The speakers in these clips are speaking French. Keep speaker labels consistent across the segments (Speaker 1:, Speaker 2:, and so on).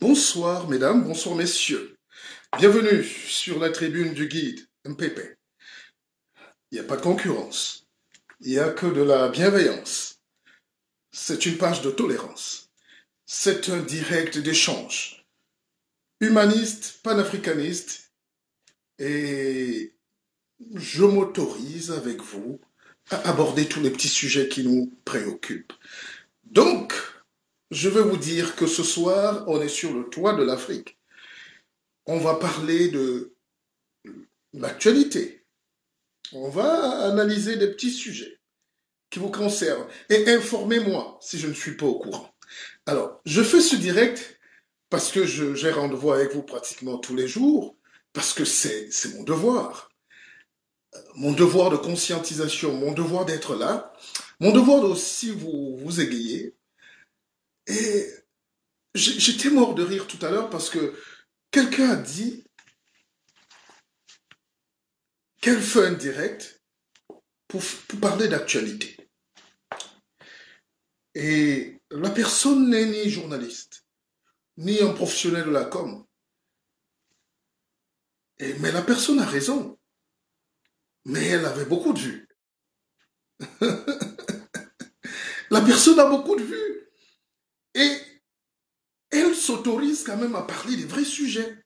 Speaker 1: Bonsoir mesdames, bonsoir messieurs. Bienvenue sur la tribune du guide MPP. Il n'y a pas de concurrence. Il n'y a que de la bienveillance. C'est une page de tolérance. C'est un direct d'échange. Humaniste, panafricaniste. Et je m'autorise avec vous à aborder tous les petits sujets qui nous préoccupent. Donc, je vais vous dire que ce soir, on est sur le toit de l'Afrique. On va parler de l'actualité. On va analyser des petits sujets qui vous concernent. Et informez-moi si je ne suis pas au courant. Alors, je fais ce direct parce que j'ai rendez-vous avec vous pratiquement tous les jours, parce que c'est mon devoir. Mon devoir de conscientisation, mon devoir d'être là, mon devoir aussi vous, vous égayer, et j'étais mort de rire tout à l'heure parce que quelqu'un a dit qu'elle fait un direct pour, parler d'actualité. Et la personne n'est ni journaliste, ni un professionnel de la com. Mais la personne a raison. Mais elle avait beaucoup de vues. la personne a beaucoup de vues. Et elle s'autorise quand même à parler des vrais sujets.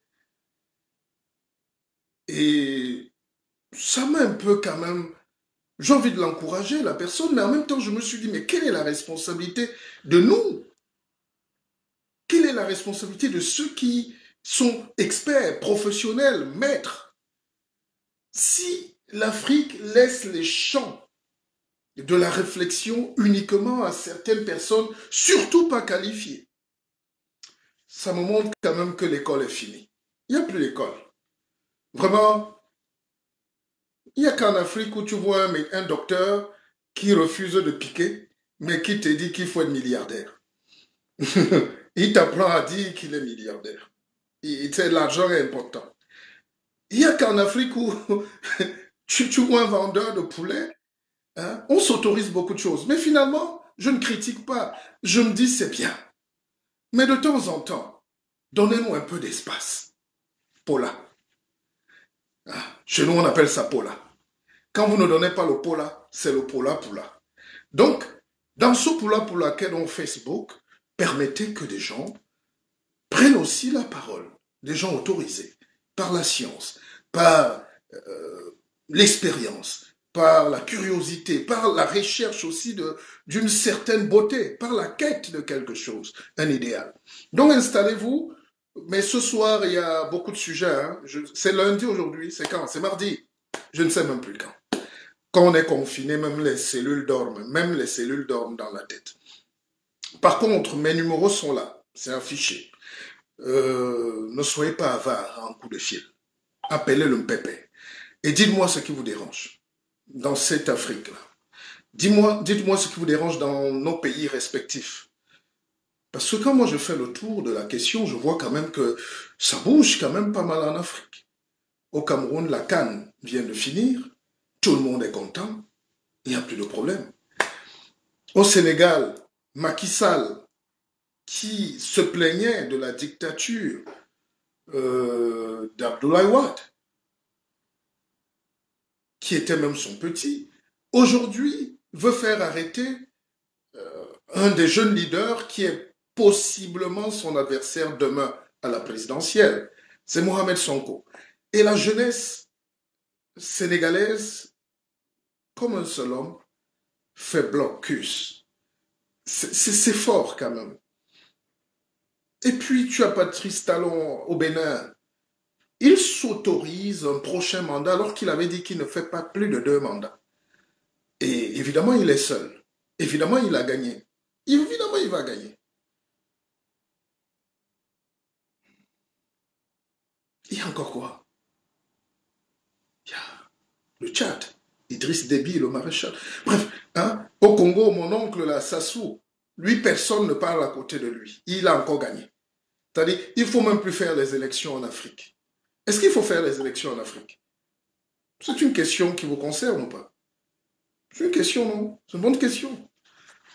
Speaker 1: Et ça m'a un peu quand même... J'ai envie de l'encourager, la personne, mais en même temps, je me suis dit, mais quelle est la responsabilité de nous? Quelle est la responsabilité de ceux qui sont experts, professionnels, maîtres? Si l'Afrique laisse les champs de la réflexion uniquement à certaines personnes, surtout pas qualifiées. Ça me montre quand même que l'école est finie. Il n'y a plus d'école. Vraiment, il n'y a qu'en Afrique où tu vois un, docteur qui refuse de piquer, mais qui te dit qu'il faut être milliardaire. il t'apprend à dire qu'il est milliardaire. L'argent est important. Il n'y a qu'en Afrique où tu, tu vois un vendeur de poulet Hein? On s'autorise beaucoup de choses. Mais finalement, je ne critique pas. Je me dis, c'est bien. Mais de temps en temps, donnez-nous un peu d'espace. Paula. Ah, chez nous, on appelle ça Paula. Quand vous ne donnez pas le Paula, c'est le Paula Poula. Donc, dans ce Poula Poula qu'est dans Facebook, permettez que des gens prennent aussi la parole. Des gens autorisés par la science, par euh, l'expérience, par la curiosité, par la recherche aussi d'une certaine beauté, par la quête de quelque chose, un idéal. Donc installez-vous, mais ce soir, il y a beaucoup de sujets. Hein. C'est lundi aujourd'hui, c'est quand? C'est mardi. Je ne sais même plus quand. Quand on est confiné, même les cellules dorment, même les cellules dorment dans la tête. Par contre, mes numéros sont là, c'est affiché. Euh, ne soyez pas avare en coup de fil. Appelez le pépé. Et dites-moi ce qui vous dérange dans cette Afrique-là. Dis-moi, dites-moi ce qui vous dérange dans nos pays respectifs. Parce que quand moi je fais le tour de la question, je vois quand même que ça bouge quand même pas mal en Afrique. Au Cameroun, la canne vient de finir, tout le monde est content, il n'y a plus de problème. Au Sénégal, Macky Sall, qui se plaignait de la dictature euh, d'Abdoulaye Wade, qui était même son petit, aujourd'hui veut faire arrêter euh, un des jeunes leaders qui est possiblement son adversaire demain à la présidentielle. C'est Mohamed Sonko. Et la jeunesse sénégalaise, comme un seul homme, fait blocus. C'est fort quand même. Et puis tu as Patrice Talon au Bénin, il s'autorise un prochain mandat alors qu'il avait dit qu'il ne fait pas plus de deux mandats. Et évidemment, il est seul. Évidemment, il a gagné. Évidemment, il va gagner. Il y a encore quoi? Il y a le Tchad, Idriss Déby, le maréchal. Bref, hein, au Congo, mon oncle, là, Sassou, lui, personne ne parle à côté de lui. Il a encore gagné. C'est-à-dire, il ne faut même plus faire les élections en Afrique. Est-ce qu'il faut faire les élections en Afrique? C'est une question qui vous concerne ou pas? C'est une question, non? C'est une bonne question.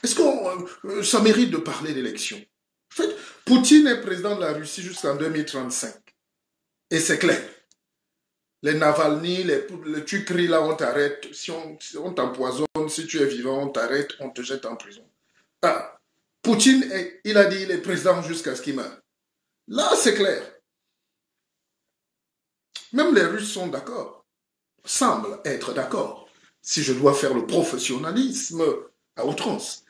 Speaker 1: Est-ce que euh, ça mérite de parler d'élections? En fait, Poutine est président de la Russie jusqu'en 2035. Et c'est clair. Les Navalny, les, les tu cries là, on t'arrête. Si on, t'empoisonne, si tu es vivant, on t'arrête, on te jette en prison. Ah, Poutine, il a dit il est président jusqu'à ce qu'il meure. Là, c'est clair. Même les Russes sont d'accord, semblent être d'accord, si je dois faire le professionnalisme à outrance.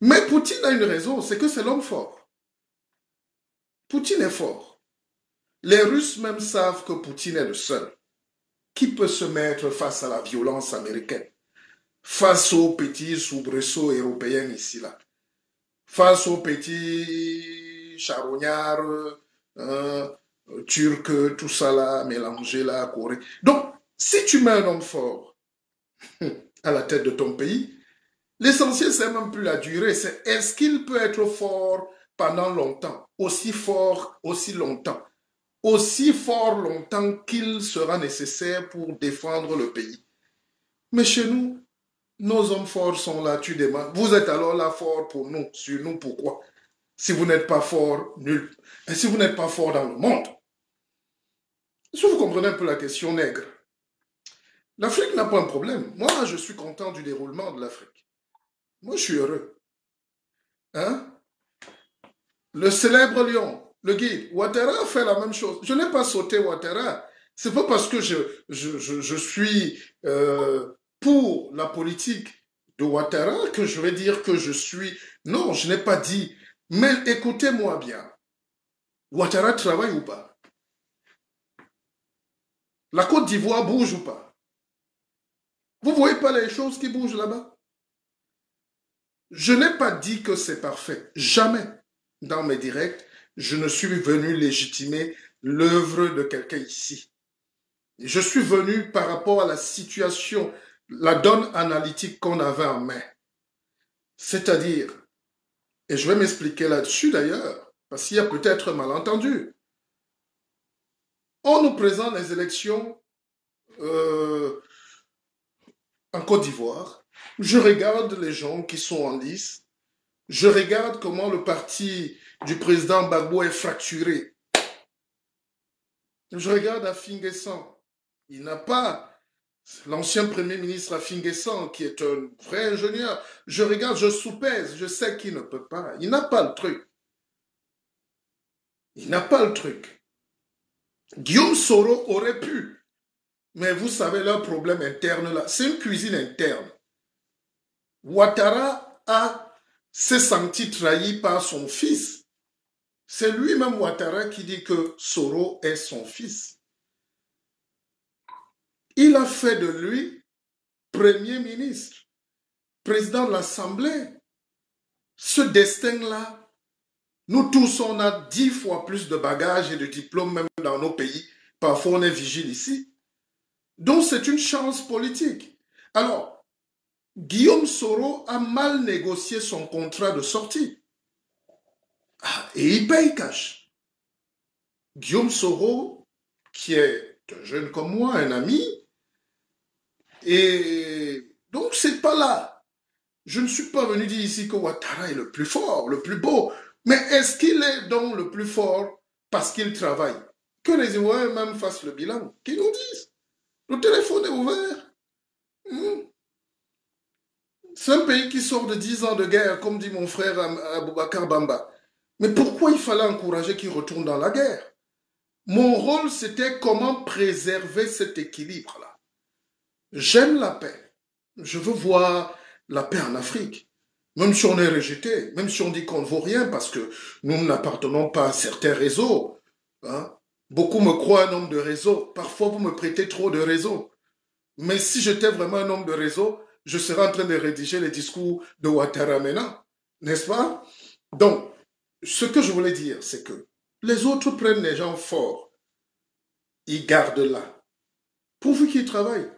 Speaker 1: Mais Poutine a une raison, c'est que c'est l'homme fort. Poutine est fort. Les Russes même savent que Poutine est le seul qui peut se mettre face à la violence américaine, face aux petits soubresauts européens ici-là, face aux petits charognards euh, turcs, tout ça là, mélangé là, Corée. Donc, si tu mets un homme fort à la tête de ton pays, L'essentiel, c'est même plus la durée, c'est est-ce qu'il peut être fort pendant longtemps, aussi fort, aussi longtemps, aussi fort longtemps qu'il sera nécessaire pour défendre le pays. Mais chez nous, nos hommes forts sont là, tu demandes, vous êtes alors là fort pour nous, sur nous, pourquoi? Si vous n'êtes pas fort, nul. Et si vous n'êtes pas fort dans le monde Si vous comprenez un peu la question nègre, l'Afrique n'a pas un problème. Moi, je suis content du déroulement de l'Afrique. Moi, je suis heureux. Hein? Le célèbre lion, le guide, Ouattara fait la même chose. Je n'ai pas sauté Ouattara. C'est pas parce que je, je, suis euh, pour la politique de Ouattara que je vais dire que je suis... Non, je n'ai pas dit. Mais écoutez-moi bien. Ouattara travaille ou pas? La Côte d'Ivoire bouge ou pas? Vous voyez pas les choses qui bougent là-bas? Je n'ai pas dit que c'est parfait. Jamais dans mes directs, je ne suis venu légitimer l'œuvre de quelqu'un ici. Je suis venu par rapport à la situation, la donne analytique qu'on avait en main. C'est-à-dire, et je vais m'expliquer là-dessus d'ailleurs, parce qu'il y a peut-être malentendu. On nous présente les élections euh, en Côte d'Ivoire je regarde les gens qui sont en lice. Je regarde comment le parti du président Bagbo est fracturé. Je regarde Afingessan. Il n'a pas l'ancien premier ministre Afingessan qui est un vrai ingénieur. Je regarde, je soupèse, je sais qu'il ne peut pas. Il n'a pas le truc. Il n'a pas le truc. Guillaume Soro aurait pu. Mais vous savez, leur problème interne là, c'est une cuisine interne. Ouattara a s'est senti trahi par son fils. C'est lui-même Ouattara qui dit que Soro est son fils. Il a fait de lui Premier ministre, président de l'Assemblée. Ce destin-là, nous tous, on a dix fois plus de bagages et de diplômes même dans nos pays. Parfois, on est vigile ici. Donc, c'est une chance politique. Alors, Guillaume Soro a mal négocié son contrat de sortie. Ah, et il paye cash. Guillaume Soro, qui est un jeune comme moi, un ami, et donc c'est pas là. Je ne suis pas venu dire ici que Ouattara est le plus fort, le plus beau, mais est-ce qu'il est donc le plus fort parce qu'il travaille? Que les Ivoiriens même fassent le bilan, qu'ils nous disent. Le téléphone est ouvert. Hmm. C'est un pays qui sort de 10 ans de guerre, comme dit mon frère Aboubakar Bamba. Mais pourquoi il fallait encourager qu'il retourne dans la guerre? Mon rôle, c'était comment préserver cet équilibre-là. J'aime la paix. Je veux voir la paix en Afrique. Même si on est rejeté, même si on dit qu'on ne vaut rien parce que nous n'appartenons pas à certains réseaux. Hein. Beaucoup me croient un homme de réseau. Parfois, vous me prêtez trop de réseaux. Mais si j'étais vraiment un homme de réseau, je serai en train de rédiger les discours de Ouattara maintenant, n'est-ce pas? Donc, ce que je voulais dire, c'est que les autres prennent les gens forts, ils gardent là, pourvu qu'ils travaillent.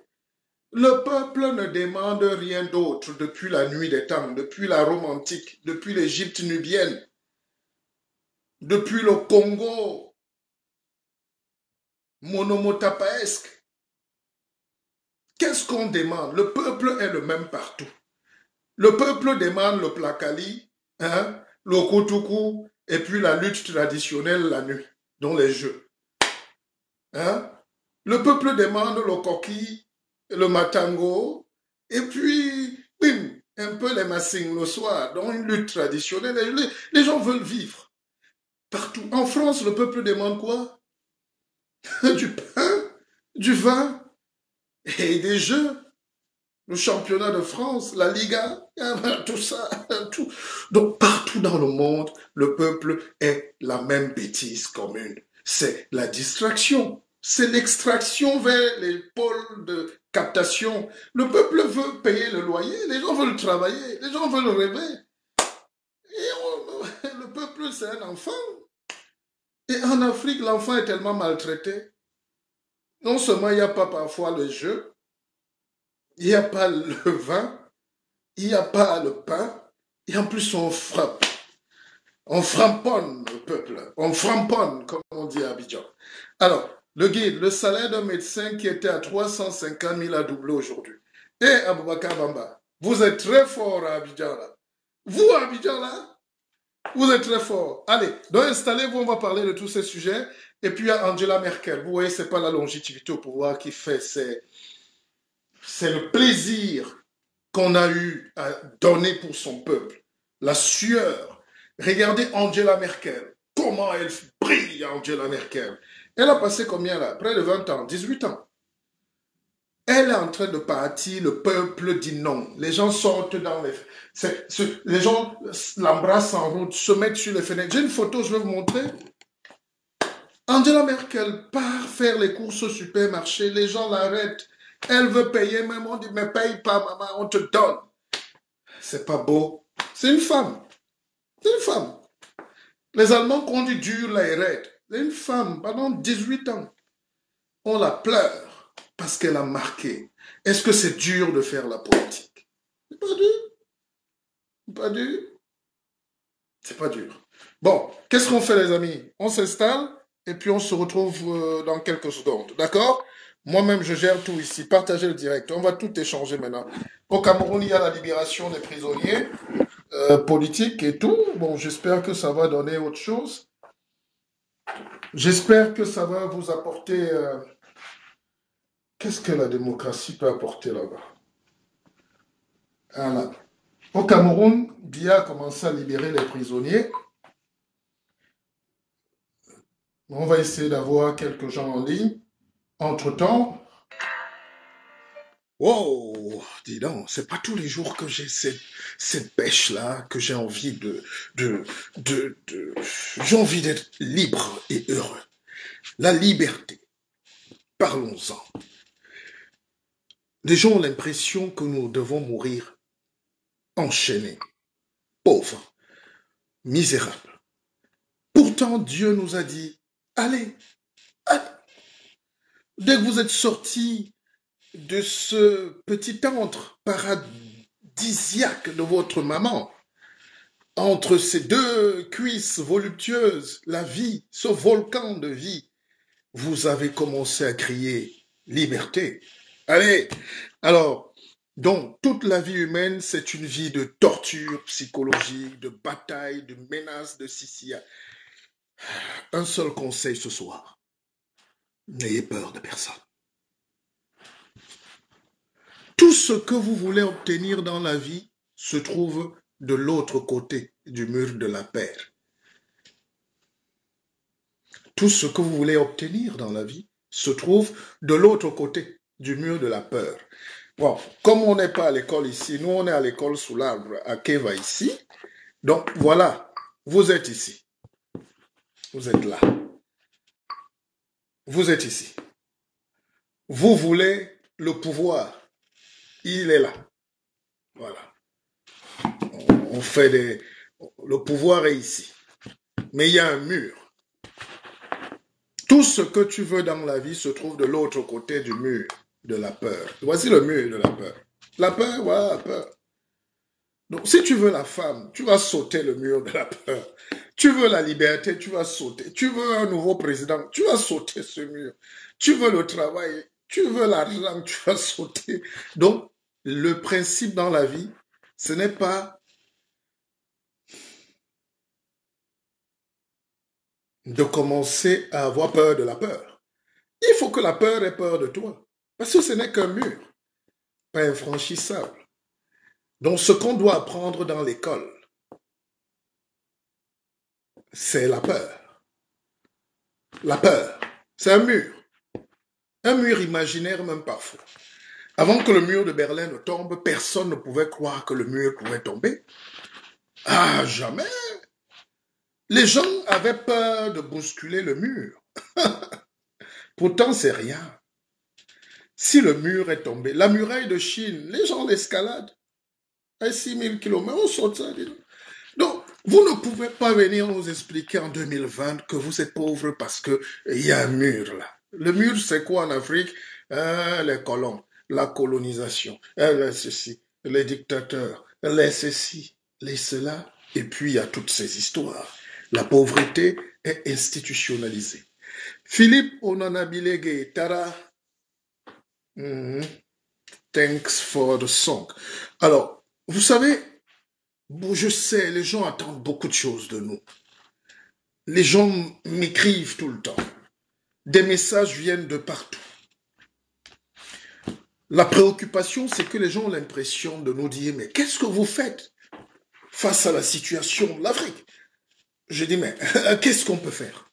Speaker 1: Le peuple ne demande rien d'autre depuis la nuit des temps, depuis la Rome antique, depuis l'Égypte nubienne, depuis le Congo monomotapaesque, Qu'est-ce qu'on demande? Le peuple est le même partout. Le peuple demande le placali, hein, le koutuku, et puis la lutte traditionnelle la nuit, dont les jeux. Hein? Le peuple demande le coquille, le matango, et puis, bim, un peu les massings le soir, dans une lutte traditionnelle. Les, gens veulent vivre. Partout. En France, le peuple demande quoi? Du pain, du vin et des jeux. Le championnat de France, la Liga, tout ça, tout. Donc partout dans le monde, le peuple est la même bêtise commune. C'est la distraction. C'est l'extraction vers les pôles de captation. Le peuple veut payer le loyer, les gens veulent travailler, les gens veulent rêver. Et le peuple, c'est un enfant. Et en Afrique, l'enfant est tellement maltraité. Non seulement il n'y a pas parfois le jeu, il n'y a pas le vin, il n'y a pas le pain, et en plus on frappe. On framponne le peuple, on framponne, comme on dit à Abidjan. Alors, le guide, le salaire d'un médecin qui était à 350 000 a doublé aujourd'hui. Et eh, Aboubakar Bamba, vous êtes très fort à Abidjan là. Vous à Abidjan là, vous êtes très fort. Allez, donc installez-vous, on va parler de tous ces sujets. Et puis il Angela Merkel. Vous voyez, c'est pas la longévité au pouvoir qui fait, c'est le plaisir qu'on a eu à donner pour son peuple. La sueur. Regardez Angela Merkel. Comment elle brille, Angela Merkel. Elle a passé combien là? Près de 20 ans, 18 ans. Elle est en train de partir, le peuple dit non. Les gens sortent dans les... les gens l'embrassent en route, se mettent sur les fenêtres. J'ai une photo, je vais vous montrer. Angela Merkel part faire les courses au supermarché, les gens l'arrêtent. Elle veut payer, même on dit, mais paye pas, maman, on te donne. C'est pas beau. C'est une femme. C'est une femme. Les Allemands conduisent dur, la une femme, pendant 18 ans, on la pleure parce qu'elle a marqué. Est-ce que c'est dur de faire la politique? C'est pas dur. Pas dur. C'est pas dur. Bon, qu'est-ce qu'on fait les amis? On s'installe et puis on se retrouve euh, dans quelques secondes. D'accord? Moi-même, je gère tout ici. Partagez le direct. On va tout échanger maintenant. Au Cameroun, il y a la libération des prisonniers euh, politiques et tout. Bon, j'espère que ça va donner autre chose. J'espère que ça va vous apporter... Euh, qu'est-ce que la démocratie peut apporter là-bas? Au Cameroun, Dia a commencé à libérer les prisonniers. On va essayer d'avoir quelques gens en ligne. Entre-temps, Wow, dis donc, c'est pas tous les jours que cette, cette pêche-là, que j'ai envie de, de, de, j'ai envie d'être libre et heureux. La liberté. Parlons-en. Les gens ont l'impression que nous devons mourir enchaînés, pauvres, misérables. Pourtant, Dieu nous a dit, allez, allez. Dès que vous êtes sortis de ce petit antre paradisiaque de votre maman, entre ces deux cuisses voluptueuses, la vie, ce volcan de vie, vous avez commencé à crier liberté. Allez, alors, donc, toute la vie humaine, c'est une vie de torture psychologique, de bataille, de menace, de sissia. Un seul conseil ce soir. N'ayez peur de personne. Tout ce que vous voulez obtenir dans la vie se trouve de l'autre côté du mur de la paix. Tout ce que vous voulez obtenir dans la vie se trouve de l'autre côté du mur de la peur. Bon, comme on n'est pas à l'école ici, nous on est à l'école sous l'arbre à Keva ici. Donc voilà, vous êtes ici. Vous êtes là. Vous êtes ici. Vous voulez le pouvoir il est là. Voilà. On fait. Le pouvoir est ici. Mais il y a un mur. Tout ce que tu veux dans la vie se trouve de l'autre côté du mur de la peur. Voici le mur de la peur. La peur, voilà la peur. Donc, si tu veux la femme, tu vas sauter le mur de la peur. Tu veux la liberté, tu vas sauter. Tu veux un nouveau président, tu vas sauter ce mur. Tu veux le travail, tu veux l'argent, tu vas sauter. Donc, le principe dans la vie, ce n'est pas de commencer à avoir peur de la peur. Il faut que la peur ait peur de toi. Parce que ce n'est qu'un mur, pas infranchissable. Donc ce qu'on doit apprendre dans l'école, c'est la peur. La peur, c'est un mur. Un mur imaginaire même parfois. Avant que le mur de Berlin ne tombe, personne ne pouvait croire que le mur pouvait tomber. Ah, jamais. Les gens avaient peur de bousculer le mur. Pourtant, c'est rien. Si le mur est tombé, la muraille de Chine, les gens l'escaladent. À 6000 km, on saute ça. Donc, vous ne pouvez pas venir nous expliquer en 2020 que vous êtes pauvre parce qu'il y a un mur là. Le mur, c'est quoi en Afrique? Hein, Les colons, la colonisation, hein, ceci, les dictateurs, les ceci, les cela. Et puis, il y a toutes ces histoires. La pauvreté est institutionnalisée. Philippe Onanabilege Tara. Mm Thanks for the song. Alors, vous savez, je sais, les gens attendent beaucoup de choses de nous. Les gens m'écrivent tout le temps. Des messages viennent de partout. La préoccupation, c'est que les gens ont l'impression de nous dire, mais qu'est-ce que vous faites face à la situation de l'Afrique? Je dis, mais qu'est-ce qu'on peut faire?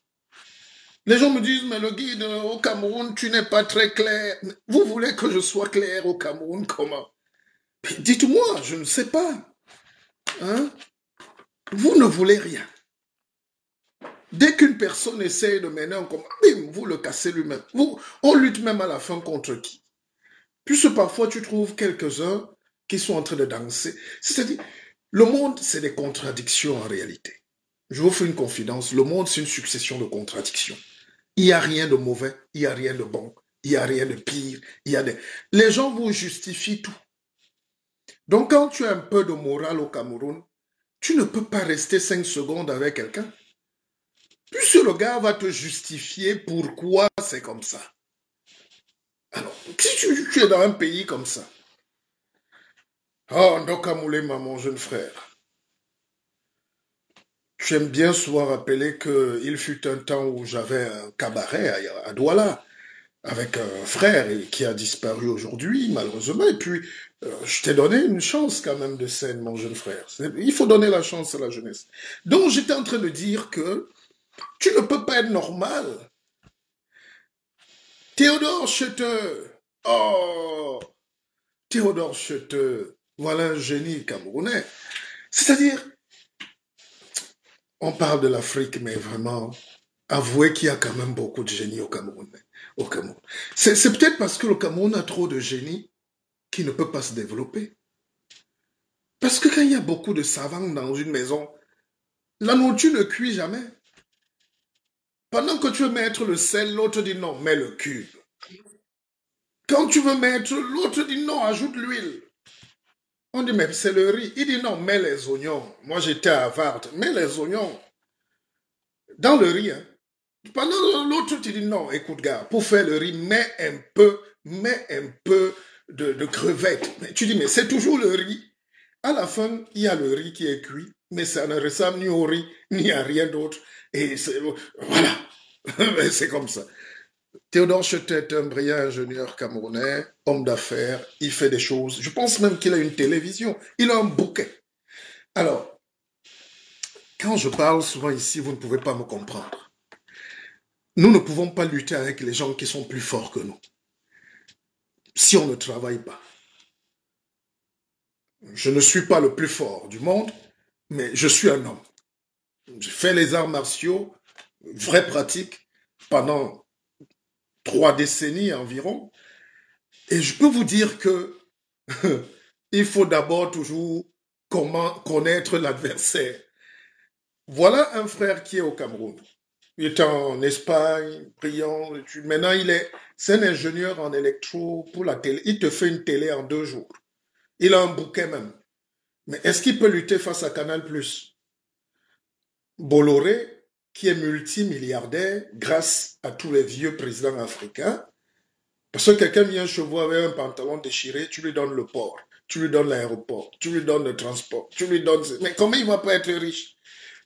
Speaker 1: Les gens me disent, mais le guide au Cameroun, tu n'es pas très clair. Vous voulez que je sois clair au Cameroun comment? Dites-moi, je ne sais pas. Hein? Vous ne voulez rien. Dès qu'une personne essaye de mener un combat, vous le cassez lui-même. On lutte même à la fin contre qui? Puisque parfois tu trouves quelques-uns qui sont en train de danser. C'est-à-dire, le monde, c'est des contradictions en réalité. Je vous fais une confidence, le monde, c'est une succession de contradictions. Il n'y a rien de mauvais, il n'y a rien de bon, il n'y a rien de pire, il y a des... Les gens vous justifient tout. Donc quand tu as un peu de morale au Cameroun, tu ne peux pas rester cinq secondes avec quelqu'un. Puisque le gars va te justifier pourquoi c'est comme ça. Si tu, es dans un pays comme ça, oh, Ndokamoulema, mon jeune frère, j'aime bien souvent rappeler qu'il fut un temps où j'avais un cabaret à, à Douala avec un frère qui a disparu aujourd'hui, malheureusement. Et puis, euh, je t'ai donné une chance quand même de scène, mon jeune frère. Il faut donner la chance à la jeunesse. Donc, j'étais en train de dire que tu ne peux pas être normal. Théodore Cheteux. Oh Théodore Cheteux. Voilà un génie camerounais. C'est-à-dire, on parle de l'Afrique, mais vraiment, avouez qu'il y a quand même beaucoup de génies au Cameroun. Au Cameroun. C'est peut-être parce que le Cameroun a trop de génies qui ne peut pas se développer. Parce que quand il y a beaucoup de savants dans une maison, la nourriture ne cuit jamais. Pendant que tu veux mettre le sel, l'autre dit non, mets le cube. Quand tu veux mettre, l'autre dit non, ajoute l'huile. On dit, mais c'est le riz. Il dit non, mets les oignons. Moi, j'étais à mets les oignons. Dans le riz, hein. Pendant l'autre, tu dis non, écoute, gars, pour faire le riz, mets un peu, mets un peu de, crevettes. Tu dis, mais c'est toujours le riz. À la fin, il y a le riz qui est cuit, mais ça ne ressemble ni au riz, ni à rien d'autre. Et voilà, c'est comme ça. Théodore Chetet est un brillant ingénieur camerounais, homme d'affaires, il fait des choses. Je pense même qu'il a une télévision, il a un bouquet. Alors, quand je parle souvent ici, vous ne pouvez pas me comprendre. Nous ne pouvons pas lutter avec les gens qui sont plus forts que nous si on ne travaille pas. Je ne suis pas le plus fort du monde, mais je suis un homme. J'ai fait les arts martiaux, vraie pratique, pendant trois décennies environ. Et je peux vous dire que il faut d'abord toujours comment connaître l'adversaire. Voilà un frère qui est au Cameroun. Il est en Espagne, brillant. Maintenant, il est, c'est un ingénieur en électro pour la télé. Il te fait une télé en deux jours. Il a un bouquet même. Mais est-ce qu'il peut lutter face à Canal+. Bolloré, qui est multimilliardaire grâce à tous les vieux présidents africains, parce que quelqu'un vient chez vous avec un pantalon déchiré, tu lui donnes le port, tu lui donnes l'aéroport, tu lui donnes le transport, tu lui donnes... Mais comment il va pas être riche?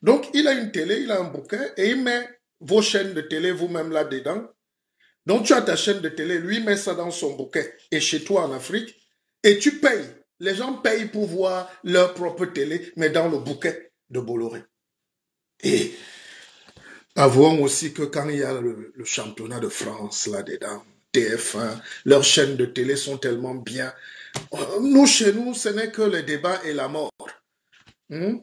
Speaker 1: Donc, il a une télé, il a un bouquet et il met vos chaînes de télé vous-même là-dedans. Donc tu as ta chaîne de télé, lui met ça dans son bouquet et chez toi en Afrique, et tu payes. Les gens payent pour voir leur propre télé, mais dans le bouquet de Bolloré. Et avouons aussi que quand il y a le, championnat de France là-dedans, TF1, leurs chaînes de télé sont tellement bien. Nous, chez nous, ce n'est que le débat et la mort. Hmm?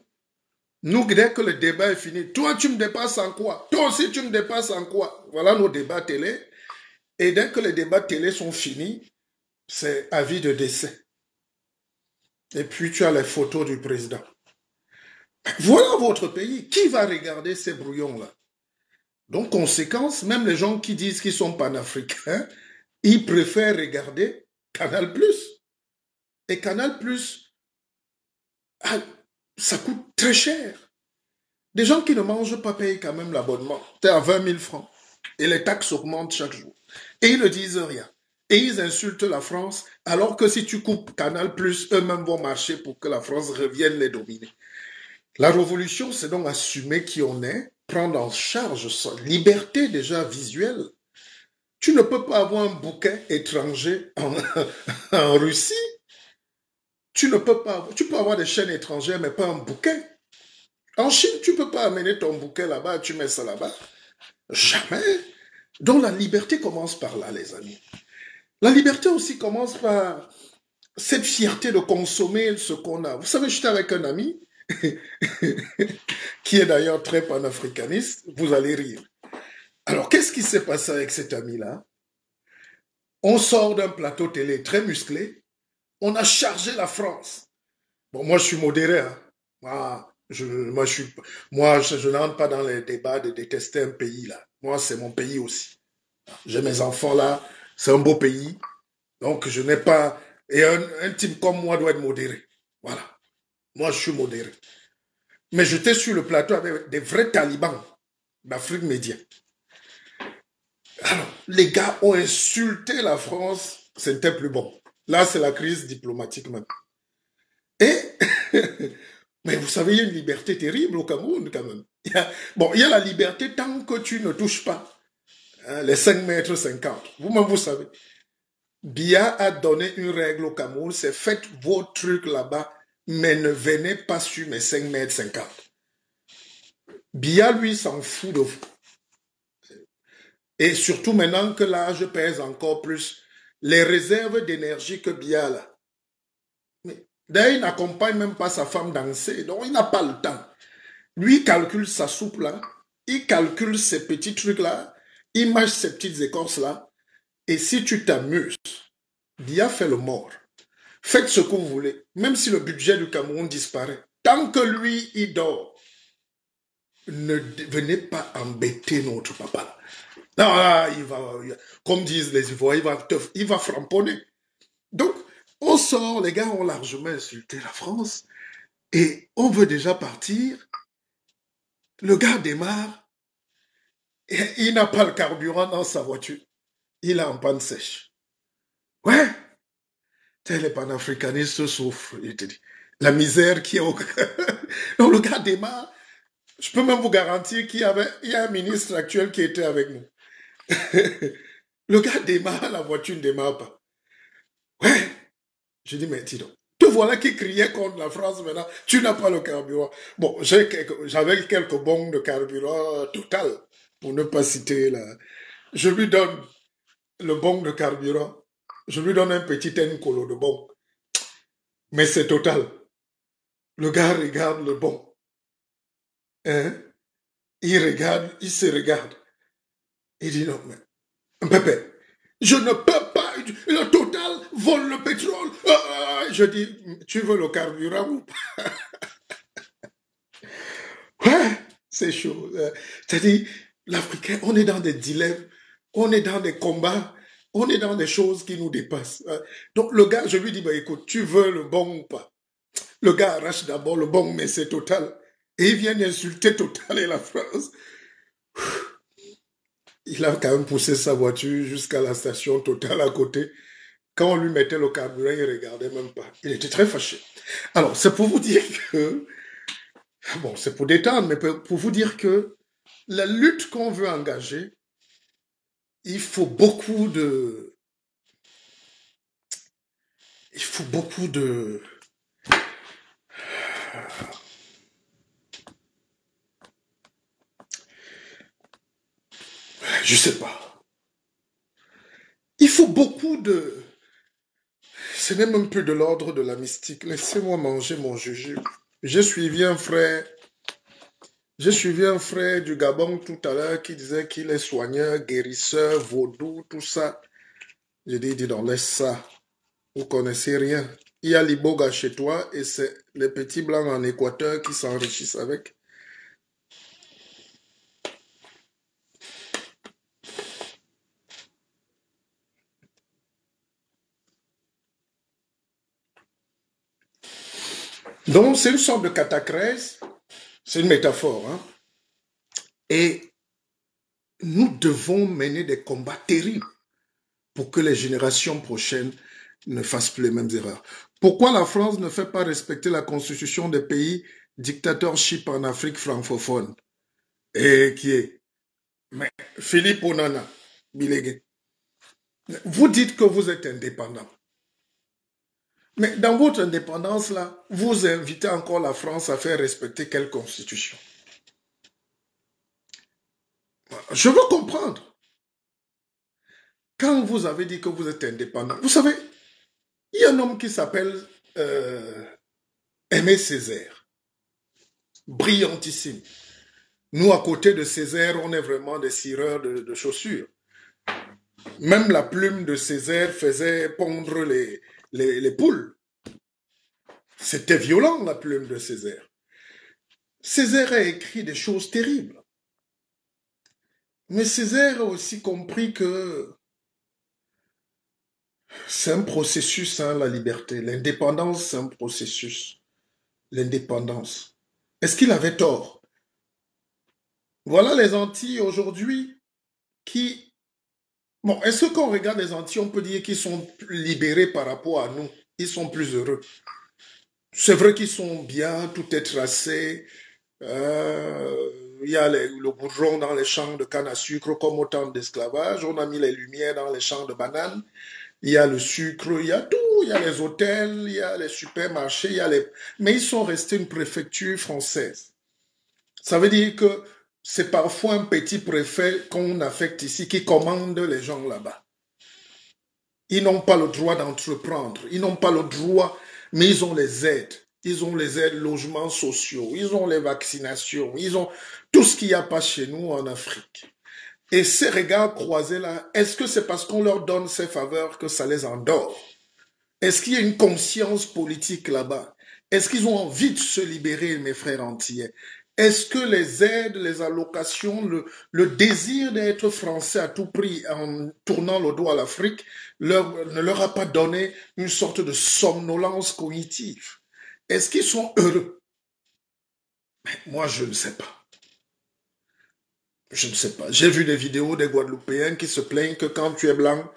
Speaker 1: Nous, dès que le débat est fini, toi, tu me dépasses en quoi? Toi aussi, tu me dépasses en quoi? Voilà nos débats télé. Et dès que les débats télé sont finis, c'est avis de décès. Et puis, tu as les photos du président. Voilà votre pays. Qui va regarder ces brouillons-là? Donc, conséquence, même les gens qui disent qu'ils sont panafricains, ils préfèrent regarder Canal+. Et Canal+, ah, ça coûte très cher. Des gens qui ne mangent pas payent quand même l'abonnement. C'est à 20 000 francs. Et les taxes augmentent chaque jour. Et ils ne disent rien. Et ils insultent la France, alors que si tu coupes Canal+, eux-mêmes vont marcher pour que la France revienne les dominer. La révolution, c'est donc assumer qui on est, prendre en charge sa liberté déjà visuelle. Tu ne peux pas avoir un bouquet étranger en, en Russie. Tu ne peux pas, tu peux avoir des chaînes étrangères, mais pas un bouquet. En Chine, tu peux pas amener ton bouquet là-bas, tu mets ça là-bas. Jamais. Donc la liberté commence par là, les amis. La liberté aussi commence par cette fierté de consommer ce qu'on a. Vous savez, j'étais avec un ami qui est d'ailleurs très panafricaniste. Vous allez rire. Alors, qu'est-ce qui s'est passé avec cet ami-là? On sort d'un plateau télé très musclé. On a chargé la France. Bon, moi, je suis modéré. Hein. Moi, je, moi, suis, moi, je n'entre pas dans les débats de détester un pays là. Moi, c'est mon pays aussi. J'ai mes enfants là, c'est un beau pays. Donc, je n'ai pas... Et un, type comme moi doit être modéré. Voilà. Moi, je suis modéré. Mais j'étais sur le plateau avec des vrais talibans d'Afrique médiane. Alors, les gars ont insulté la France, c'était plus bon. Là, c'est la crise diplomatique maintenant. Et, mais vous savez, il y a une liberté terrible au Cameroun quand même. bon, il y a la liberté tant que tu ne touches pas Hein, les 5 mètres 50. Vous-même, vous savez. Bia a donné une règle au Cameroun, c'est faites vos trucs là-bas, mais ne venez pas sur mes 5 mètres 50. Bia, lui, s'en fout de vous. Et surtout maintenant que l'âge pèse encore plus, les réserves d'énergie que Bia a. D'ailleurs, il n'accompagne même pas sa femme danser, donc il n'a pas le temps. Lui, il calcule sa soupe là, il calcule ces petits trucs là, Image ces petites écorces-là. Et si tu t'amuses, bien fait le mort. Faites ce que vous voulez. Même si le budget du Cameroun disparaît. Tant que lui, il dort. Ne venez pas embêter notre papa. Non, il va, comme disent les Ivoiriens, il va, va framponner. Donc, on sort, les gars ont largement insulté la France, et on veut déjà partir. Le gars démarre, il n'a pas le carburant dans sa voiture. Il a en panne sèche. Ouais. Les panafricanistes souffrent, il te dit. La misère qui est au... Donc le gars démarre. Je peux même vous garantir qu'il y avait, il y a un ministre actuel qui était avec nous. le gars démarre, la voiture ne démarre pas. Ouais. Je dis, mais dis donc. Te voilà qui criait contre la France maintenant. Tu n'as pas le carburant. Bon, j'avais quelques bons de carburant total pour ne pas citer là, je lui donne le bon de carburant, je lui donne un petit colo de bon. Mais c'est total. Le gars regarde le bon. Hein? Il regarde, il se regarde. Il dit non, mais, Pépé, je ne peux pas, le total vole le pétrole. Ah, ah, ah. je dis, tu veux le carburant ou pas? ouais, c'est chaud. Euh, c'est-à-dire, l'Africain, on est dans des dilemmes, on est dans des combats, on est dans des choses qui nous dépassent. Euh, donc le gars, je lui dis, bah, écoute, tu veux le bon ou pas? Le gars arrache d'abord le bon, mais c'est total. Et il vient d'insulter Total et la France. Il a quand même poussé sa voiture jusqu'à la station Total à côté. Quand on lui mettait le carburant, il regardait même pas. Il était très fâché. Alors, c'est pour vous dire que... Bon, c'est pour détendre, mais pour vous dire que la lutte qu'on veut engager, il faut beaucoup de... Il faut beaucoup de... Je sais pas. Il faut beaucoup de... Ce n'est même plus de l'ordre de la mystique. Laissez-moi manger mon jujube. J'ai suivi un frère j'ai suivi un frère du Gabon tout à l'heure qui disait qu'il est soigneur, guérisseur, vaudou, tout ça. J'ai dit, dis donc, laisse ça. Vous connaissez rien. Il y a l'iboga chez toi et c'est les petits blancs en Équateur qui s'enrichissent avec. Donc, c'est une sorte de catacrèse c'est une métaphore. Hein? Et nous devons mener des combats terribles pour que les générations prochaines ne fassent plus les mêmes erreurs. Pourquoi la France ne fait pas respecter la constitution des pays dictatorship en Afrique francophone Et qui est Mais Philippe Onana, Bilégué, vous dites que vous êtes indépendant. Mais dans votre indépendance, là, vous invitez encore la France à faire respecter quelle constitution? Je veux comprendre. Quand vous avez dit que vous êtes indépendant, vous savez, il y a un homme qui s'appelle euh, Aimé Césaire, brillantissime. Nous, à côté de Césaire, on est vraiment des cireurs de, de chaussures. Même la plume de Césaire faisait pondre les, les, poules. C'était violent, la plume de Césaire. Césaire a écrit des choses terribles. Mais Césaire a aussi compris que c'est un processus, hein, la liberté. L'indépendance, c'est un processus. L'indépendance. Est-ce qu'il avait tort? Voilà les Antilles aujourd'hui qui Bon, est-ce qu'on regarde les Antilles, on peut dire qu'ils sont libérés par rapport à nous? Ils sont plus heureux. C'est vrai qu'ils sont bien, tout est tracé. Euh, il y a le bourgeon dans les champs de canne à sucre comme au temps d'esclavage. On a mis les lumières dans les champs de bananes. Il y a le sucre, il y a tout. Il y a les hôtels, il y a les supermarchés, il y a les... Mais ils sont restés une préfecture française. Ça veut dire que c'est parfois un petit préfet qu'on affecte ici qui commande les gens là-bas. Ils n'ont pas le droit d'entreprendre, ils n'ont pas le droit, mais ils ont les aides. Ils ont les aides logements sociaux, ils ont les vaccinations, ils ont tout ce qu'il n'y a pas chez nous en Afrique. Et ces regards croisés-là, est-ce que c'est parce qu'on leur donne ces faveurs que ça les endort? Est-ce qu'il y a une conscience politique là-bas? Est-ce qu'ils ont envie de se libérer, mes frères entiers? Est-ce que les aides, les allocations, le, désir d'être français à tout prix en tournant le dos à l'Afrique ne leur a pas donné une sorte de somnolence cognitive? Est-ce qu'ils sont heureux? Moi, je ne sais pas. Je ne sais pas. J'ai vu des vidéos des Guadeloupéens qui se plaignent que quand tu es blanc,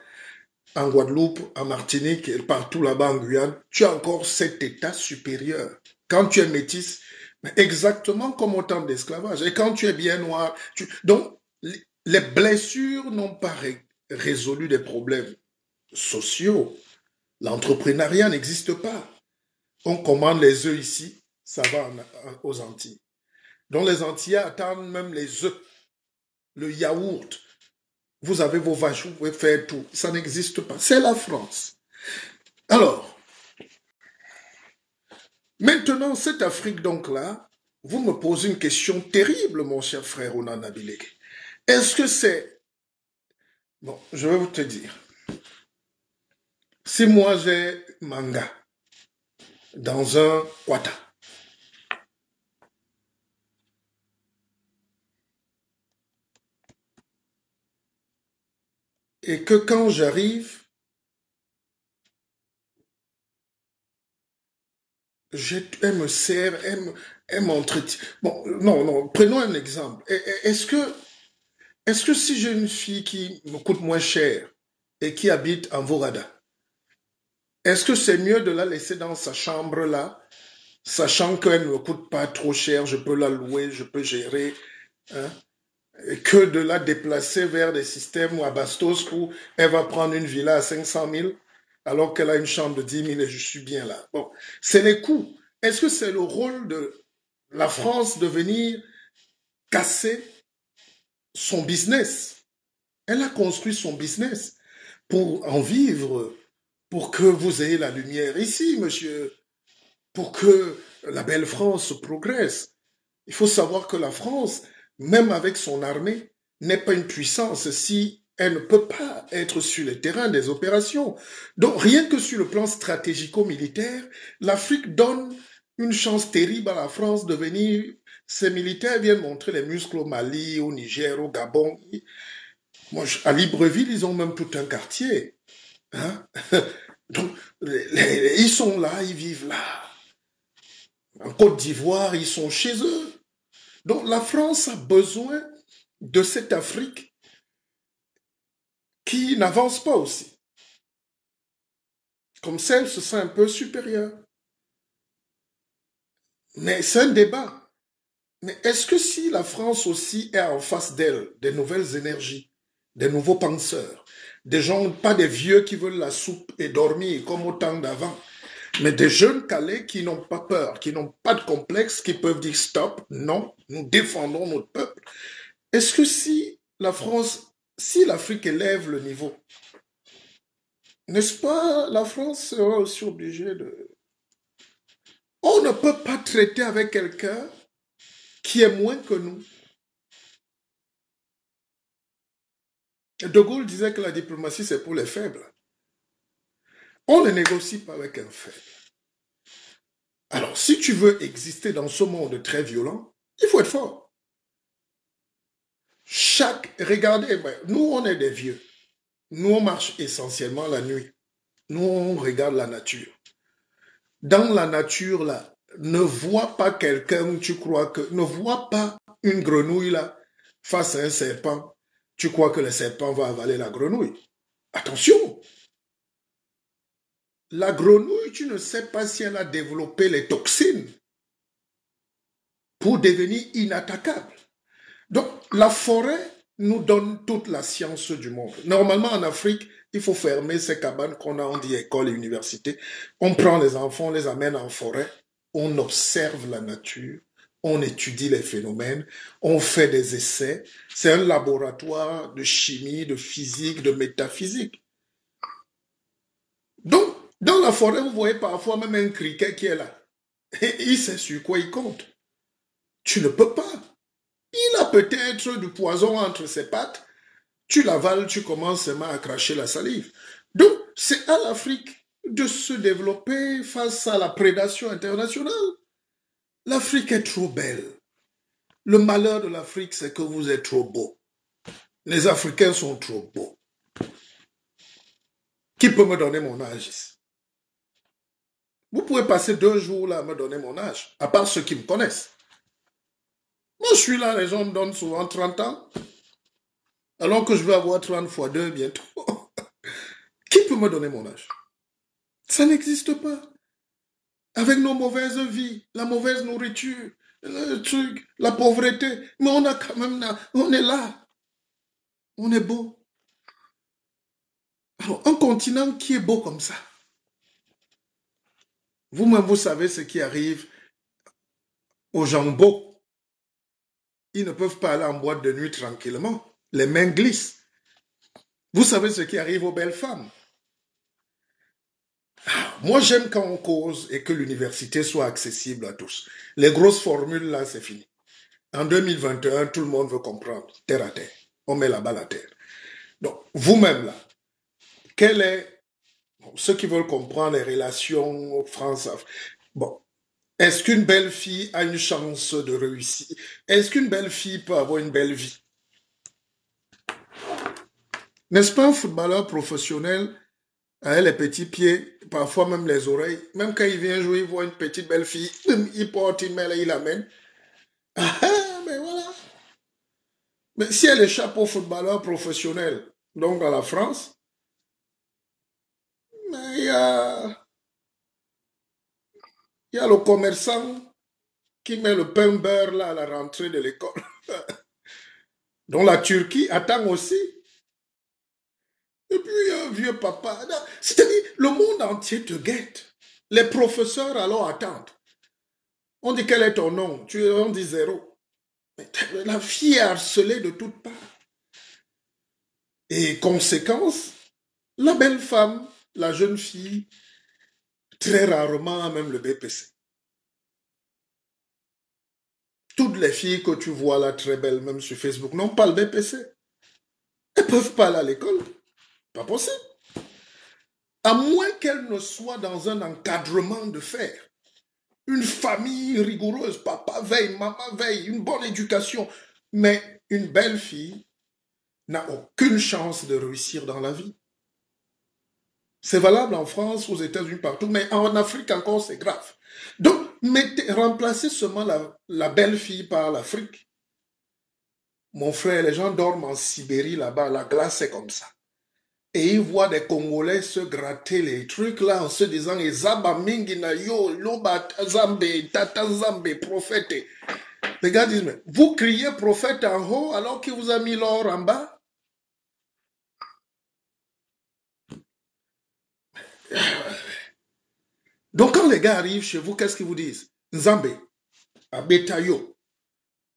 Speaker 1: en Guadeloupe, en Martinique et partout là-bas en Guyane, tu as encore cet état supérieur. Quand tu es métis, Exactement comme au temps d'esclavage. Et quand tu es bien noir, donc les blessures n'ont pas résolu des problèmes sociaux. L'entrepreneuriat n'existe pas. On commande les œufs ici, ça va aux Antilles. Donc les Antillais attendent même les œufs, le yaourt. Vous avez vos vaches, vous pouvez faire tout. Ça n'existe pas. C'est la France. Alors, Maintenant, cette Afrique donc-là, vous me posez une question terrible, mon cher frère Onana Est-ce que c'est... Bon, je vais vous te dire. Si moi j'ai manga dans un quata, et que quand j'arrive, elle me sert, elle, m'entretient. Bon, non, non, prenons un exemple. Est-ce que, est-ce que si j'ai une fille qui me coûte moins cher et qui habite en Vorada, est-ce que c'est mieux de la laisser dans sa chambre là, sachant qu'elle ne me coûte pas trop cher, je peux la louer, je peux gérer, hein? que de la déplacer vers des systèmes ou à Bastos où elle va prendre une villa à 500 000 alors qu'elle a une chambre de 10 000 et je suis bien là. Bon, c'est les coûts. Est-ce que c'est le rôle de la France de venir casser son business? Elle a construit son business pour en vivre, pour que vous ayez la lumière ici, monsieur, pour que la belle France progresse. Il faut savoir que la France, même avec son armée, n'est pas une puissance si elle ne peut pas être sur le terrain des opérations. Donc rien que sur le plan stratégico-militaire, l'Afrique donne une chance terrible à la France de venir. Ces militaires viennent montrer les muscles au Mali, au Niger, au Gabon. Moi, à Libreville, ils ont même tout un quartier. Hein? Donc, ils sont là, ils vivent là. En Côte d'Ivoire, ils sont chez eux. Donc la France a besoin de cette Afrique qui n'avance pas aussi. Comme ça, elle se sent un peu supérieure. Mais c'est un débat. Mais est-ce que si la France aussi est en face d'elle des nouvelles énergies, des nouveaux penseurs, des gens, pas des vieux qui veulent la soupe et dormir comme au temps d'avant, mais des jeunes calés qui n'ont pas peur, qui n'ont pas de complexe, qui peuvent dire stop, non, nous défendons notre peuple. Est-ce que si la France, si l'Afrique élève le niveau, n'est-ce pas, la France sera aussi obligée de... On ne peut pas traiter avec quelqu'un qui est moins que nous. De Gaulle disait que la diplomatie, c'est pour les faibles. On ne négocie pas avec un faible. Alors, si tu veux exister dans ce monde très violent, il faut être fort. Chaque, regardez, nous on est des vieux. Nous on marche essentiellement la nuit. Nous on regarde la nature. Dans la nature là, ne vois pas quelqu'un où tu crois que, ne vois pas une grenouille là face à un serpent. Tu crois que le serpent va avaler la grenouille. Attention, la grenouille, tu ne sais pas si elle a développé les toxines pour devenir inattaquable. Donc, la forêt nous donne toute la science du monde. Normalement, en Afrique, il faut fermer ces cabanes qu'on a, on dit école université. On prend les enfants, on les amène en forêt, on observe la nature, on étudie les phénomènes, on fait des essais. C'est un laboratoire de chimie, de physique, de métaphysique. Donc, dans la forêt, vous voyez parfois même un criquet qui est là. Et il sait sur quoi il compte. Tu ne peux pas. Il a peut-être du poison entre ses pattes. Tu l'avales, tu commences à cracher la salive. Donc, c'est à l'Afrique de se développer face à la prédation internationale. L'Afrique est trop belle. Le malheur de l'Afrique, c'est que vous êtes trop beau. Les Africains sont trop beaux. Qui peut me donner mon âge vous pouvez passer deux jours là à me donner mon âge, à part ceux qui me connaissent. Moi, je suis là, les gens me donnent souvent 30 ans, alors que je vais avoir 30 fois 2 bientôt. qui peut me donner mon âge? Ça n'existe pas. Avec nos mauvaises vies, la mauvaise nourriture, le truc, la pauvreté, mais on a quand même, on est là. On est beau. Alors, un continent qui est beau comme ça, vous-même, vous savez ce qui arrive aux jambons. Ils ne peuvent pas aller en boîte de nuit tranquillement. Les mains glissent. Vous savez ce qui arrive aux belles femmes. Ah, moi, j'aime quand on cause et que l'université soit accessible à tous. Les grosses formules, là, c'est fini. En 2021, tout le monde veut comprendre. Terre à terre. On met la balle à terre. Donc, vous-même, là, quel est ceux qui veulent comprendre les relations France, bon, est-ce qu'une belle fille a une chance de réussir? Est-ce qu'une belle fille peut avoir une belle vie? N'est-ce pas un footballeur professionnel a les petits pieds, parfois même les oreilles, même quand il vient jouer, il voit une petite belle fille, il porte, il met, il l'amène. Ah, ah, mais voilà. Mais si elle échappe au footballeur professionnel, donc à la France, il y a, il y a le commerçant qui met le pain beurre là à la rentrée de l'école. dont la Turquie attend aussi. Et puis un vieux papa. C'est-à-dire, le monde entier te guette. Les professeurs alors attendent. On dit quel est ton nom? Tu, On dit zéro. la fille est harcelée de toutes parts. Et conséquence, la belle femme, la jeune fille, très rarement même le BPC. Toutes les filles que tu vois là très belles, même sur Facebook, n'ont pas le BPC. Elles peuvent pas aller à l'école. Pas possible. À moins qu'elles ne soient dans un encadrement de fer. Une famille rigoureuse, papa veille, maman veille, une bonne éducation. Mais une belle fille n'a aucune chance de réussir dans la vie. C'est valable en France, aux États-Unis, partout, mais en Afrique encore, c'est grave. Donc, mettez, remplacez seulement la, la belle fille par l'Afrique. Mon frère, les gens dorment en Sibérie là-bas, la glace est comme ça. Et ils voient des Congolais se gratter les trucs là en se disant Mingina yo, Loba Zambe, Tata prophète. Les gars disent, mais vous criez prophète en haut alors qu'il vous a mis l'or en bas Donc quand les gars arrivent chez vous, qu'est-ce qu'ils vous disent? Nzambe, abeta yo.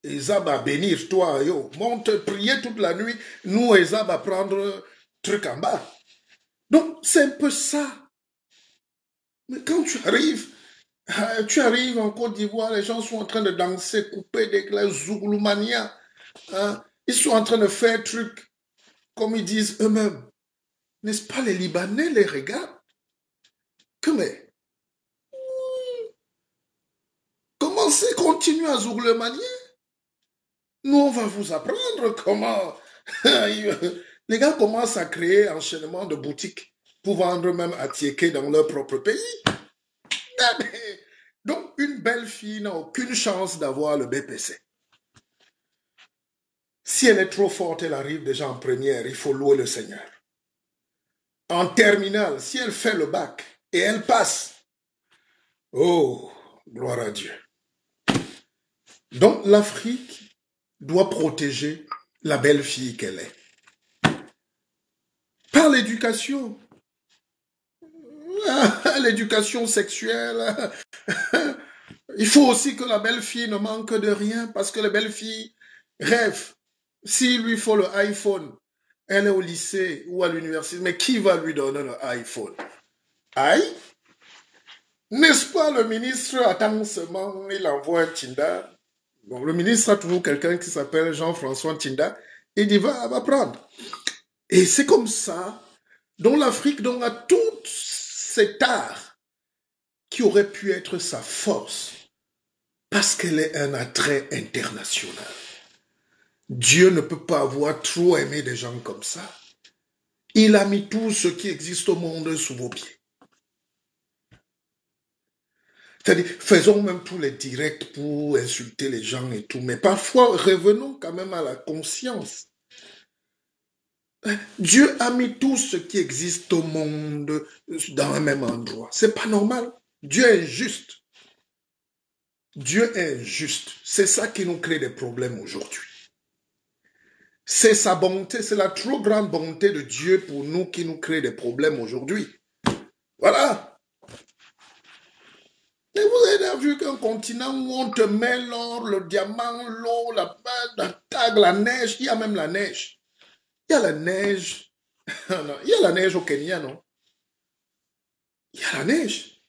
Speaker 1: Ezab bénir toi yo. Monte prier toute la nuit. Nous, Ezab prendre truc en bas. Donc c'est un peu ça. Mais quand tu arrives, euh, tu arrives en Côte d'Ivoire, les gens sont en train de danser, couper des glaces, Zouglumania. Hein? Ils sont en train de faire truc comme ils disent eux-mêmes. N'est-ce pas les Libanais les regardent? Commencez, continuez à manier. Nous, on va vous apprendre comment. Les gars commencent à créer enchaînement de boutiques pour vendre même à Tieke dans leur propre pays. Donc, une belle fille n'a aucune chance d'avoir le BPC. Si elle est trop forte, elle arrive déjà en première. Il faut louer le Seigneur. En terminale, si elle fait le bac, et elle passe. Oh, gloire à Dieu. Donc l'Afrique doit protéger la belle fille qu'elle est. Par l'éducation. L'éducation sexuelle. Il faut aussi que la belle fille ne manque de rien parce que la belle fille rêve. S'il lui faut le iPhone, elle est au lycée ou à l'université, mais qui va lui donner le iPhone? Aïe N'est-ce pas le ministre attend seulement, il envoie Tinda? Bon, le ministre a toujours quelqu'un qui s'appelle Jean-François Tinda. Il dit, va, va prendre. Et c'est comme ça, dont l'Afrique dont a tout cet art qui aurait pu être sa force, parce qu'elle est un attrait international. Dieu ne peut pas avoir trop aimé des gens comme ça. Il a mis tout ce qui existe au monde sous vos pieds. C'est-à-dire, faisons même tous les directs pour insulter les gens et tout, mais parfois revenons quand même à la conscience. Dieu a mis tout ce qui existe au monde dans un même endroit. C'est pas normal. Dieu est juste. Dieu est juste. C'est ça qui nous crée des problèmes aujourd'hui. C'est sa bonté, c'est la trop grande bonté de Dieu pour nous qui nous crée des problèmes aujourd'hui. Voilà. Et vous avez vu qu'un continent où on te met l'or, le diamant, l'eau, la, la tag, la neige, il y a même la neige. Il y a la neige. il y a la neige au Kenya, non? Il y a la neige.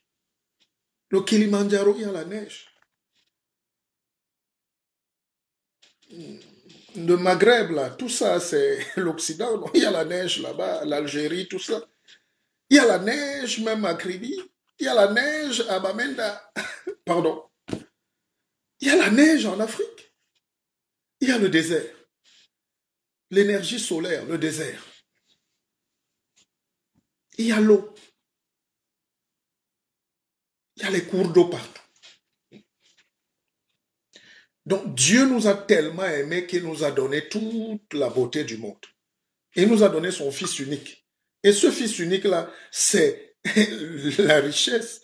Speaker 1: Le Kilimanjaro, il y a la neige. Le Maghreb, là, tout ça, c'est l'Occident. Il y a la neige là-bas, l'Algérie, tout ça. Il y a la neige, même à Kribi. Il y a la neige à Bamenda. Pardon. Il y a la neige en Afrique. Il y a le désert. L'énergie solaire, le désert. Il y a l'eau. Il y a les cours d'eau partout. Donc Dieu nous a tellement aimés qu'il nous a donné toute la beauté du monde. Il nous a donné son Fils unique. Et ce Fils unique-là, c'est la richesse.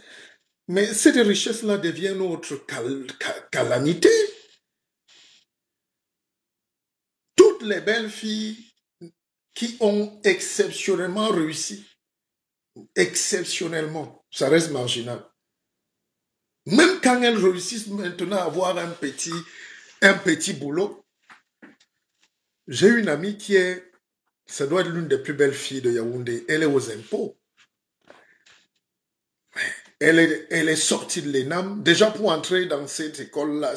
Speaker 1: Mais cette richesse-là devient notre calamité. Tout toutes les belles filles qui ont exceptionnellement réussi, exceptionnellement, ça reste marginal. Même quand elles réussissent maintenant à avoir un petit, un petit boulot, j'ai une amie qui est, ça doit être l'une des plus belles filles de Yaoundé, elle est aux impôts. Elle est, sortie de l'ENAM. Déjà pour entrer dans cette école-là,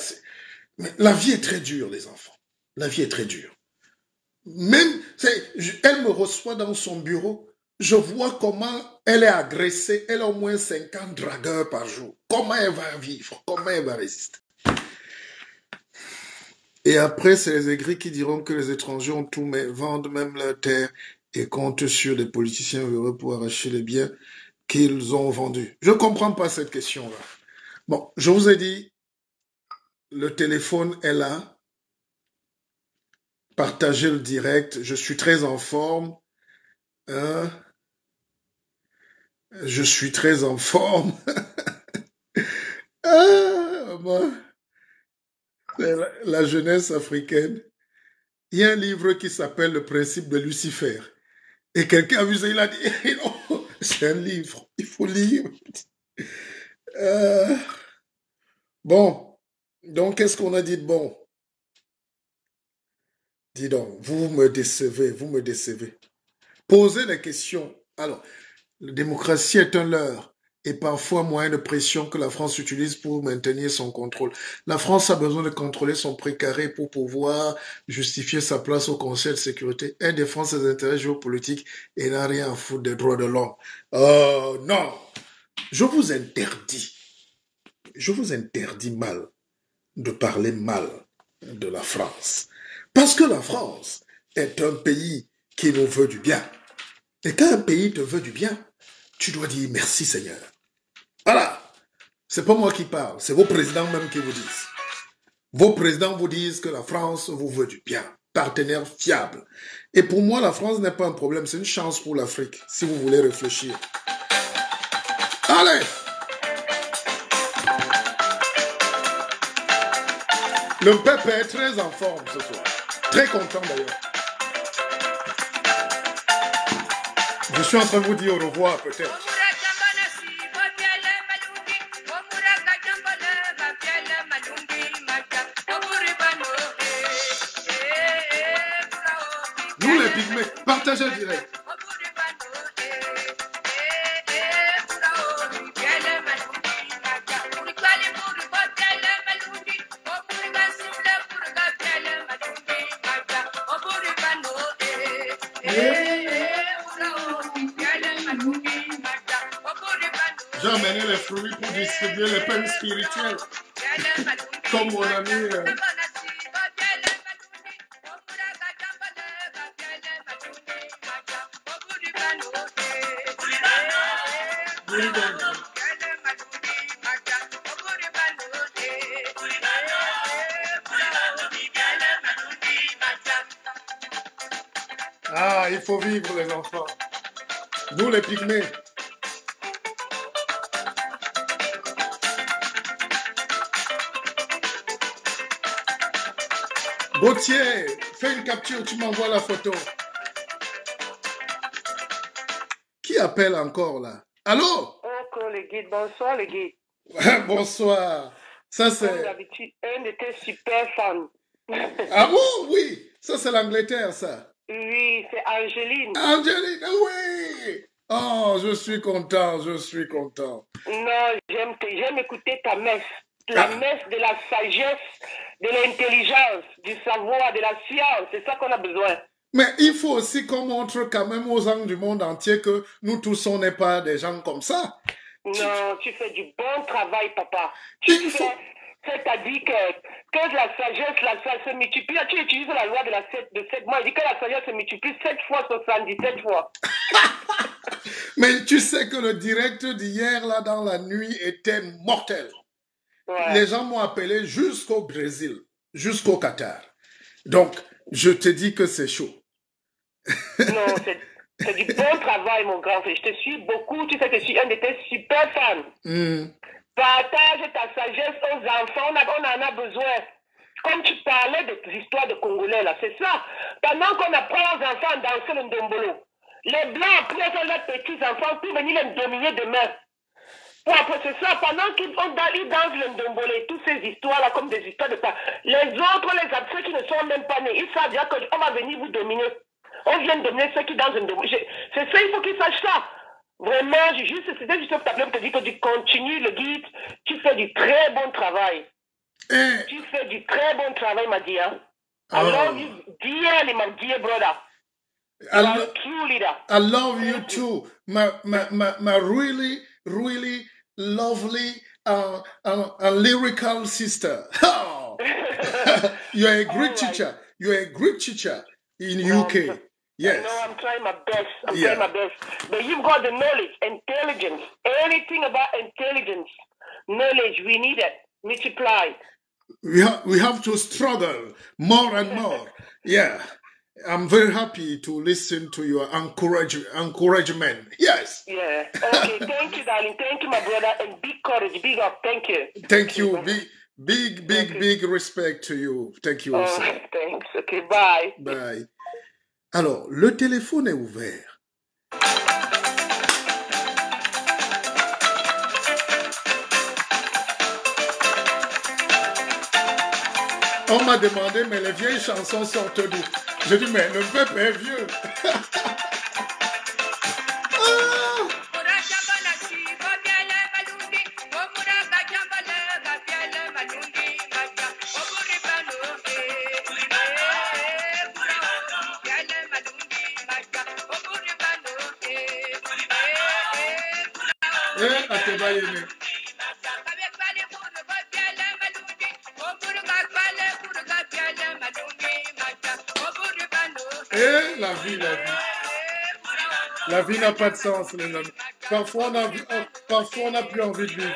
Speaker 1: la vie est très dure, les enfants. La vie est très dure. Même, elle me reçoit dans son bureau. Je vois comment elle est agressée. Elle a au moins 50 dragueurs par jour. Comment elle va vivre? Comment elle va résister? Et après, c'est les aigris qui diront que les étrangers ont tout, mais vendent même leur terre et comptent sur des politiciens heureux pour arracher les biens qu'ils ont vendus. Je ne comprends pas cette question-là. Bon, je vous ai dit, le téléphone est là. Partagez le direct. Je suis très en forme. Hein? Je suis très en forme. ah, la, la jeunesse africaine. Il y a un livre qui s'appelle Le principe de Lucifer. Et quelqu'un a vu ça, il a dit, c'est un livre, il faut lire. Euh, bon, donc qu'est-ce qu'on a dit de bon? Dis donc, vous me décevez, vous me décevez. Posez des questions. Alors, la démocratie est un leurre et parfois moyen de pression que la France utilise pour maintenir son contrôle. La France a besoin de contrôler son précaré pour pouvoir justifier sa place au Conseil de sécurité. Elle défend ses intérêts géopolitiques et n'a rien à foutre des droits de l'homme. Oh non Je vous interdis, je vous interdis mal de parler mal de la France. Parce que la France est un pays qui nous veut du bien. Et quand un pays te veut du bien, tu dois dire merci Seigneur. Voilà. C'est pas moi qui parle, c'est vos présidents même qui vous disent. Vos présidents vous disent que la France vous veut du bien, partenaire fiable. Et pour moi, la France n'est pas un problème, c'est une chance pour l'Afrique, si vous voulez réfléchir. Allez Le peuple est très en forme ce soir. Très content d'ailleurs. Je suis en train de vous dire au revoir peut-être. Partagez direct. J'ai amené les fruits pour distribuer les peines spirituelles. Comme mon ami. Euh, faut vivre les enfants. Nous les pygmées. Gauthier, fais une capture, tu m'envoies la photo. Qui appelle encore là? Allô?
Speaker 2: Le guide, bonsoir le guide.
Speaker 1: bonsoir. Ça c'est...
Speaker 2: un de tes super fans.
Speaker 1: ah bon Oui, ça c'est l'Angleterre ça.
Speaker 2: Oui, c'est Angéline.
Speaker 1: Angéline, oui. Oh, je suis content, je suis content.
Speaker 2: Non, j'aime, j'aime écouter ta messe. La ah. messe de la sagesse, de l'intelligence, du savoir, de la science. C'est ça qu'on a besoin.
Speaker 1: Mais il faut aussi qu'on montre quand même aux gens du monde entier que nous tous, on n'est pas des gens comme ça.
Speaker 2: Non, tu fais du bon travail, papa. Tu fais, c'est-à-dire que, que la sagesse, la sagesse se multiplie. Tu utilises la loi de, la 7, de 7 mois. Il dit que la sagesse se multiplie 7 fois 77 fois.
Speaker 1: Mais tu sais que le direct d'hier, là, dans la nuit, était mortel. Les gens m'ont appelé jusqu'au Brésil, jusqu'au Qatar. Donc, je te dis que c'est chaud.
Speaker 2: non, c'est du bon travail, mon grand frère. Je te suis beaucoup. Tu sais que je suis un de tes super fans. Hmm. Partage ta sagesse aux enfants, on, en a besoin. comme tu parlais des histoires de Congolais, là, c'est ça. Pendant qu'on apprend aux enfants à danser le ndombolo, les Blancs prennent leurs petits-enfants pour venir les dominer demain. Pour après, c'est ça, pendant qu'ils ils dansent le ndombolo toutes ces histoires-là comme des histoires de pas. Les autres, les absurdes qui ne sont même pas nés, ils savent déjà qu'on va venir vous dominer. On vient de dominer ceux qui dansent le ndombolo. C'est ça, il faut qu'ils sachent ça. Vraiment, juste, c'était juste pour te dire que tu continues le guide, tu fais du très bon travail. Eh. Tu fais du très bon travail, ma dear. I oh. love you dearly, my dear brother.
Speaker 1: I, lo true leader. I love you too, my, my, my, my really, really lovely uh, uh, uh lyrical sister. Oh. You're a Greek teacher. You're a Greek teacher in UK. Yes.
Speaker 2: I know I'm trying my best. I'm yeah. trying my best. But you've got the knowledge, intelligence, anything about intelligence, knowledge, we need it. Multiply.
Speaker 1: We, ha- we have to struggle more and more. yeah. I'm very happy to listen to your encourage, encouragement. Yes.
Speaker 2: Yeah. Okay. Thank you, darling. Thank you, my brother. And big courage. Big up. Thank you.
Speaker 1: Thank you. Big, big, big, big respect to you. Thank you oh,
Speaker 2: also. Oh, thanks. Okay. Bye.
Speaker 1: Bye. Alors, le téléphone est ouvert. On m'a demandé, mais les vieilles chansons sortent d'où? Je dis, mais le peuple est vieux. vie n'a pas de sens, les amis. Parfois, on n'a plus envie de vivre.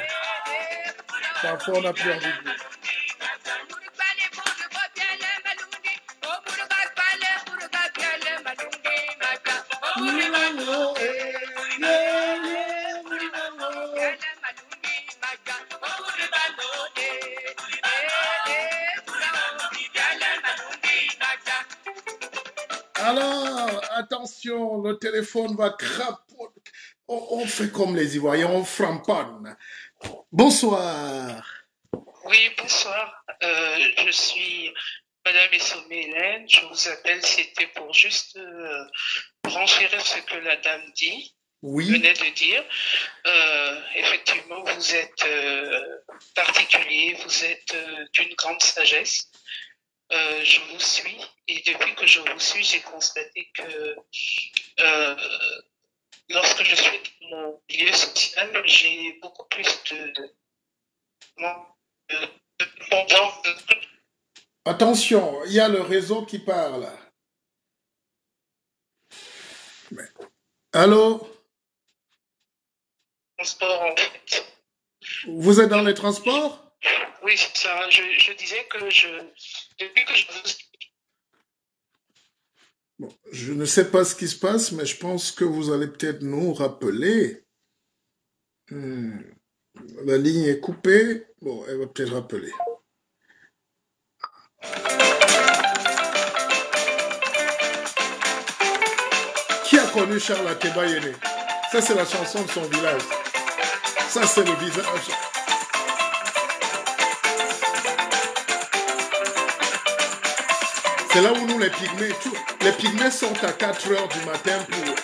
Speaker 1: Parfois, on n'a plus envie de vivre. Le téléphone va craper. On, fait comme les Ivoiriens, on framponne. Bonsoir.
Speaker 3: Oui, bonsoir. Euh, je suis Madame Essomé Hélène. Je vous appelle, c'était pour juste euh, ce que la dame dit.
Speaker 1: Oui.
Speaker 3: venait de dire. Euh, effectivement, vous êtes euh, particulier, vous êtes d'une grande sagesse. Euh, je vous suis et depuis que je vous suis, j'ai constaté que euh, lorsque je suis dans mon milieu social, j'ai beaucoup plus de, de,
Speaker 1: Attention, il y a le réseau qui parle. Allô?
Speaker 3: Transport, en fait.
Speaker 1: Vous êtes dans les transports?
Speaker 3: Oui, c'est ça. Je, disais que je, je
Speaker 1: ne sais pas ce qui se passe, mais je pense que vous allez peut-être nous rappeler. Hmm. La ligne est coupée. Bon, elle va peut-être rappeler. Qui a connu Charles Ateba Ça, c'est la chanson de son village. Ça, c'est le visage. C'est là où nous, les pygmées, les pygmées sont à 4 heures du matin pour...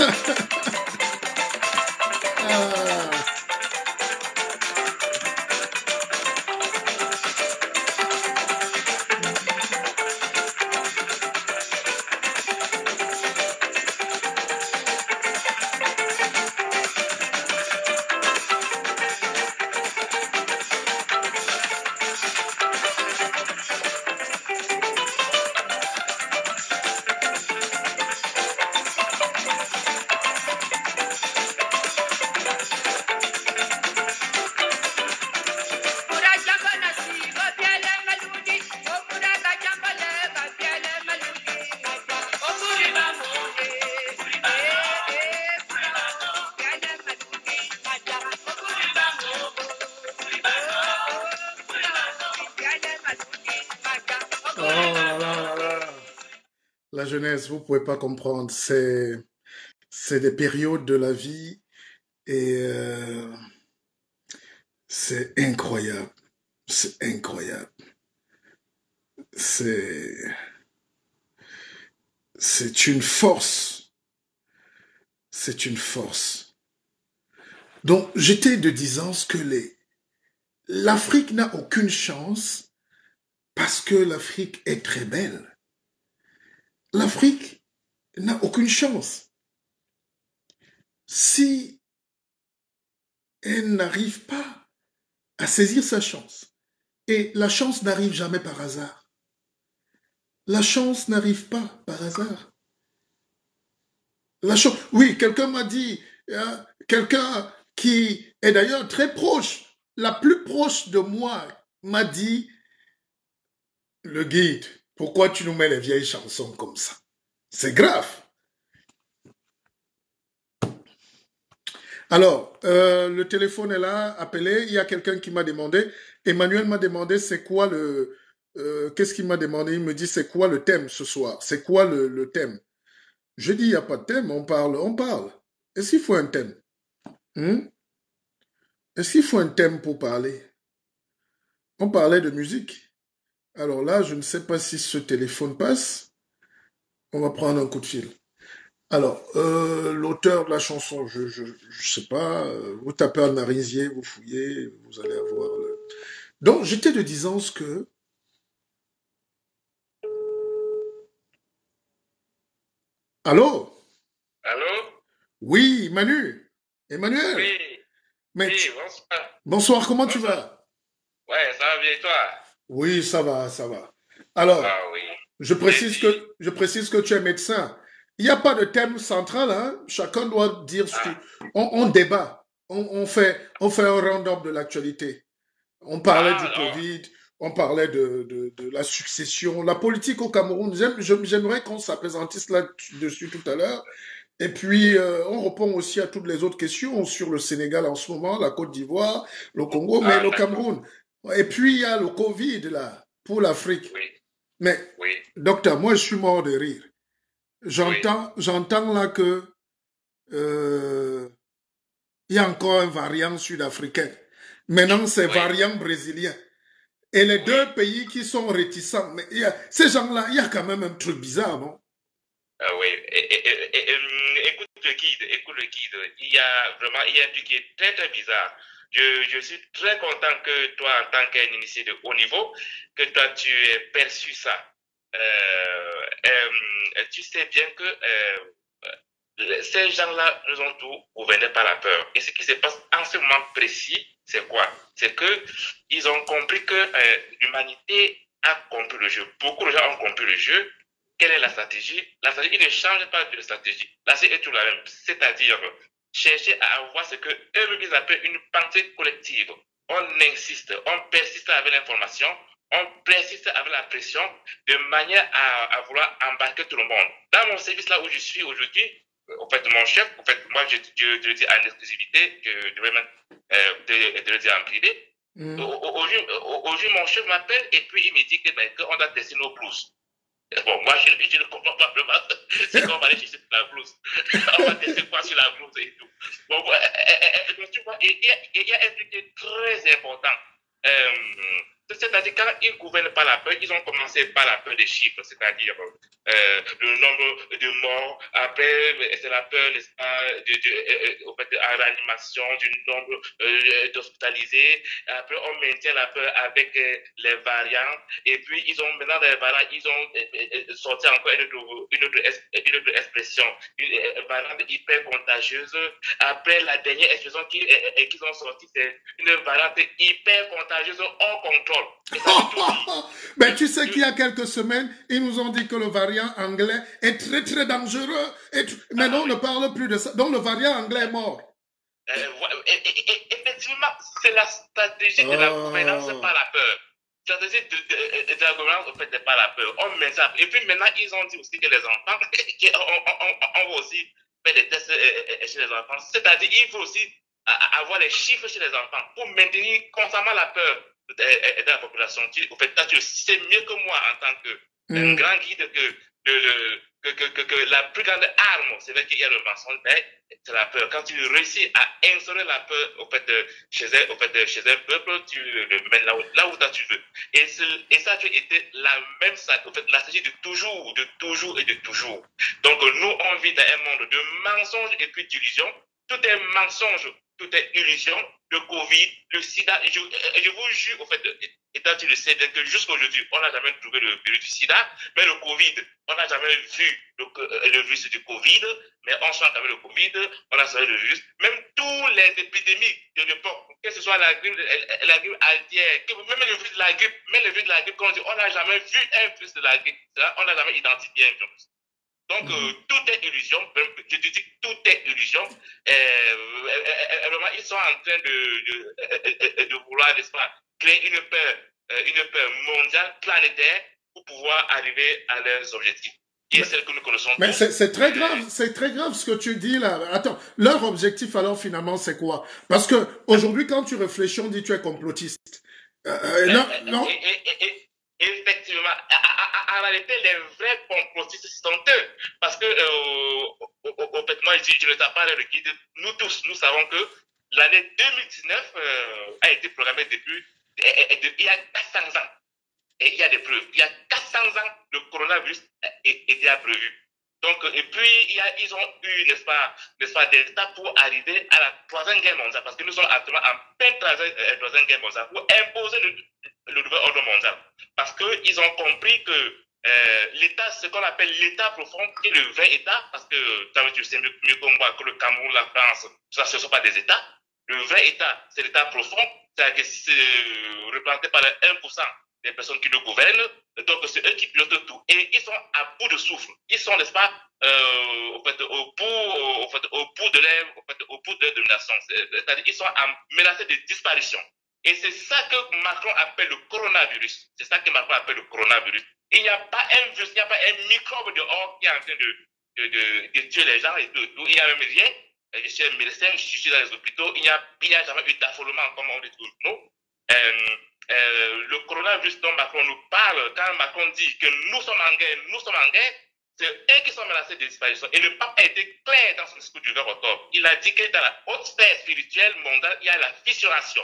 Speaker 1: ah. Jeunesse, vous pouvez pas comprendre. C'est, c'est des périodes de la vie et euh, c'est incroyable. C'est incroyable. C'est, c'est une force. C'est une force. Donc, j'étais de disant que l'Afrique n'a aucune chance parce que l'Afrique est très belle. L'Afrique aucune chance. Si elle n'arrive pas à saisir sa chance, et la chance n'arrive jamais par hasard, la chance n'arrive pas par hasard. La chance, oui, quelqu'un m'a dit, hein, quelqu'un qui est d'ailleurs très proche, la plus proche de moi, m'a dit, le guide, pourquoi tu nous mets les vieilles chansons comme ça? C'est grave. Alors, euh, le téléphone est là, appelé. Il y a quelqu'un qui m'a demandé. Emmanuel m'a demandé c'est quoi le. Euh, qu'est-ce qu'il m'a demandé? Il me dit c'est quoi le thème ce soir? C'est quoi le, thème? Je dis il n'y a pas de thème, on parle, on parle. Est-ce qu'il faut un thème? Hmm? Est-ce qu'il faut un thème pour parler? On parlait de musique. Alors là, je ne sais pas si ce téléphone passe. On va prendre un coup de fil. Alors, euh, l'auteur de la chanson, je ne sais pas, euh, vous tapez un narisier, vous fouillez, vous allez avoir le... Donc, j'étais de disance que... Allô?
Speaker 4: Allô?
Speaker 1: Oui, Manu Emmanuel?
Speaker 4: Oui, oui bonsoir.
Speaker 1: Bonsoir, comment tu vas?
Speaker 4: Ouais, ça va bien, toi?
Speaker 1: Oui, ça va, ça va. Alors,
Speaker 4: ah
Speaker 1: je, précise que, je précise que tu es médecin. Il n'y a pas de thème central, hein? chacun doit dire ce qu'il... Ah. On, débat, on, fait, on fait un round-up de l'actualité. On parlait ah, du Covid, on parlait de, de, la succession, la politique au Cameroun. J'aimerais qu'on s'apaisantisse là-dessus tout à l'heure. Et puis, euh, on répond aussi à toutes les autres questions sur le Sénégal en ce moment, la Côte d'Ivoire, le Congo, mais le Cameroun. Et puis, il y a le Covid, là, pour l'Afrique.
Speaker 4: Oui.
Speaker 1: Mais,
Speaker 4: oui.
Speaker 1: docteur, moi, je suis mort de rire. J'entends, j'entends là que euh, il y a encore un variant sud-africain. Maintenant, c'est variant brésilien. Et les deux pays qui sont réticents, mais il y a, ces gens-là, il y a quand même un truc bizarre, non?
Speaker 4: Ah oui, écoute le guide, écoute le guide. Il y a vraiment, il y a un truc qui est très très bizarre. Je, je, suis très content que toi, en tant qu'un initié de haut niveau, que toi, tu aies perçu ça. Euh, euh, tu sais bien que euh, ces gens-là nous ont tout gouverné par la peur. Et ce qui se passe en ce moment précis, c'est quoi? C'est que ils ont compris que l'humanité a compris le jeu. Beaucoup de gens ont compris le jeu. Quelle est la stratégie? La stratégie ne change pas de stratégie. La stratégie est toujours la même. C'est-à-dire chercher à avoir ce que eux appellent une pensée collective. On insiste, on persiste avec l'information, on persiste avec la pression de manière à, vouloir embarquer tout le monde. Dans mon service là où je suis aujourd'hui, euh, en fait, mon chef, en fait, moi, je, je, le dis en exclusivité, je devrais même euh, de, le dire en privé. Mm. Aujourd'hui, mon chef m'appelle et puis il me dit ben, qu'on doit tester nos blouses. Bon, moi, je, ne comprends pas vraiment. C'est qu'on va aller chercher la blouse. On va tester quoi sur la blouse et tout. Bon, tu vois, il y, a, il y a un truc très important. Euh, c'est-à-dire, quand ils ne gouvernent pas la peur, ils ont commencé par la peur des chiffres, c'est-à-dire euh, le nombre de morts. Après, c'est la peur, n'est-ce pas, de, de, euh, euh, de, à réanimation, du nombre d'hospitalisés. Après, on maintient la peur avec les variants. Et puis, ils ont, maintenant, les variants, ils ont sorti encore une autre expression, une variante hyper contagieuse. Après, la dernière expression qu'ils ont sortie, c'est une variante hyper contagieuse hors contrôle.
Speaker 1: Mais tu sais qu'il y a quelques semaines, ils nous ont dit que le variant anglais est très très dangereux. Et Maintenant, on ne parle plus de ça. Donc le variant anglais est mort.
Speaker 4: Euh, effectivement, c'est la stratégie de la oh. gouvernance par la peur. La stratégie de, de, la gouvernance, en fait, n'est pas la peur. On met ça. Et puis maintenant, ils ont dit aussi que les enfants, on, on, va aussi faire des tests euh, euh, chez les enfants. C'est-à-dire, il faut aussi avoir les chiffres chez les enfants pour maintenir constamment la peur aider la population. Tu, au fait, tu sais mieux que moi en tant que mm. grand guide que, que, que, que, la plus grande arme, c'est vrai qu'il y a le mensonge, mais c'est la peur. Quand tu réussis à instaurer la peur au fait, de, chez, un, au fait de, chez un peuple, tu le mets là où, là où tu veux. Et, et ça, tu été la même, au fait, la stratégie de toujours, de toujours et de toujours. Donc, nous, on vit dans un monde de mensonges et puis d'illusions. Tout est mensonge, tout est illusion. Le Covid, le sida, je, vous jure, au fait, et tu le sais bien que jusqu'aujourd'hui, on n'a jamais trouvé le virus du sida, mais le Covid, on n'a jamais vu le, euh, virus du Covid, mais on sent qu'avec le Covid, on a sauvé le virus. Même tous les épidémies de l'époque, que ce soit la grippe, la grippe altière, même le virus de la grippe, même le virus de la grippe, on n'a jamais vu un virus de la grippe, on n'a jamais identifié un virus. Donc, euh, mm-hmm. tout est illusion. Je dis que tout est illusion. Euh, vraiment, ils sont en train de, de, de vouloir, n'est-ce pas, créer une peur, euh, une peur mondiale, planétaire, pour pouvoir arriver à leurs objectifs. Qui est celle que nous connaissons.
Speaker 1: Mais c'est très grave, c'est très grave ce que tu dis là. Attends, leur objectif alors finalement c'est quoi? Parce que aujourd'hui quand tu réfléchis, on dit tu es complotiste.
Speaker 4: Euh, euh non, non. Et, effectivement, en réalité, les vrais complotistes sont eux. Parce que, euh, moi, je, je ne sais pas le guide. Nous tous, nous savons que l'année 2019 euh, a été programmée depuis il y a 400 ans. Et il y a des preuves. Il y a 400 ans, le coronavirus était prévu. Donc, et puis, il y a, ils ont eu, n'est-ce pas, pas, des étapes pour arriver à la troisième guerre mondiale, parce que nous sommes actuellement en pleine troisième, euh, troisième guerre mondiale, pour imposer le, le nouvel ordre mondial. Parce qu'ils ont compris que euh, l'État, ce qu'on appelle l'État profond, qui est le vrai État, parce que tu sais mieux, que moi que le Cameroun, la France, ça, ce ne sont pas des États. Le vrai État, c'est l'État profond, c'est-à-dire que c'est euh, représenté par 1% des personnes qui le gouvernent, donc c'est eux qui pilotent tout. Et ils sont à bout de souffle. Ils sont, n'est-ce pas, euh, au, bout, au, bout de leur, au bout de leur domination. C'est-à-dire qu'ils sont menacés de disparition. Et c'est ça que Macron appelle le coronavirus. C'est ça que Macron appelle le coronavirus. Il n'y a pas un virus, il n'y a pas un microbe dehors qui est en train de, de, de, tuer les gens et tout. Il n'y a même rien je suis un médecin, je suis dans les hôpitaux, il n'y a, a, jamais eu d'affolement, comme on dit toujours. Euh, euh, le coronavirus dont Macron nous parle, quand Macron dit que nous sommes en guerre, nous sommes en guerre, c'est eux qui sont menacés de disparition. Et le pape a été clair dans son discours du 20 octobre. Il a dit que dans la haute sphère spirituelle mondiale, il y a la fissuration.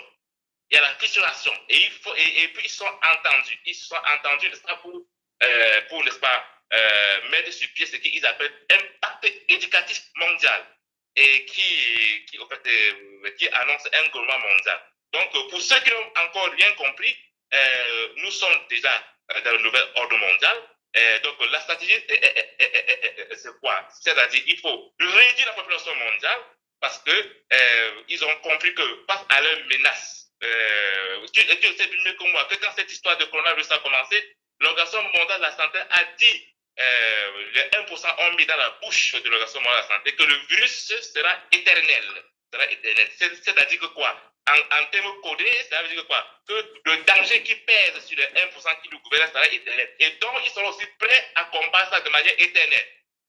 Speaker 4: Il y a la fissuration. Et, il faut, et, puis ils sont entendus. Ils sont entendus, n'est-ce pas, pour, euh, pour n'est-ce pas, euh, mettre sur pied ce qu'ils appellent un pacte éducatif mondial et qui, qui, fait, euh, qui annonce un gouvernement mondial. Donc, euh, pour ceux qui n'ont encore rien compris, euh, nous sommes déjà dans le nouvel ordre mondial. donc, la stratégie, c'est quoi? C'est-à-dire, il faut réduire la population mondiale parce que ils ont compris que face à leurs menaces, tu, sais mieux que moi que quand cette histoire de coronavirus a commencé, l'Organisation mondiale de la santé a dit euh, les 1% ont mis dans la bouche de l'Organisation mondiale de la santé que le virus sera éternel. Sera éternel. C'est-à-dire que quoi? En, termes codés, ça veut dire quoi? Que le danger qui pèse sur les 1% qui nous gouvernent sera éternel. Et donc, ils sont aussi prêts à combattre ça de manière éternelle.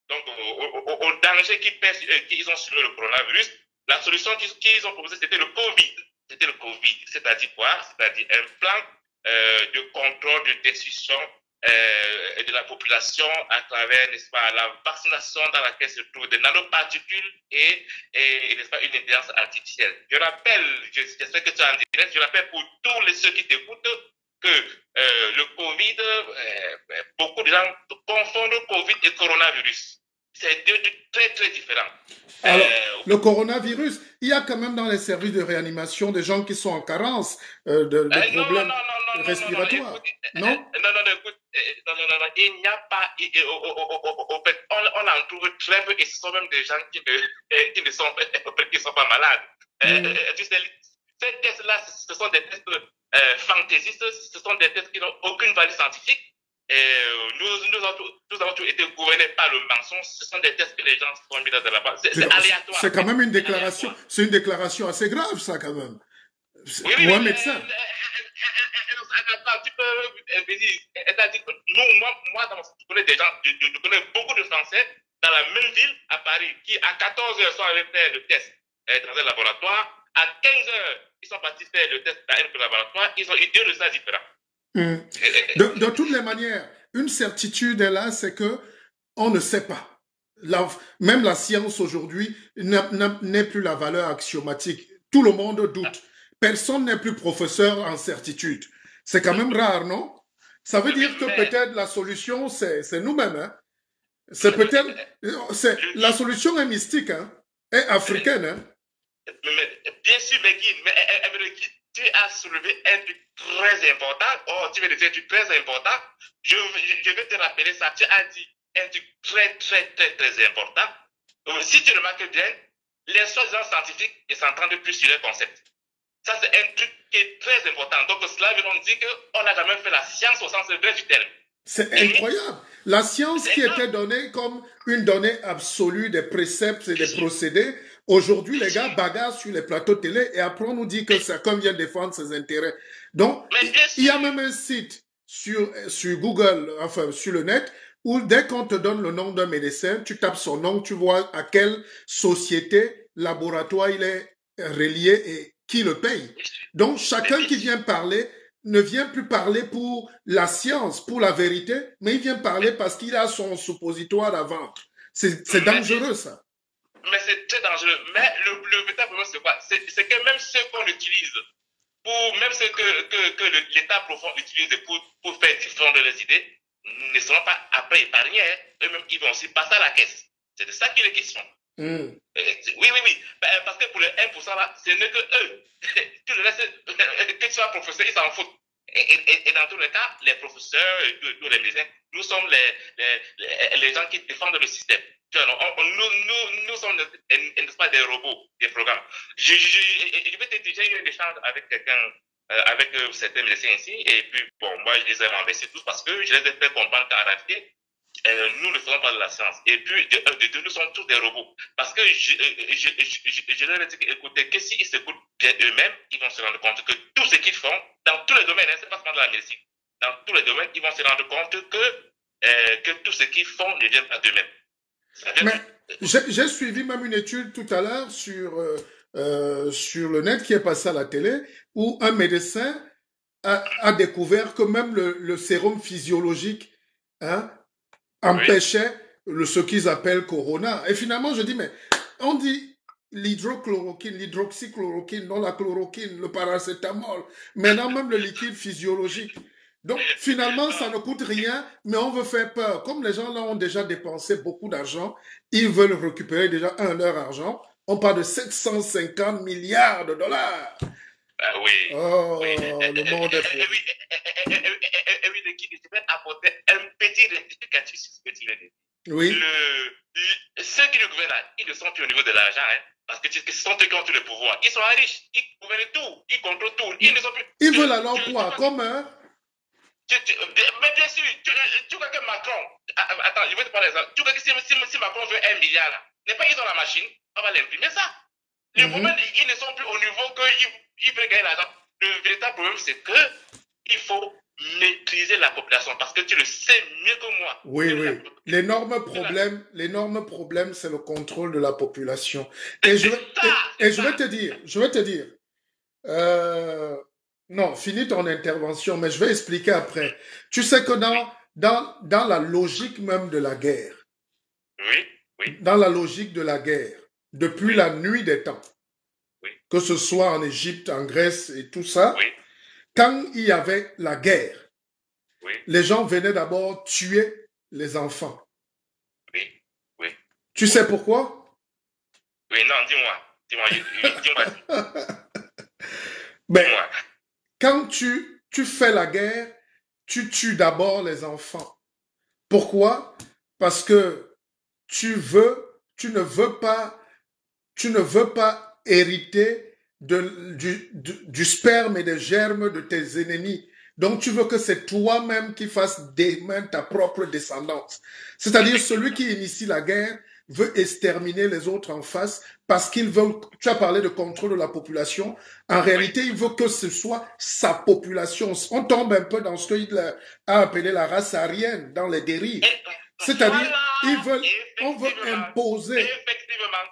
Speaker 4: Donc, au, danger qui pèse, euh, qu'ils ont sur le coronavirus, la solution qu'ils ont proposée, c'était le Covid. C'était le Covid. C'est-à-dire quoi? C'est-à-dire un plan euh, de contrôle, de destruction euh, de la population à travers, n'est-ce pas, la vaccination dans laquelle se trouvent des nanoparticules et, et n'est-ce pas, une intelligence artificielle. Je rappelle, j'espère que tu en direct, je rappelle pour tous les ceux qui t'écoutent que euh, le Covid, euh, beaucoup de gens confondent Covid et coronavirus. C'est deux trucs très, très différents.
Speaker 1: Alors, le coronavirus, il y a quand même dans les services de réanimation des gens qui sont en carence de, de problèmes non, non, non, respiratoires. Non, non,
Speaker 4: non, écoute, non, non, non, il n'y a pas, on, on en trouve très peu et ce sont même des gens qui ne, qui ne sont, qui sont pas malades. Mm. Tu sais, ces tests-là, ce sont des tests fantaisistes, ce sont des tests qui n'ont aucune valeur scientifique. Et nous, nous, avons, nous avons toujours été gouvernés par le mensonge. Ce sont des tests que les gens sont mis dans la base. C'est aléatoire.
Speaker 1: C'est quand même une déclaration. C'est une déclaration assez grave, ça, quand même. Oui, oui, Ou un médecin
Speaker 4: tu peux venir. C'est-à-dire que nous, moi, moi je connais des gens, je, connais beaucoup de Français dans la même ville à Paris qui, à 14 heures, sont allés faire le test euh, dans un laboratoire. À 15 heures, ils sont partis faire le test dans un laboratoire. Ils ont eu deux résultats différents.
Speaker 1: Hum. De, de toutes les manières, une certitude est là, c'est que on ne sait pas. même la science aujourd'hui n'est plus la valeur axiomatique. Tout le monde doute. Personne n'est plus professeur en certitude. C'est quand même rare, non? Ça veut dire que peut-être la solution, c'est nous-mêmes. Hein? C'est peut-être... La solution est mystique, hein? est africaine. Hein?
Speaker 4: bien sûr, mais, mais, tu as soulevé un truc très important. Oh, tu veux dire un truc très important? Je, je, vais te rappeler ça. Tu as dit un truc très, très, très, très important. Si tu remarques bien, les soi-disant scientifiques ne s'entendent plus sur les concepts. Ça, c'est un truc qui est très important. Donc, cela veut dire qu'on n'a jamais fait la science au sens vrai du terme.
Speaker 1: C'est incroyable. La science qui était donnée comme une donnée absolue des préceptes et des procédés, aujourd'hui, les gars bagarrent sur les plateaux télé et après on nous dit que comme vient défendre ses intérêts. Donc, il y a même un site sur, sur Google, enfin sur le net, où dès qu'on te donne le nom d'un médecin, tu tapes son nom, tu vois à quelle société, laboratoire il est relié et qui le paye. Donc, chacun qui vient parler ne vient plus parler pour la science, pour la vérité, mais il vient parler parce qu'il a son suppositoire à vendre. C'est dangereux, ça.
Speaker 4: Mais c'est très dangereux. Mais le, le véritable problème, c'est quoi? C'est que même ceux qu'on utilise, pour, même ceux que, que, que l'État profond utilise pour, pour faire diffondre les idées, ne seront pas après épargnés. Hein. Eux-mêmes, ils vont aussi passer à la caisse. C'est de ça qu'il est question. Hmm. Euh, oui, oui, oui. Ben, parce que pour les 1%, là, ce n'est que eux. Tout le reste, que tu sois professeur, ils s'en foutent. Et, et, dans tous les cas, les professeurs, tous les médecins, nous sommes les, les, les, gens qui défendent le système. Nous, nous, nous sommes, pas, des robots, des programmes. Je, je, je vais te dire, j'ai eu un échange avec quelqu'un, euh, avec euh, certains médecins ici, et puis, bon, moi, je les ai renversés tous parce que je les ai fait comprendre qu'en réalité, euh, nous ne faisons pas de la science. Et puis, de, de, de, nous sommes tous des robots. Parce que je, je, je, je leur ai dit, écoutez, que s'ils s'écoutent bien eux-mêmes, ils vont se rendre compte que tout ce qu'ils font, dans tous les domaines, hein, c'est pas seulement de la médecine, dans tous les domaines, ils vont se rendre compte que, euh, que tout ce qu'ils font ne vient pas d'eux-mêmes.
Speaker 1: J'ai suivi même une étude tout à l'heure sur, euh, euh, sur le net qui est passé à la télé, où un médecin a, a découvert que même le, le sérum physiologique hein, empêchait ce qu'ils appellent Corona. Et finalement, je dis, mais on dit l'hydrochloroquine, l'hydroxychloroquine, non la chloroquine, le paracétamol, maintenant même le liquide physiologique. Donc finalement, ça ne coûte rien, mais on veut faire peur. Comme les gens là ont déjà dépensé beaucoup d'argent, ils veulent récupérer déjà un leur argent. On parle de 750 milliards de dollars.
Speaker 4: Ah oui.
Speaker 1: Oh, le monde est fou.
Speaker 4: Oui, je vais apporter un petit rectificatif sur ce que tu viens de dire.
Speaker 1: Oui.
Speaker 4: Le, ceux qui nous gouvernent, ils ne sont plus au niveau de l'argent, hein, parce que ce sont eux qui ont tout le pouvoir. Ils sont riches, ils gouvernent tout, ils contrôlent tout. Ils ne sont plus.
Speaker 1: Ils veulent alors quoi? Comme un.
Speaker 4: mais bien sûr, tu, tu vois que Macron, ah, ah, attends, je vais te parler ça. Tu vois que si, si, si Macron veut un milliard, n'est pas ils ont la machine, on va l'imprimer ça. Le mm -hmm. problème, ils ne sont plus au niveau qu'ils il veut gagner l'argent. Le véritable problème, c'est que il faut maîtriser la population parce que tu le sais mieux que moi.
Speaker 1: Oui, oui. L'énorme problème, l'énorme problème, c'est le contrôle de la population. Et je, vais, et, je vais te dire, je vais te dire, euh, non, finis ton intervention, mais je vais expliquer après. Tu sais que dans, dans, dans la logique même de la guerre,
Speaker 4: oui, oui.
Speaker 1: dans la logique de la guerre, depuis la nuit des temps, que ce soit en Égypte, en Grèce et tout ça,
Speaker 4: oui.
Speaker 1: quand il y avait la guerre,
Speaker 4: oui.
Speaker 1: les gens venaient d'abord tuer les enfants.
Speaker 4: Oui, oui.
Speaker 1: Tu sais pourquoi?
Speaker 4: Oui, non, dis-moi. Dis-moi, dis-moi.
Speaker 1: ben, dis quand tu, tu fais la guerre, tu tues d'abord les enfants. Pourquoi? Parce que tu veux, tu ne veux pas, tu ne veux pas hériter de, du, du, du, sperme et des germes de tes ennemis. Donc tu veux que c'est toi-même qui fasses des mains ta propre descendance. C'est-à-dire celui qui initie la guerre veut exterminer les autres en face parce qu'il veut, tu as parlé de contrôle de la population, en réalité il veut que ce soit sa population. On tombe un peu dans ce qu'il a appelé la race aryenne, dans les dérives. C'est-à-dire, ils veulent, on veut imposer.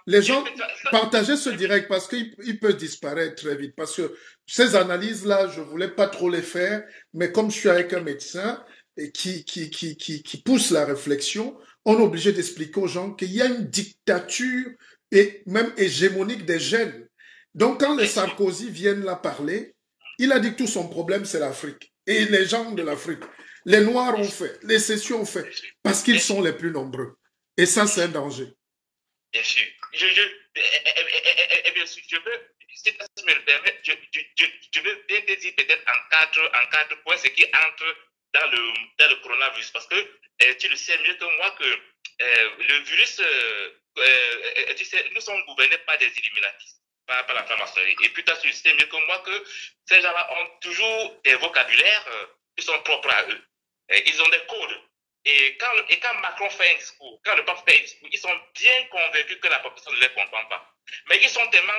Speaker 1: Les gens partager ce direct parce qu'il peut disparaître très vite. Parce que ces analyses-là, je voulais pas trop les faire, mais comme je suis avec un médecin et qui, qui, qui, qui, qui pousse la réflexion, on est obligé d'expliquer aux gens qu'il y a une dictature et même hégémonique des gènes. Donc quand les Sarkozy viennent là parler, il a dit que tout son problème c'est l'Afrique et les gens de l'Afrique. Les Noirs ont fait, les sessions ont fait, parce qu'ils sont les plus nombreux. Et ça, c'est un danger.
Speaker 4: Bien sûr. Je, je, et, bien sûr, je veux, si tu me le permets, je, je, je, veux bien te dire peut-être en quatre, en quatre points ce qui entre dans le, dans le coronavirus. Parce que euh, tu le sais mieux que moi que euh, le virus, euh, euh, tu sais, nous sommes gouvernés par des illuminatistes, par, par la franc-maçonnerie. Et puis tu sais mieux que moi que ces gens-là ont toujours des vocabulaires qui sont propres à eux. Ils ont des codes. Et quand, et quand Macron fait un discours, quand le pape fait un discours, ils sont bien convaincus que la population ne les comprend pas. Mais ils, sont tellement,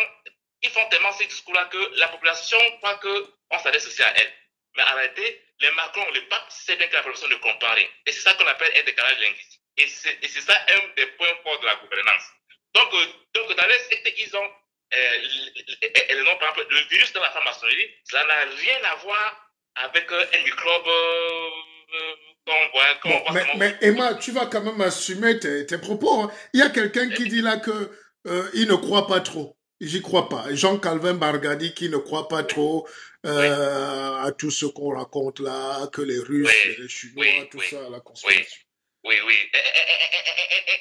Speaker 4: ils font tellement ces discours-là que la population croit qu'on s'adresse aussi à elle. Mais en réalité, les Macron, le pape, c'est bien que la population ne comprend rien. Et c'est ça qu'on appelle un décalage linguistique. Et c'est ça un des points forts de la gouvernance. Donc, euh, donc dans les ils ont, euh, non, par exemple, le virus de la franc-maçonnerie, ça n'a rien à voir avec euh, un microbe euh,
Speaker 1: mais, Emma, tu vas quand même assumer tes, propos. Hein. Il y a quelqu'un qui dit là que euh, il ne croit pas trop. J'y crois pas. Jean Calvin Bargadi qui ne croit pas trop euh, à tout ce qu'on raconte là, que les Russes, les Chinois, tout ça, la conspiration.
Speaker 4: Oui, oui.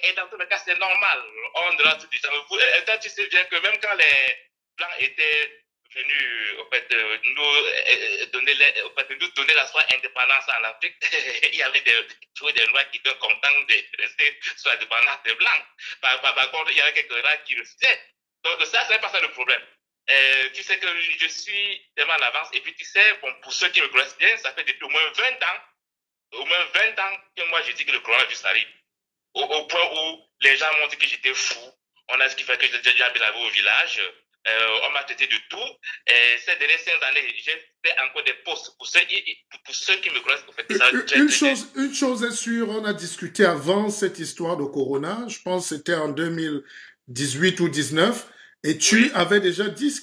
Speaker 4: Et, dans tous les cas, c'est normal. On doit tout dire. Tu sais bien que même quand les Blancs étaient venu au fait, nous, euh, donner, fait, nous donner la soie indépendance en Afrique, il y avait des, des lois qui étaient contents de rester sous la dépendance des Blancs. Par, par, contre, il y avait quelques lois qui refusaient. Donc ça, c'est pas ça le problème. Euh, tu sais que je suis tellement en avance. Et puis tu sais, bon, pour ceux qui me connaissent bien, ça fait depuis au moins 20 ans, au moins 20 ans que moi je dis que le coronavirus arrive. Au, au point où les gens m'ont dit que j'étais fou. On a ce qui fait que j'étais déjà bien au village. Euh, on m'a traité de tout. Et ces dernières cinq années, j'ai fait encore des postes pour ceux, pour ceux qui me connaissent. En fait,
Speaker 1: ça, une, chose, une chose est sûre, on a discuté avant cette histoire de Corona, je pense que c'était en 2018 ou 19, et tu avais déjà dit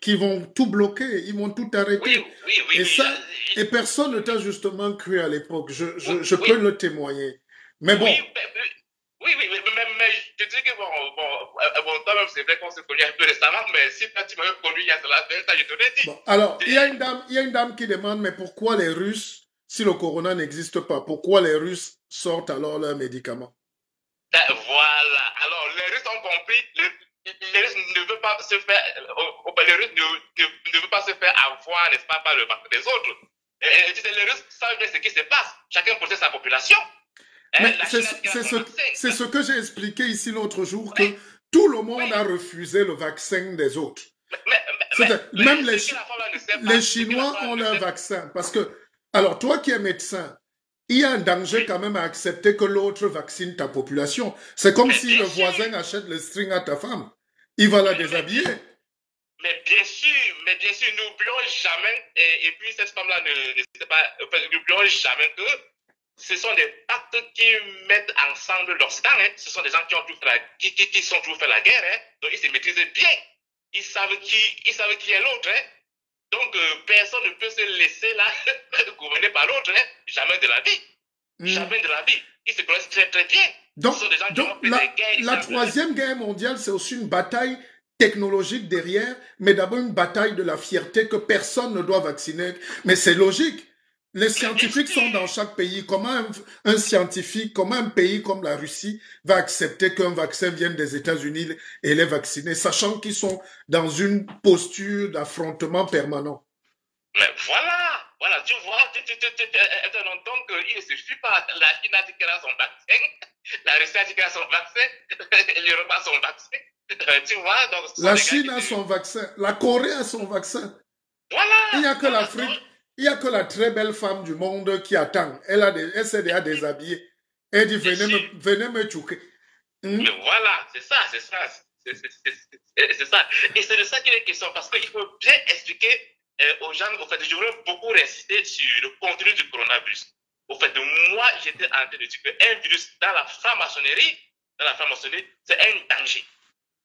Speaker 1: qu'ils vont tout bloquer, ils vont tout arrêter.
Speaker 4: Oui, oui, oui.
Speaker 1: Et, ça, et personne ne t'a justement cru à l'époque, je, je, je peux le témoigner. Mais bon.
Speaker 4: Oui, oui, mais, mais, mais, je dis que bon, bon, euh, bon toi-même, c'est vrai qu'on s'est connu un peu récemment, mais si toi, tu m'avais connu il y a cela, ça, je te l'ai dit.
Speaker 1: Bon, alors, il y, a une dame, il y a une dame qui demande, mais pourquoi les Russes, si le corona n'existe pas, pourquoi les Russes sortent alors leurs médicaments?
Speaker 4: Ben, Voilà. Alors, les Russes ont compris, les Russes ne veulent pas se faire, euh, euh, les Russes ne, ne, ne veulent pas se faire avoir, n'est-ce pas, par le des autres. Et, les Russes savent bien ce qui se passe. Chacun protège sa population.
Speaker 1: Mais c'est ce, ce, que j'ai expliqué ici l'autre jour, que tout le monde a refusé le vaccin des autres. même les, les Chinois ont leur vaccin. Parce que, alors toi qui es médecin, il y a un danger quand même à accepter que l'autre vaccine ta population. C'est comme si le voisin achète le string à ta femme. Il va la déshabiller.
Speaker 4: Mais bien sûr, mais bien sûr, n'oublions jamais, et, puis cette femme-là ne, ne pas, n'oublions jamais que ce sont des pactes qui mettent ensemble l'Occident. Hein. Ce sont des gens qui ont toujours fait la, qui, qui, qui sont toujours fait la guerre. Hein. Donc ils se maîtrisent bien. Ils savent qui, ils savent qui est l'autre. Hein. Donc euh, personne ne peut se laisser là gouverner par l'autre. Jamais de la vie. Mm. Jamais de la vie. Ils se connaissent très très bien.
Speaker 1: Donc, Ce sont des gens qui ont fait la, guerres, la troisième guerre mondiale, c'est aussi une bataille technologique derrière, mais d'abord une bataille de la fierté que personne ne doit vacciner. Mais c'est logique. Les scientifiques sont dans chaque pays. Comment un, scientifique, comment un pays comme la Russie va accepter qu'un vaccin vienne des États-Unis et les vacciner, sachant qu'ils sont dans une posture d'affrontement permanent?
Speaker 4: Mais voilà, voilà, tu vois, tu, tu, tu, donc il ne suffit pas. La Chine a dit qu'elle a son vaccin, la Russie a dit qu'elle a son vaccin, l'Europe a son vaccin. Euh, tu vois, donc,
Speaker 1: la Chine a son vaccin, la Corée a son vaccin.
Speaker 4: Voilà.
Speaker 1: Il n'y a que l'Afrique. Il n'y a que la très belle femme du monde qui attend. Elle, a des, elle s'est déjà déshabillée. Elle dit, venez me, venez me.
Speaker 4: Hmm? Mais voilà, c'est ça, c'est ça. C'est ça. Et c'est de ça qu'il est question, parce qu'il faut bien expliquer euh, aux gens, au fait, je voudrais beaucoup résister sur le contenu du coronavirus. Au fait, moi, j'étais en train de dire qu'un virus dans la franc-maçonnerie, dans la franc-maçonnerie, c'est un danger.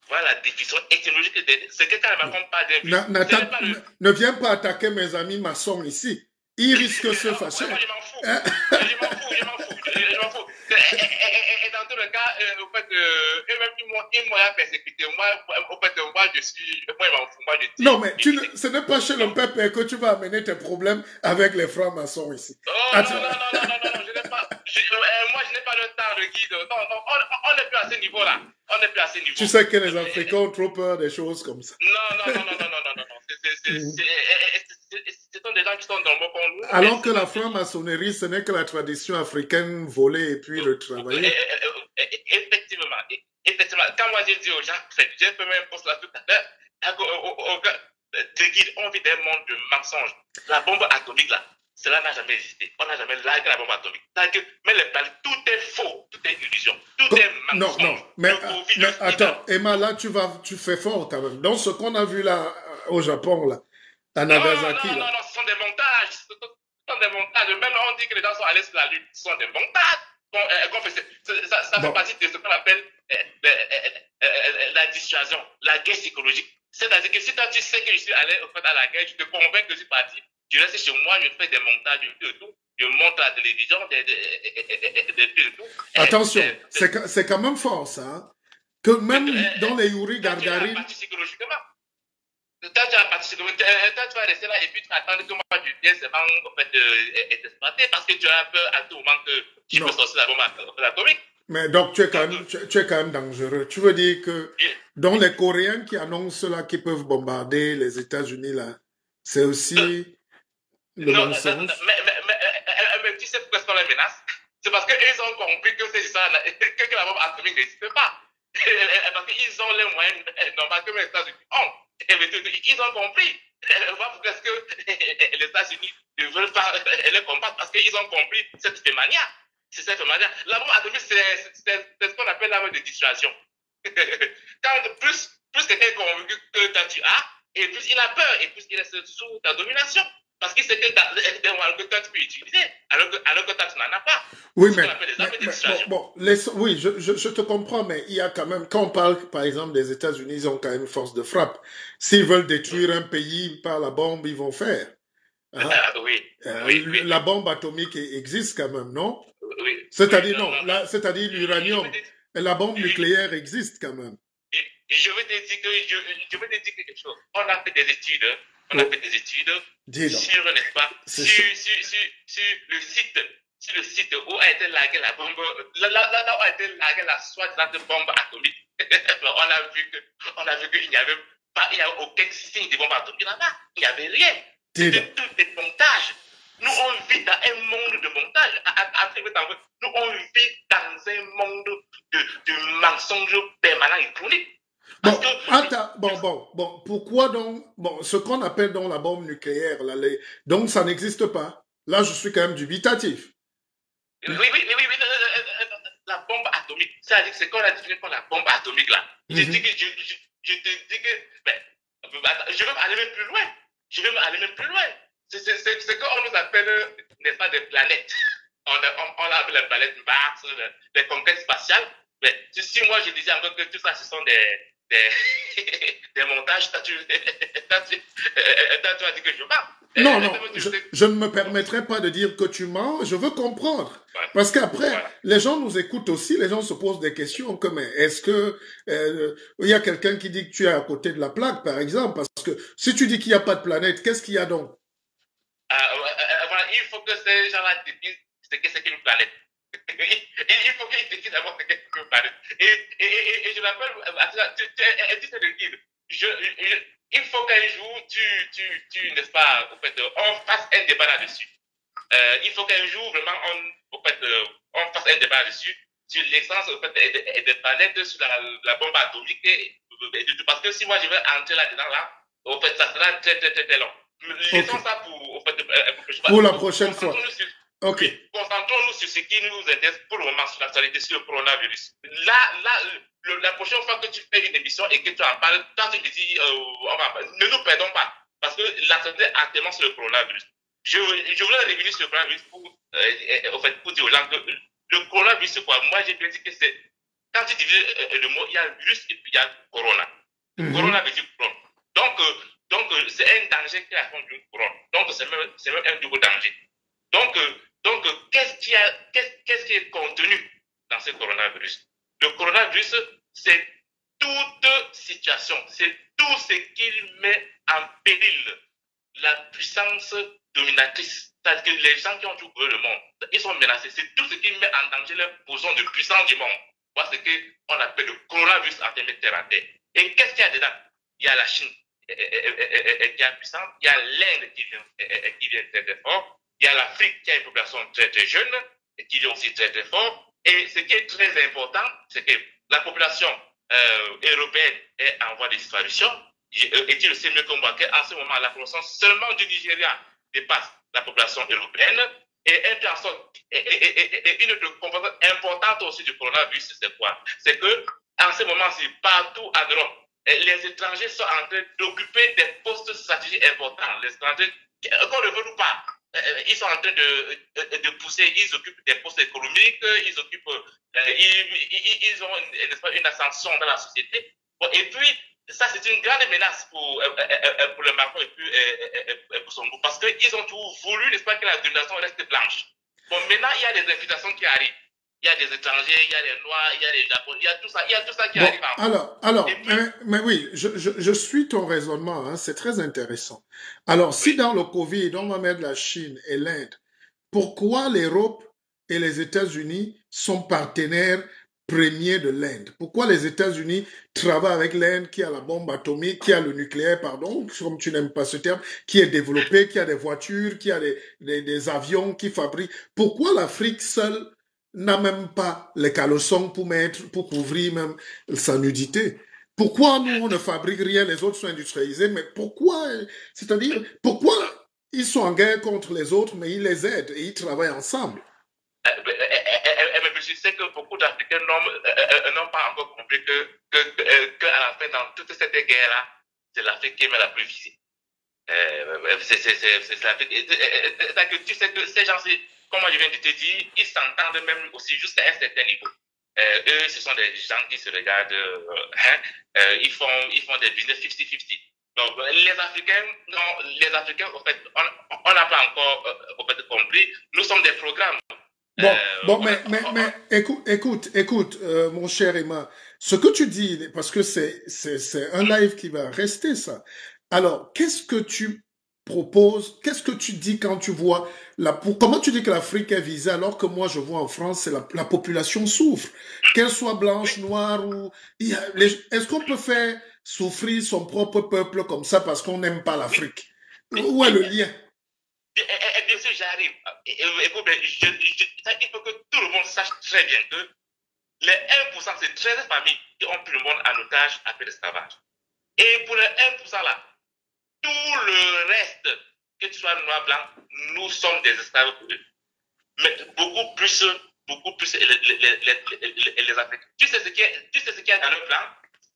Speaker 4: Voilà la définition étymologique. C'est que quand ne pas
Speaker 1: d'un Ne viens pas attaquer mes amis maçons ici. Ils risquent de se fâcher.
Speaker 4: Moi, je m'en fous. fous. je m'en fous, je m'en fous, je, m'en fous. Et, dans tous les cas, euh, au fait, euh, eux-mêmes, ils m'ont persécuté. Moi, au fait, moi, je suis, moi, je m'en fous. Moi, je dis,
Speaker 1: non, mais tu ne, ce n'est pas chez le peuple que tu vas amener tes problèmes avec les francs-maçons ici.
Speaker 4: Oh, non, non, non, non, non, non, non, je euh, moi, je n'ai pas le temps de guide. Non, non, on n'est plus à ce niveau-là. On n'est plus à ce niveau.
Speaker 1: Tu sais que les Africains ont trop peur des choses comme ça.
Speaker 4: Non, non, non, non, non, non, non, non. Ce sont des gens qui sont dans le bon nous.
Speaker 1: Alors que la franc-maçonnerie, ce n'est que la tradition africaine volée et puis le travailler.
Speaker 4: Effectivement. Effectivement. Quand moi j'ai dit aux gens, j'ai fait même poste là tout à l'heure, guide, on vit des mondes de mensonges. La bombe atomique là, cela n'a jamais existé. On n'a jamais largué la bombe atomique. Mais les tout est faux, tout est illusion, tout est mensonge.
Speaker 1: Non, non, mais, mais attends, Emma, là, tu, vas, tu fais fort quand même. Donc, ce qu'on a vu là au Japon, là, à Nagasaki.
Speaker 4: Non, non, non, non, ce sont des montages. Ce sont des montages. Même on dit que les gens sont allés sur la Lune. Ce sont des montages. Euh, ça, ça fait partie de ce qu'on appelle euh, euh, la dissuasion, la guerre psychologique. C'est-à-dire que si toi tu sais que je suis allé à la guerre, tu te convaincs que je suis parti, je reste chez moi, je fais des montages de tout, je monte à la télévision, des, de tout.
Speaker 1: Attention, c'est quand même fort ça. Hein. Que même dans les Yuri Gargari.
Speaker 4: psychologiquement. Toi, tu vas participer, toi, tu vas rester là et puis tu vas attendre que moi je vienne seulement en fait, euh, exploité parce que tu as peur à tout moment que tu peux sortir la bombe atomique.
Speaker 1: Mais donc, tu es, quand même, tu, es quand même dangereux. Tu veux dire que dans les Coréens qui annoncent là qu'ils peuvent bombarder les États-Unis, là, c'est aussi le
Speaker 4: non, mensonge. Mais, mais, mais, mais, tu sais pourquoi est-ce qu'on les menace? C'est parce qu'ils ont compris que, que la bombe atomique n'existe pas. Parce qu'ils ont les moyens normaux que les États-Unis ont. Ils ont compris. Pourquoi est-ce que les États-Unis ne veulent pas les combattre Parce qu'ils ont compris cette fémania. C'est cette manière. La bombe atomique, c'est ce qu'on appelle l'arme de dissuasion. Quand plus, plus quelqu'un est convaincu que tu as, et plus il a peur, et plus il reste sous ta domination. Parce qu'il sait que, que toi tu peux utiliser, alors que, alors que n'en as pas.
Speaker 1: Oui, mais, bon, les, oui, je, je, je, te comprends, mais il y a quand même, quand on parle par exemple des États-Unis, ils ont quand même une force de frappe. S'ils veulent détruire un pays par la bombe, ils vont faire.
Speaker 4: Hein? oui.
Speaker 1: Euh, oui, oui. La bombe atomique existe quand même, non? Oui. C'est-à-dire, non, c'est-à-dire l'uranium. La bombe nucléaire existe quand même.
Speaker 4: Je veux te dire, que, je, je veux te dire quelque chose. On a fait des études, on a fait des études sur, n'est-ce pas, sur, sur, sur, sur, le site, sur le site où a été larguée la bombe, là, là, là où a été larguée la soi-disant bombe atomique. on a vu que, on a vu qu'il n'y avait pas, il n'y a aucun signe de bombe atomique là-bas. Il n'y avait rien. C'était tout des montages. Nous, on vit dans un monde de montage. Nous, on vit dans un monde de, de mensonges permanents et chroniques.
Speaker 1: Bon, attends, bon, bon, bon, pourquoi donc, bon, ce qu'on appelle donc la bombe nucléaire, là, les, donc ça n'existe pas. Là, je suis quand même dubitatif.
Speaker 4: Oui, oui, oui, oui, la bombe atomique, c'est-à-dire c'est qu'on a défini comme la bombe atomique, là? Je, mm dis que, je, je, je, te dis que, ben, je vais aller même plus loin. Je vais aller même plus loin c'est ce qu'on nous appelle, n'est-ce pas, des planètes. On, on, on appelle les planètes Mars, les conquêtes spatiales. Mais si moi je disais encore que tout ça, ce sont des, des, des montages, tu, tu, tu vas dire que je mens.
Speaker 1: Non, non, je, je, ne me permettrai pas de dire que tu mens, je veux comprendre. Parce qu'après, les gens nous écoutent aussi, les gens se posent des questions comme est-ce que euh, il y a quelqu'un qui dit que tu es à côté de la plaque, par exemple, parce que si tu dis qu'il n'y a pas de planète, qu'est-ce qu'il y a donc?
Speaker 4: Euh, euh, voilà, il faut que ces gens-là disent ce que c'est qu'une planète. il faut te disent d'abord ce qu'est une planète. Et, et, et, et je rappelle, tu, tu, tu, je, je, il faut qu'un jour, tu, tu, tu n'est-ce pas, en fait, on fasse un débat là-dessus. Euh, il faut qu'un jour, vraiment, on, en fait, on fasse un débat là-dessus sur l'essence en fait, des, des planètes, sur la, la bombe atomique. Et, parce que si moi je vais entrer là-dedans, là, en fait, ça sera très, très, très, très long. Laissons ça pour, en fait,
Speaker 1: euh, pour la prochaine fois.
Speaker 4: Ok. Concentrons-nous sur ce qui nous intéresse pour le moment sur l'actualité sur le coronavirus. Là, là, le, la prochaine fois que tu fais une émission et que tu en parles, quand tu dis, euh, on va, ne nous perdons pas. Parce que l'actualité actuellement sur le coronavirus. Je, je voulais revenir sur le coronavirus pour, euh, en fait, pour dire aux gens que le coronavirus, c'est quoi? Moi, j'ai bien dit que c'est, quand tu divises euh, le mot, il y a virus et puis il y a corona. Mm -hmm. Corona veut dire corona. Donc, euh, donc, euh, c'est un danger qui est à fond d'une couronne. Donc, c'est même, même, un double danger. Donc, euh, Donc, qu'est-ce qui, est contenu dans ce coronavirus? Le coronavirus, c'est toute situation, c'est tout ce qui met en péril la puissance dominatrice. C'est-à-dire que les gens qui ont tout le monde, ils sont menacés. C'est tout ce qui met en danger leur position de puissance du monde. Voilà ce qu'on appelle le coronavirus en termes de. Et qu'est-ce qu'il y a dedans? Il y a la Chine qui est puissante, il y a l'Inde qui vient, très fort, il y a l'Afrique qui a une population très très jeune et qui vient aussi très très fort. Et ce qui est très important, c'est que la population euh, européenne est en voie de disparition. Et tu le sais mieux que moi qu'en ce moment, la population seulement du Nigeria dépasse la population européenne. Et, et, une composante importante aussi du coronavirus, c'est quoi? C'est que en ce moment, c'est partout en Europe, les étrangers sont en train d'occuper des postes stratégiques importants. Les étrangers, qu'on ne veut pas, ils sont en train de, de, pousser, ils occupent des postes économiques, ils occupent, euh, ils, ils, ont une, une, ascension dans la société. et puis, ça, c'est une grande menace pour, euh, pour le Macron et, pour son groupe, parce qu'ils ont toujours voulu, n'est-ce pas, que la domination reste blanche. Bon, maintenant, il y a des invitations qui arrivent il y a des étrangers, il y a des noirs, il y a des japonais, il y a tout ça, il y a tout ça qui arrive.
Speaker 1: Alors, alors, mais, oui, je, je, je, suis ton raisonnement, hein, c'est très intéressant. Alors, si dans le Covid, on va mettre la Chine et l'Inde, pourquoi l'Europe et les États-Unis sont partenaires premiers de l'Inde? Pourquoi les États-Unis travaillent avec l'Inde qui a la bombe atomique, qui a le nucléaire, pardon, comme tu n'aimes pas ce terme, qui est développé, qui a des voitures, qui a des, des, des avions, qui fabrique Pourquoi l'Afrique seule n'a même pas les caleçons pour mettre, pour couvrir même sa nudité. Pourquoi nous, on ne fabrique rien, les autres sont industrialisés, mais pourquoi, c'est-à-dire, pourquoi ils sont en guerre contre les autres, mais ils les aident et ils travaillent ensemble
Speaker 4: mais je sais que beaucoup d'Africains n'ont pas encore compris que, que, la fin, dans toute cette guerre-là, c'est l'Afrique qui est la plus visée. c'est l'Afrique. Tu sais que ces gens comme je viens de te dire, ils s'entendent même aussi jusqu'à un certain niveau. Euh, eux, ce sont des gens qui se regardent, euh, hein, euh, ils, font, ils font des business 50-50. Donc, les Africains, non, les Africains, en fait, on n'a pas encore en fait, compris. Nous sommes des programmes.
Speaker 1: Bon, bon mais, mais, mais écoute, écoute, écoute mon cher Emma, ce que tu dis, parce que c'est un live qui va rester ça. Alors, qu'est-ce que tu proposes, qu'est-ce que tu dis quand tu vois la, comment tu dis que l'Afrique est visée alors que moi je vois en France, la, population souffre, qu'elle soit blanche, noire ou est-ce qu'on peut faire souffrir son propre peuple comme ça parce qu'on n'aime pas l'Afrique? Où est le lien?
Speaker 4: Eh, eh, eh, Bien sûr, j'arrive. Il faut que tout le monde sache très bien que les 1%, c'est 13 familles qui ont pris le monde en otage après l'esclavage. Et pour les 1% là, tout le reste, que tu sois noir, blanc, nous sommes des esclaves pour eux. Mais beaucoup plus, beaucoup plus les, les, les, Africains. Tu sais ce qu'il y, a dans le plan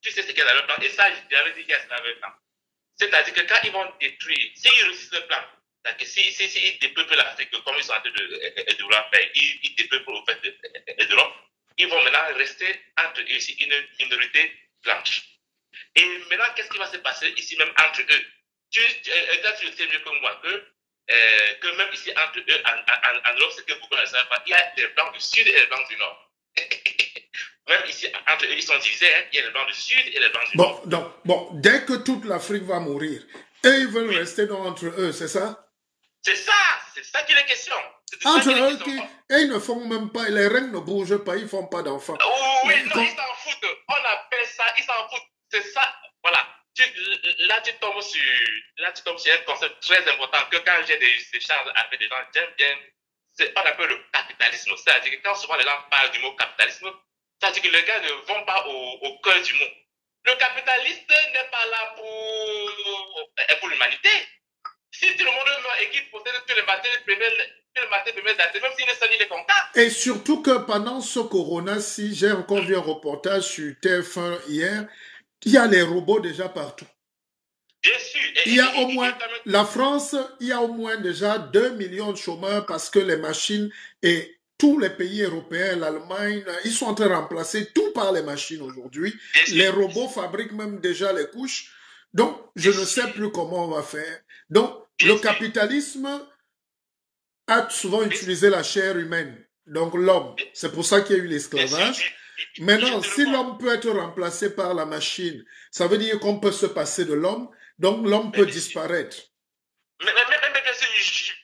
Speaker 4: Tu sais ce qu'il y a dans le plan Et ça, j'avais dit qu'il y a dans le plan. C'est-à-dire que quand ils vont détruire, s'ils réussissent le plan, que si, si, si ils dépeuplent l'Afrique comme ils sont en train de, de, vouloir faire, ils, ils dépeuplent au fait de, de l'Europe, ils vont maintenant rester entre eux une minorité blanche. Et maintenant, qu'est-ce qui va se passer ici même entre eux? Tu, tu, tu sais mieux que moi que, euh, que même ici, entre eux, en, en, en Europe, c'est que beaucoup ne savent pas, il y a des blancs du sud et des blancs du nord. même ici, entre eux, ils sont divisés, hein, il y a les blancs du sud et les blancs du
Speaker 1: bon,
Speaker 4: nord.
Speaker 1: Donc, bon, dès que toute l'Afrique va mourir, eux, ils veulent rester donc, entre eux, c'est ça?
Speaker 4: C'est ça, c'est ça qui est la question.
Speaker 1: Entre eux, qui, et ils ne font même pas, les reines ne bougent pas, ils ne font pas d'enfants.
Speaker 4: Oh, oui, non, ils s'en foutent. On appelle ça, ils s'en foutent. C'est ça, voilà là, tu tombes sur, là, tu tombes sur un concept très important que quand j'ai des échanges avec des gens, j'aime bien. C'est on appelle le capitalisme. C'est-à-dire que quand souvent les gens parlent du mot capitalisme, c'est-à-dire que les gars ne vont pas au, cœur du mot. Le capitaliste n'est pas là pour, pour l'humanité. Si tout le monde meurt et qu'il possède tous les matériaux premiers, même s'il est seul, il est content.
Speaker 1: Et surtout que pendant ce corona-ci, j'ai encore vu un reportage sur TF1 hier, il y a les robots déjà partout.
Speaker 4: Bien sûr.
Speaker 1: il y a au moins, la France, il y a au moins déjà 2 millions de chômeurs parce que les machines et tous les pays européens, l'Allemagne, ils sont en train de remplacer tout par les machines aujourd'hui. Les robots fabriquent même déjà les couches. Donc, je ne sais plus comment on va faire. Donc, le capitalisme a souvent utilisé la chair humaine, donc l'homme. C'est pour ça qu'il y a eu l'esclavage. Maintenant, si l'homme peut être remplacé par la machine, ça veut dire qu'on peut se passer de l'homme, donc l'homme peut disparaître.
Speaker 4: Mais, mais, mais, mais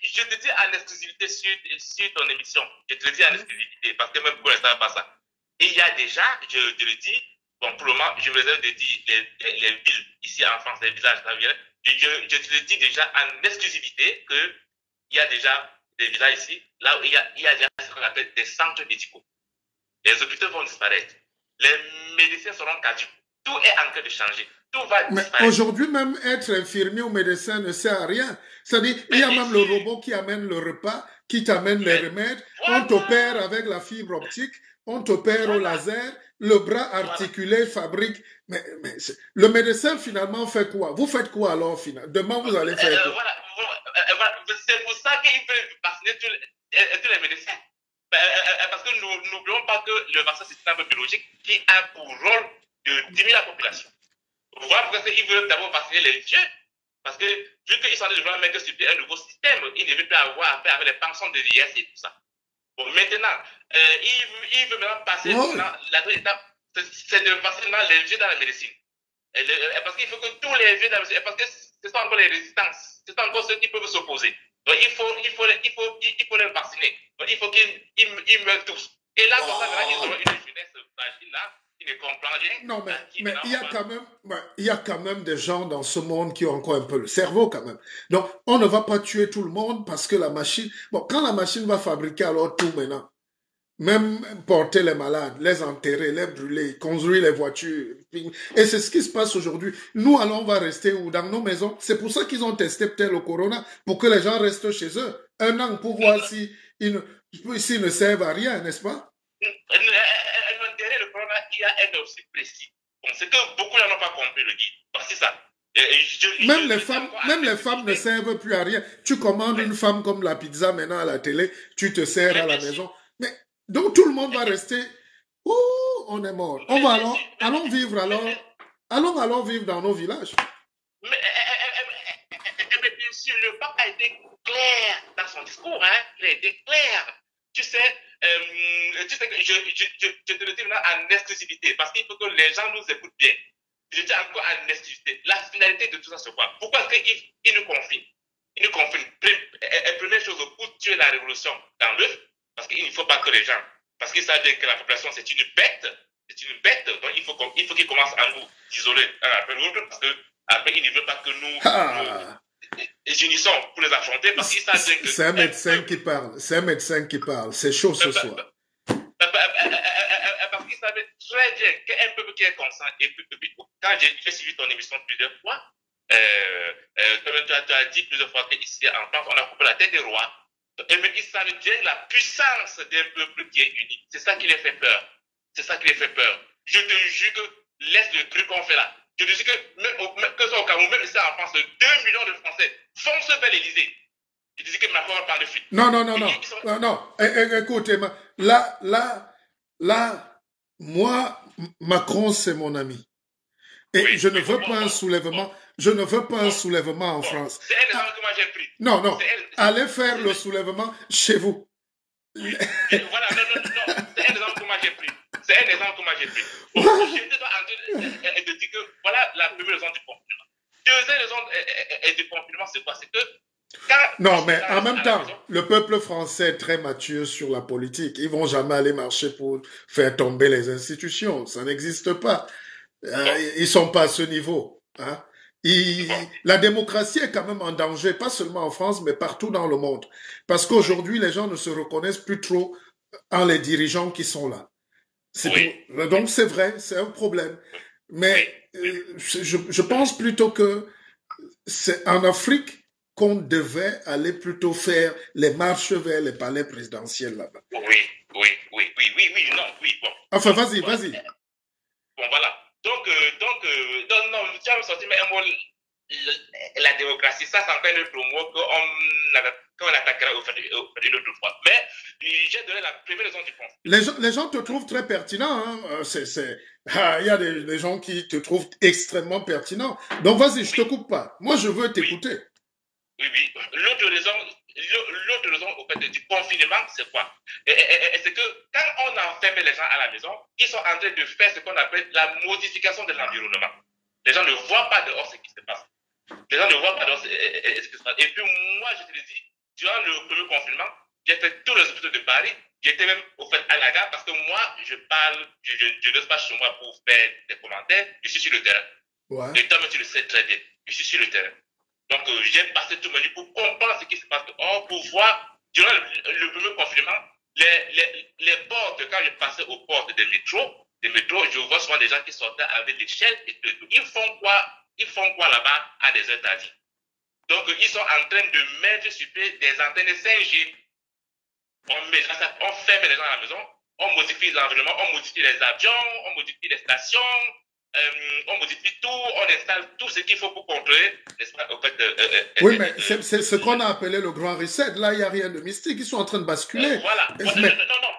Speaker 4: je, te dis en exclusivité sur, sur, ton émission. Je te le dis en exclusivité, parce que même pour l'instant, pas ça. il y a déjà, je te le dis, bon, pour le moment, je me réserve de dire les, les, villes ici en France, les villages, je, je, te le dis déjà en exclusivité qu'il y a déjà des villages ici, là où il y a, il y a déjà ce qu'on appelle des centres médicaux. Les hôpitaux vont disparaître. Les médecins seront caducs. Tout est en train de changer. Tout va disparaître.
Speaker 1: Aujourd'hui, même être infirmier ou médecin ne sert à rien. C'est-à-dire, il y a même le robot qui amène le repas, qui t'amène les remèdes. On t'opère avec la fibre optique, on t'opère au laser, le bras articulé fabrique. Mais, mais le médecin, finalement, fait quoi? Vous faites quoi alors, finalement Demain, vous allez faire
Speaker 4: euh, quoi? euh, voilà, C'est pour ça qu'il peut vacciner tous les médecins. Euh, euh, parce que nous n'oublions pas que le vaccin, c'est un peu biologique qui a pour rôle de diminuer la population. Voilà pourquoi ils veulent d'abord vacciner les vieux. Parce que vu qu'ils sont déjà mettre sur un nouveau système, ils ne veulent plus avoir à faire avec les pensions de vieillesse et tout ça. Bon, maintenant, euh, ils, veulent maintenant passer oh. la deuxième étape, c'est de vacciner les vieux dans la médecine. parce qu'il faut que tous les vieux dans la médecine, parce que ce sont encore les résistances, ce sont encore ceux qui peuvent s'opposer. Donc il faut, il faut, il faut, il faut les vacciner. Donc il faut qu'ils meurent tous. Et là, comme ça, ils auront une jeunesse fragile là. qui ne comprend rien.
Speaker 1: Non, mais, mais il, y a quand même, il y a quand même des gens dans ce monde qui ont encore un peu le cerveau quand même. Donc, on ne va pas tuer tout le monde parce que la machine... Bon, quand la machine va fabriquer alors tout maintenant, même porter les malades, les enterrer, les brûler, construire les voitures. Et c'est ce qui se passe aujourd'hui. Nous, allons, on va rester où? Dans nos maisons. C'est pour ça qu'ils ont testé peut-être le corona, pour que les gens restent chez eux. Un an pour voir si ils ne, ne servent à rien, n'est-ce pas?
Speaker 4: Enterrer le corona, il y a un aussi précis. C'est que beaucoup n'ont pas compris le guide. C'est ça.
Speaker 1: même les femmes, même les femmes ne servent plus à rien. Tu commandes une femme comme la pizza maintenant à la télé, tu te sers à la maison. Mais donc tout le monde va rester. Oh, on est mort. On va alors, allons vivre alors. Allons alors vivre dans nos villages.
Speaker 4: Mais, bien sûr, le pape a été clair dans son discours. Hein? Il a été clair. Tu sais, euh, tu sais je, je, je, te le dis maintenant en exclusivité parce qu'il faut que les gens nous écoutent bien. Je dis encore en exclusivité. La finalité de tout ça, c'est quoi? Pourquoi est-ce qu'il il nous confine Il nous confine. Première chose, pour tuer la révolution dans l'œuf, parce qu'il ne faut pas que les gens, parce qu'ils savent que la population c'est une bête, c'est une bête, donc il faut qu'il faut qu'ils commencent à nous isoler un après l'autre, parce qu'après ils ne veulent pas que nous, ah. nous unissons pour les affronter, parce qu'ils savent que...
Speaker 1: C'est un médecin qui parle, c'est un médecin qui parle, c'est chaud ce soir.
Speaker 4: Parce qu'ils savaient très bien qu'un peuple qui est conscient, et puis, quand j'ai suivi ton émission plusieurs fois, euh, euh, tu, as, tu as dit plusieurs fois qu'ici en France, on a coupé la tête des rois, et mais ils savent bien la puissance d'un peuple qui est uni. C'est ça qui les fait peur. C'est ça qui les fait peur. Je te jure que laisse le truc qu'on fait là. Je te dis que, même, que ce soit au Cameroun, même ici en France, 2 millions de Français foncent vers l'Élysée. Je te dis que Macron parle de fuite.
Speaker 1: Non, non, non, non. Non, non. Eh, eh, écoutez, là, là, là, moi, Macron, c'est mon ami. Et je ne veux pas un soulèvement. Je ne veux pas un soulèvement en France.
Speaker 4: C'est un exemple que moi j'ai pris.
Speaker 1: Non, non. Allez faire le soulèvement chez vous.
Speaker 4: voilà, non, non, non. C'est un exemple que moi j'ai pris. C'est un exemple que moi j'ai pris. Bon, je suis en train de dire que voilà la première raison du confinement. Deuxième raison du confinement, c'est quoi? C'est que
Speaker 1: non, mais en même temps, le peuple français est très mature sur la politique. Ils vont jamais aller marcher pour faire tomber les institutions. Ça n'existe pas. Euh, ils sont pas à ce niveau. Hein? La démocratie est quand même en danger, pas seulement en France, mais partout dans le monde. Parce qu'aujourd'hui, les gens ne se reconnaissent plus trop en les dirigeants qui sont là. Donc c'est vrai, c'est un problème. Mais euh, je, je, pense plutôt que c'est en Afrique qu'on devait aller plutôt faire les marches vers les palais présidentiels là-bas.
Speaker 4: Oui, oui, oui, oui, oui, oui, non, oui, bon.
Speaker 1: Enfin, vas-y, vas-y.
Speaker 4: Bon, voilà. Donc, euh, donc, euh, donc, non, tu as sorti mais un mot, la démocratie, ça, c'est encore un autre mot qu'on on attaquera une autre fois. Mais j'ai donné la première raison du point.
Speaker 1: Les gens, les gens te trouvent très pertinent. Hein? Euh. Ah, il y a des, des, gens qui te trouvent extrêmement pertinent. Donc, vas-y, je te coupe pas. Moi, je veux t'écouter.
Speaker 4: Oui, oui. L'autre raison, l'autre raison au fait, du confinement, c'est quoi? C'est que quand on enferme les gens à la maison, ils sont en train de faire ce qu'on appelle la modification de l'environnement. Les gens ne voient pas dehors ce qui se passe. Les gens ne voient pas dehors ce qui se passe. Et puis moi, je te le dis, durant le premier confinement, j'ai fait tous les hôpitaux de Paris. J'étais même au fait à la gare parce que moi, je parle, je ne reste pas chez moi pour faire des commentaires. Je suis sur le terrain. Ouais. Et toi, tu le sais très bien. Je suis sur le terrain. Donc, euh, j'ai passé tout ma vie pour comprendre ce qui se passe dehors, pour voir, durant le, premier confinement, les, les, les, portes, quand je passais aux portes des métros, des métros, je vois souvent des gens qui sortaient avec des l'échelle et tout. Ils font quoi? Ils font quoi là-bas à des heures Donc, ils sont en train de mettre sur pied des antennes 5G. On, met, on ferme les gens à la maison, on modifie l'environnement, on modifie les avions, on modifie les stations, euh, on modifie tout, on installe tout ce qu'il faut pour contrôler, n'est-ce pas, fait, euh, euh,
Speaker 1: Oui, mais c'est ce qu'on a appelé le grand reset. Là, il n'y a rien de mystique. Ils sont en train de basculer.
Speaker 4: voilà.
Speaker 1: Mais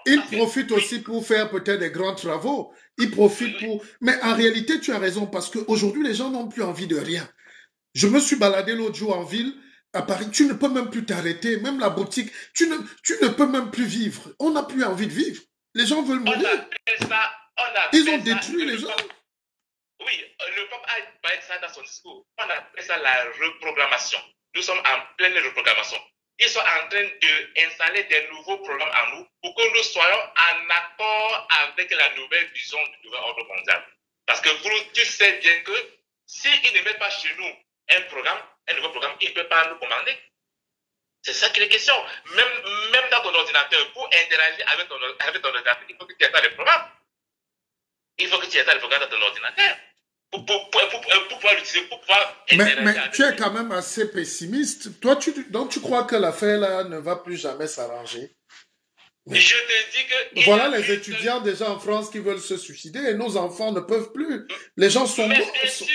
Speaker 1: ils profitent aussi pour faire peut-être des grands travaux. Ils profitent pour... Mais en réalité, tu as raison, parce qu'aujourd'hui, les gens n'ont plus envie de rien. Je me suis baladé l'autre jour en ville, à Paris, tu ne peux même plus t'arrêter, même la boutique, tu ne, tu ne peux même plus vivre. On n'a plus envie de vivre. Les gens veulent mourir. Ils ont détruit les gens.
Speaker 4: Oui, le pape a parlé ça dans son discours. On appelle ça la reprogrammation. Nous sommes en pleine reprogrammation. Ils sont en train d'installer des nouveaux programmes en nous pour que nous soyons en accord avec la nouvelle vision du nouvel ordre mondial. Parce que vous, tu sais bien que s'ils ne mettent pas chez nous un programme, un nouveau programme, ils ne peuvent pas nous commander. C'est ça qui est question. Même, même dans ton ordinateur, pour interagir avec ton, avec ton ordinateur, il faut que tu aies pas le programme. Il faut que tu aies le programme dans ton ordinateur pour, pouvoir l'utiliser, pour pouvoir
Speaker 1: Mais, mais tu es quand même assez pessimiste. Toi, tu, donc tu crois que l'affaire là ne va plus jamais s'arranger?
Speaker 4: Je te dis que.
Speaker 1: Voilà les étudiants déjà en France qui veulent se suicider et nos enfants ne peuvent plus. Les gens sont.
Speaker 4: Mais bien sûr,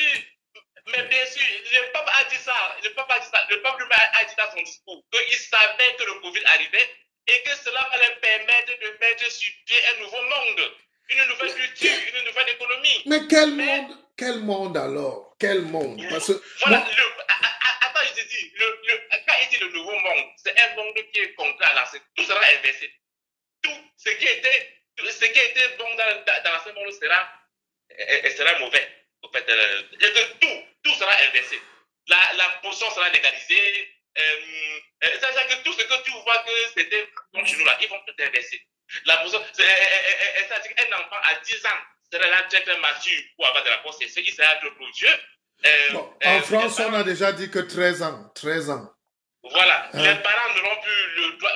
Speaker 4: mais bien sûr, le peuple a dit ça. Le peuple a dit ça. Le peuple a dit dans son discours qu'il savait que le Covid arrivait et que cela allait permettre de mettre sur pied un nouveau monde, une nouvelle culture, une nouvelle économie.
Speaker 1: Mais quel monde quel monde alors? Quel monde? Parce que,
Speaker 4: Voilà, le, attends, je te dis, le, le, quand il dit le nouveau monde, c'est un monde qui est contraire à l'ancien. Tout sera inversé. Tout ce qui était, ce qui était bon dans, dans l'ancien monde sera, sera mauvais. En fait, euh, tout, tout sera inversé. La, la potion sera légalisée. Euh, C'est-à-dire que tout ce que tu vois que c'était comme chez nous là, ils vont tout inverser. La potion, c'est-à-dire qu'un enfant à 10 ans, serait là très mature pour avoir de la possession, il serait trop Dieu.
Speaker 1: Euh, bon, en euh, France, on a déjà dit que 13 ans. 13 ans.
Speaker 4: Voilà. Hein? Les parents n'auront plus le droit.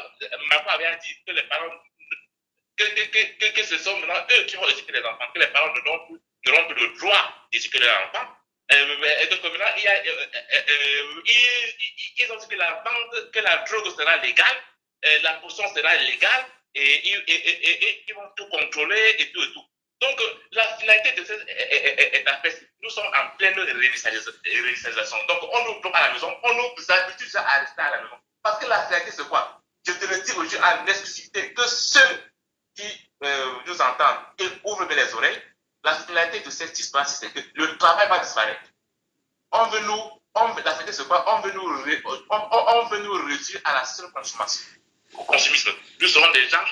Speaker 4: Ma femme avait dit que les parents. Que, que, que, que, ce sont maintenant eux qui vont éduquer les enfants, que les parents n'auront plus, plus le droit d'éduquer leurs enfants. Euh, et donc maintenant, il y a, euh, euh, ils, ils, ont dit que la vente, que la drogue sera légale, la potion sera légale, et, ils vont tout contrôler et tout et tout. Donc, la finalité de cette est, nous sommes en pleine réinitialisation. Donc, on nous bloque à la maison, on nous habitue à rester à la maison. Parce que la finalité, c'est quoi? Je te le dis aujourd'hui en exclusivité que ceux qui euh, nous entendent et ouvrent les oreilles, la finalité de cette histoire, c'est que le travail va disparaître. On veut nous, on, la finalité, c'est quoi? On veut, nous, réduire à la seule consommation, consumisme. Nous serons des gens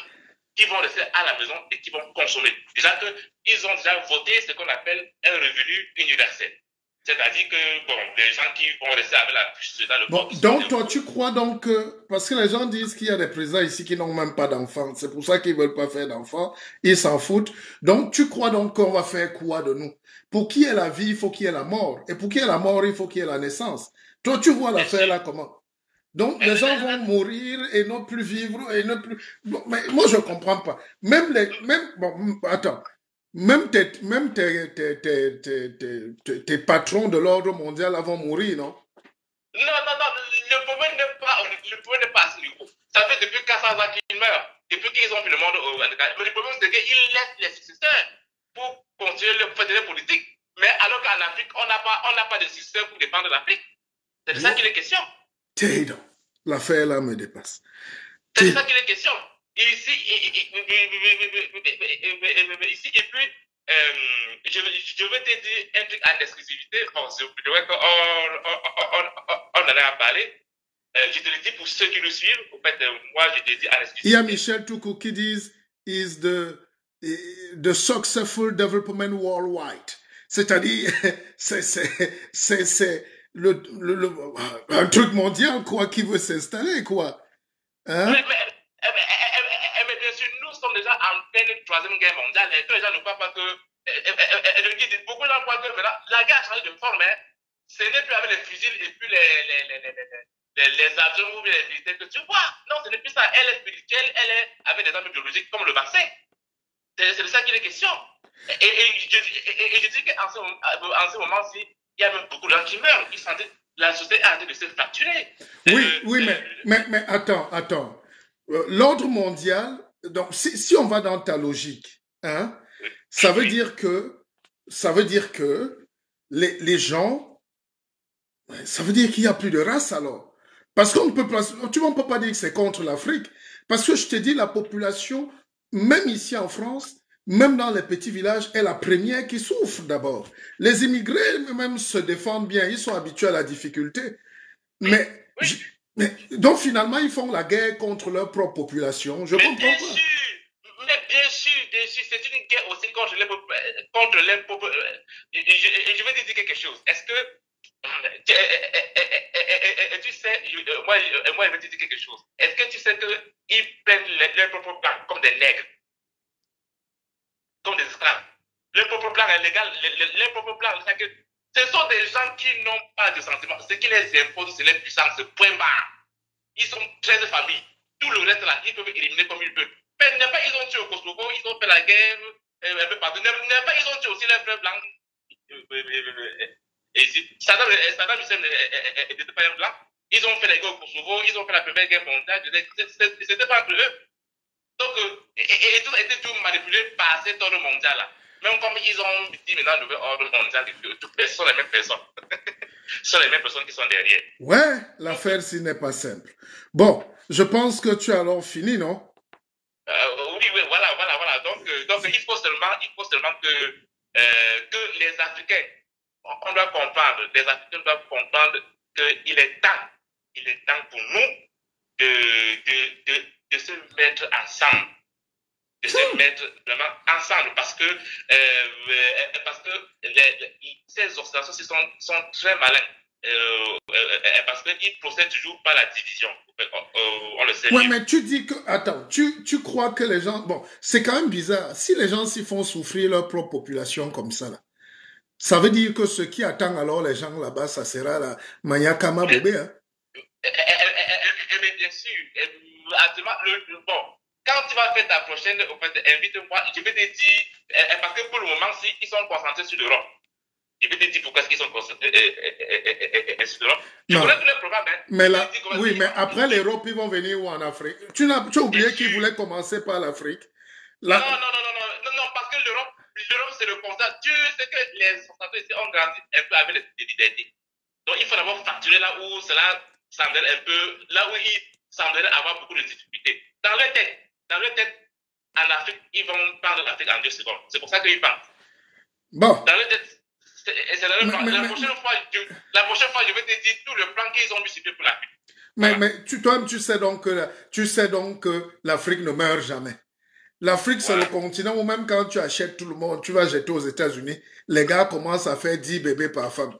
Speaker 4: qui vont rester à la maison et qui vont consommer. Déjà qu'ils ont déjà voté ce qu'on appelle un revenu universel. C'est-à-dire que, bon, les gens qui vont rester avec la puce dans le
Speaker 1: bon, Donc, toi, tu crois donc que, parce que les gens disent qu'il y a des présidents ici qui n'ont même pas d'enfants, c'est pour ça qu'ils ne veulent pas faire d'enfants, ils s'en foutent. Donc, tu crois donc qu'on va faire quoi de nous? Pour qui est la vie, il faut qu'il y ait la mort. Et pour qui est la mort, il faut qu'il y ait la naissance. Toi, tu vois l'affaire là comment? Donc, les gens vont mourir et ne plus vivre et ne plus. mais moi, je comprends pas. Même les, même, bon, attends. Même tes, même tes, tes, tes, tes, tes patrons de l'ordre mondial vont mourir, non?
Speaker 4: Non, non, non. Le problème n'est pas, le problème n'est pas à ce niveau. Ça fait depuis 400 ans qu'ils meurent. Depuis qu'ils ont mis le monde au Mais le problème, c'est qu'ils laissent les successeurs pour continuer le fait politique. Mais alors qu'en Afrique, on n'a pas, on n'a pas de successeurs pour défendre l'Afrique. C'est de ça qu'il est question.
Speaker 1: Taylor. L'affaire là me dépasse.
Speaker 4: C'est ça qui est question. Ici, ici et puis, je, je vais te dire un truc en exclusivité. Bon, je dirais qu'on on, on, en a parlé. je te le dis pour ceux qui nous suivent. En fait, moi, je te dis à
Speaker 1: Il y a Michel Toukou qui dit is the, the successful development worldwide. C'est-à-dire, c'est le, le, le, un truc mondial, quoi, qui veut s'installer, quoi.
Speaker 4: Hein? Mais, mais, mais, mais, bien sûr, nous sommes déjà en pleine troisième guerre mondiale. Et les gens ne croient pas que. beaucoup de gens croient que la guerre a changé de forme. Hein. Ce n'est plus avec les fusils et puis les, les, les, les, les avions ou les militaires que tu vois. Non, ce n'est plus ça. Elle est spirituelle, elle est avec des armes biologiques comme le vaccin. C'est de ça qu'il est question. Et, et, je, et, je dis qu'en ce, en ce moment-ci, il y a même beaucoup de gens qui meurent. Ils sentent la société a de se fracturer.
Speaker 1: Oui, euh, oui, mais, mais, mais attends, attends. Euh, l'ordre mondial, donc si, si, on va dans ta logique, hein, ça veut dire que ça veut dire que les, les gens, ça veut dire qu'il n'y a plus de race alors. Parce qu'on ne peut pas, tu ne peux pas dire que c'est contre l'Afrique. Parce que je te dis, la population, même ici en France, même dans les petits villages, est la première qui souffre d'abord. Les immigrés même se défendent bien, ils sont habitués à la difficulté. Mais, mais donc finalement, ils font la guerre contre leur propre population. Je
Speaker 4: mais
Speaker 1: comprends
Speaker 4: bien. Sûr, mais bien sûr, bien sûr, c'est une guerre aussi contre les contre les je, je, vais te dire quelque chose. Est-ce que tu sais, moi, moi, je vais te dire quelque chose. Est-ce que tu sais qu'ils prennent leurs propres comme des nègres? Comme des esclaves. Le propre plan est légal, c'est que ce sont des gens qui n'ont pas de sentiments. Ce qui les impose, c'est puissance, point barre. Ils sont 13 familles. Tout le reste là, ils peuvent éliminer comme ils peuvent. Mais pas, ils ont tué au Kosovo, ils ont fait la guerre euh, un peu pas, ils ont tué aussi les frères blancs. Et si, Saddam, Saddam Hussein n'était pas un blanc. Ils ont fait la guerre au Kosovo, ils ont fait la première guerre mondiale. C'était pas entre eux. Donc, euh, et, et, tout a été tout manipulé par cet ordre mondial-là. Même comme ils ont dit maintenant le nouvel ordre mondial, ce sont les mêmes personnes. ce sont les mêmes personnes qui sont derrière.
Speaker 1: Ouais, l'affaire, ce n'est pas simple. Bon, je pense que tu as alors fini, non?
Speaker 4: Euh, Oui, oui, voilà, voilà, voilà. Donc, euh, donc il, faut seulement, il faut seulement que, euh, que les Africains, on doit comprendre, les Africains doivent comprendre qu'il est temps, il est temps pour nous de, de, de de se mettre ensemble. De se hmm. mettre vraiment ensemble parce que, euh, euh parce que les, ces organisations sont, sont très malins. Euh, euh, euh parce qu'ils procèdent toujours par la division. on le sait.
Speaker 1: Oui, mais tu dis que. Attends, tu, tu crois que les gens. Bon, c'est quand même bizarre. Si les gens s'y font souffrir leur propre population comme ça, là, ça veut dire que ce qui attend alors les gens là-bas, ça sera la Mayakama Bobé. Hein?
Speaker 4: Bien sûr le, bon, quand tu vas faire ta prochaine, invite-moi, je vais te dire, eh, eh, parce que pour le moment, si ils sont concentrés sur l'Europe, je vais te dire pourquoi ils sont concentrés eh, sur l'Europe. Je connais tous les problèmes. Hein.
Speaker 1: Mais là, oui, mais après l'Europe, ils vont venir où en Afrique? Tu as, tu as oublié qu'ils voulaient commencer par l'Afrique
Speaker 4: non, non, non, non, non, parce que l'Europe, l'Europe, c'est le constat. Tu sais que les concentrés ici ont grandi un peu avec les identités. Donc, il faut d'abord facturer là où cela semble un peu, là où ils semblerait avoir beaucoup de difficultés. Dans leur tête, dans leur tête, en Afrique, ils vont parler de l'Afrique en deux secondes. C'est pour ça qu'ils parlent.
Speaker 1: Bon.
Speaker 4: Dans leur tête, c'est la, la, prochaine fois, je, la prochaine fois, je vais te dire tout le plan qu'ils ont mis pour l'Afrique.
Speaker 1: Mais, mais tu, toi tu sais donc que, tu sais donc que l'Afrique ne meurt jamais. L'Afrique, c'est le continent où même quand tu achètes tout le monde, tu vas jeter aux États-Unis, les gars commencent à faire 10 bébés par femme.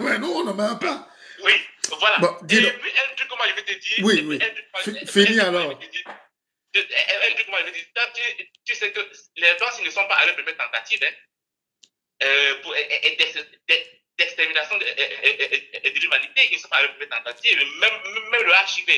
Speaker 1: Mais non, on ne meurt pas.
Speaker 4: Oui, voilà. Bon, et puis, un truc, comment je vais te dire.
Speaker 1: Oui, oui. Fini alors. Un truc,
Speaker 4: comment je vais te dire. Tu, tu sais que les gens, s'ils ne sont pas à leur première tentative, hein, euh, pour, d'extermination de, de l'humanité, ils ne sont pas à leur première tentative. Même, même le HIV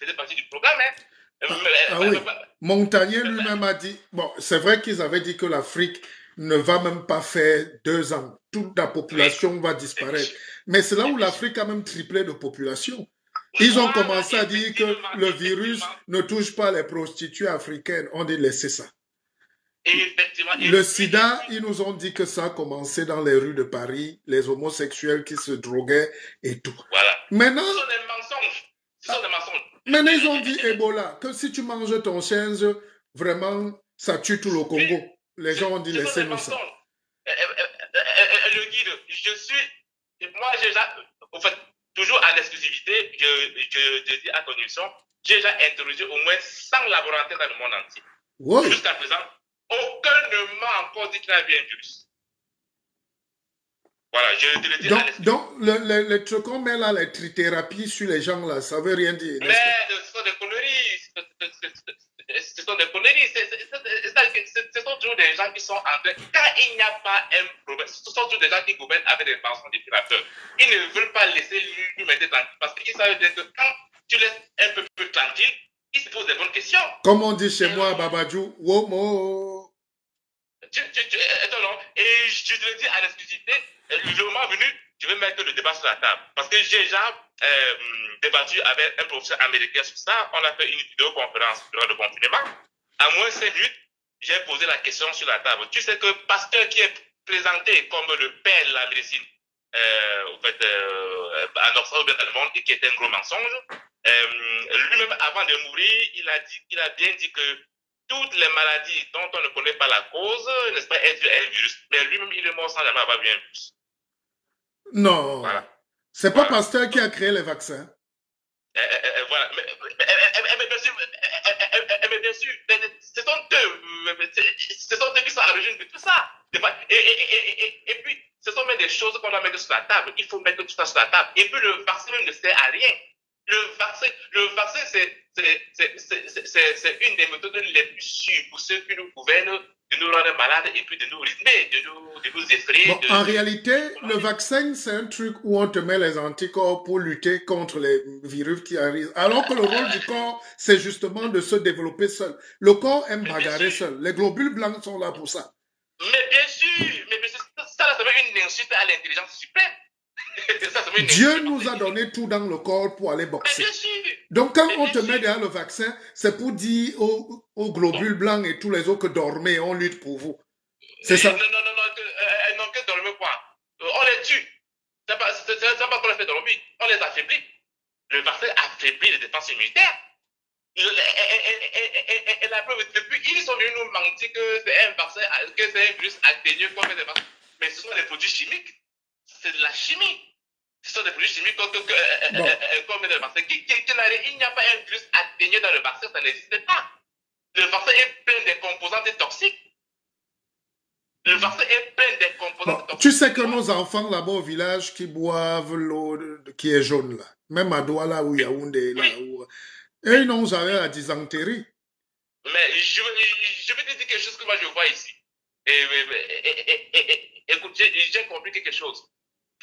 Speaker 4: faisait partie du programme. Hein.
Speaker 1: Ah, ah oui. Montagnier lui-même a dit, bon, c'est vrai qu'ils avaient dit que l'Afrique ne va même pas faire deux ans. Toute la population va disparaître. Mais c'est là où l'Afrique a même triplé de population. Ils ont commencé à dire que le virus ne touche pas les prostituées africaines. On dit laissez ça. Le sida, ils nous ont dit que ça a commencé dans les rues de Paris, les homosexuels qui se droguaient et tout.
Speaker 4: Voilà.
Speaker 1: Maintenant,
Speaker 4: ce sont des mensonges. Ce sont des mensonges.
Speaker 1: Maintenant, ils ont dit Ebola, que si tu manges ton chien, vraiment, ça tue tout le Congo. Les gens ont dit laissez-nous ça.
Speaker 4: Le guide, je suis moi, j'ai en fait, toujours en exclusivité, je, je, je dis à ton émission, j'ai déjà interrogé au moins 100 laboratoires dans le monde entier. Jusqu'à présent, aucun ne m'a encore dit qu'il avait un virus. Voilà, je te le dis.
Speaker 1: Donc, donc le, le, le truc qu'on met là, les trithérapies sur les gens là, ça veut rien dire.
Speaker 4: Mais ce sont des conneries. Ce- sont des conneries. Ce sont toujours des gens qui sont en train. Quand il n'y a pas un problème, ce sont toujours des gens qui gouvernent avec des pensions des pirateurs. Ils ne veulent pas laisser mettre tranquille parce qu'ils savent bien que quand tu laisses un peu plus tranquille, il se pose des bonnes questions.
Speaker 1: Comme on dit chez moi à Babadjou, Womo.
Speaker 4: Tu, tu, tu, euh. Et je te le dis à l'exclusivité, le moment venu, je vais mettre le débat sur la table. Parce que j'ai déjà euh, débattu avec un professeur américain sur ça. On a fait une vidéoconférence durant le confinement. À moins de 5 minutes, j'ai posé la question sur la table. Tu sais que Pasteur qui est présenté comme le père de la médecine, euh, en fait, euh, en Occident ou bien dans le monde, et qui est un gros mensonge, euh, lui-même, avant de mourir, il a, il a bien dit que toutes les maladies dont on ne connaît pas la cause, n'est-ce pas, est un virus. Mais lui-même, il est mort sans jamais avoir vu un virus.
Speaker 1: Non.
Speaker 4: Voilà.
Speaker 1: C'est pas. Pasteur qui a créé les vaccins.
Speaker 4: Euh, euh, euh, voilà. Mais, bien sûr, euh, euh, euh, mais bien sûr, mais, mais, ce sont eux, euh, ce sont eux qui sont à l'origine de tout ça. Et, et, et, et, et, et puis, ce sont même des choses qu'on doit mettre sur la table. Il faut mettre tout ça sur la table. Et puis, le vaccin même ne sert à rien. Le vaccin, le vaccin, c'est une des méthodes les plus sûres pour ceux qui nous gouvernent de nous rendre malades et puis de nous rythmer, de nous, de nous effrayer.
Speaker 1: Bon,
Speaker 4: de-
Speaker 1: en réalité, le vaccin, c'est un truc où on te met les anticorps pour lutter contre les virus qui arrivent. Alors que le rôle du corps, c'est justement de se développer seul. Le corps aime bagarrer seul. Les globules blancs sont là pour ça.
Speaker 4: Mais bien sûr, mais bien sûr, ça, ça, même une insulte à l'intelligence suprême. Ça,
Speaker 1: Dieu nous a donné tout dans le corps pour aller boxer. Donc, quand on te met derrière le vaccin, c'est pour dire aux, aux globules blancs et tous les autres que dormez, on lutte pour vous. C'est ça.
Speaker 4: Non, non, non, non, que, euh, non, que dormir quoi Euh, On les tue. C'est pas, c'est, c'est pas qu'on les fait dormir, on les affaiblit. Le vaccin affaiblit les défenses immunitaires. Et, et- et- et- et- et la preuve, depuis, ils sont venus nous mentir que c'est un vaccin, que c'est un virus atténué comme des vaccins. Mais ce sont des produits chimiques. C'est de la chimie. Ce sont des produits chimiques comme, comme, euh,
Speaker 1: Bon.
Speaker 4: euh, euh, comme des vaccins. Qui- qui- qui n'a rien- il n'y a pas un virus atténué dans le vaccin, ça n'existe pas. Le vaccin est plein de composantes toxiques. Le vaccin est plein de
Speaker 1: Bon,
Speaker 4: composantes toxiques.
Speaker 1: tu sais que nos enfants là-bas au village qui boivent l'eau qui est jaune là, même à Douala ou Yaoundé là, où, eux, ils n'ont jamais la dysenterie.
Speaker 4: Mais je, je vais te dire quelque chose que moi je vois ici. Et, et- et- et- et- et- écoute, j'ai compris quelque chose.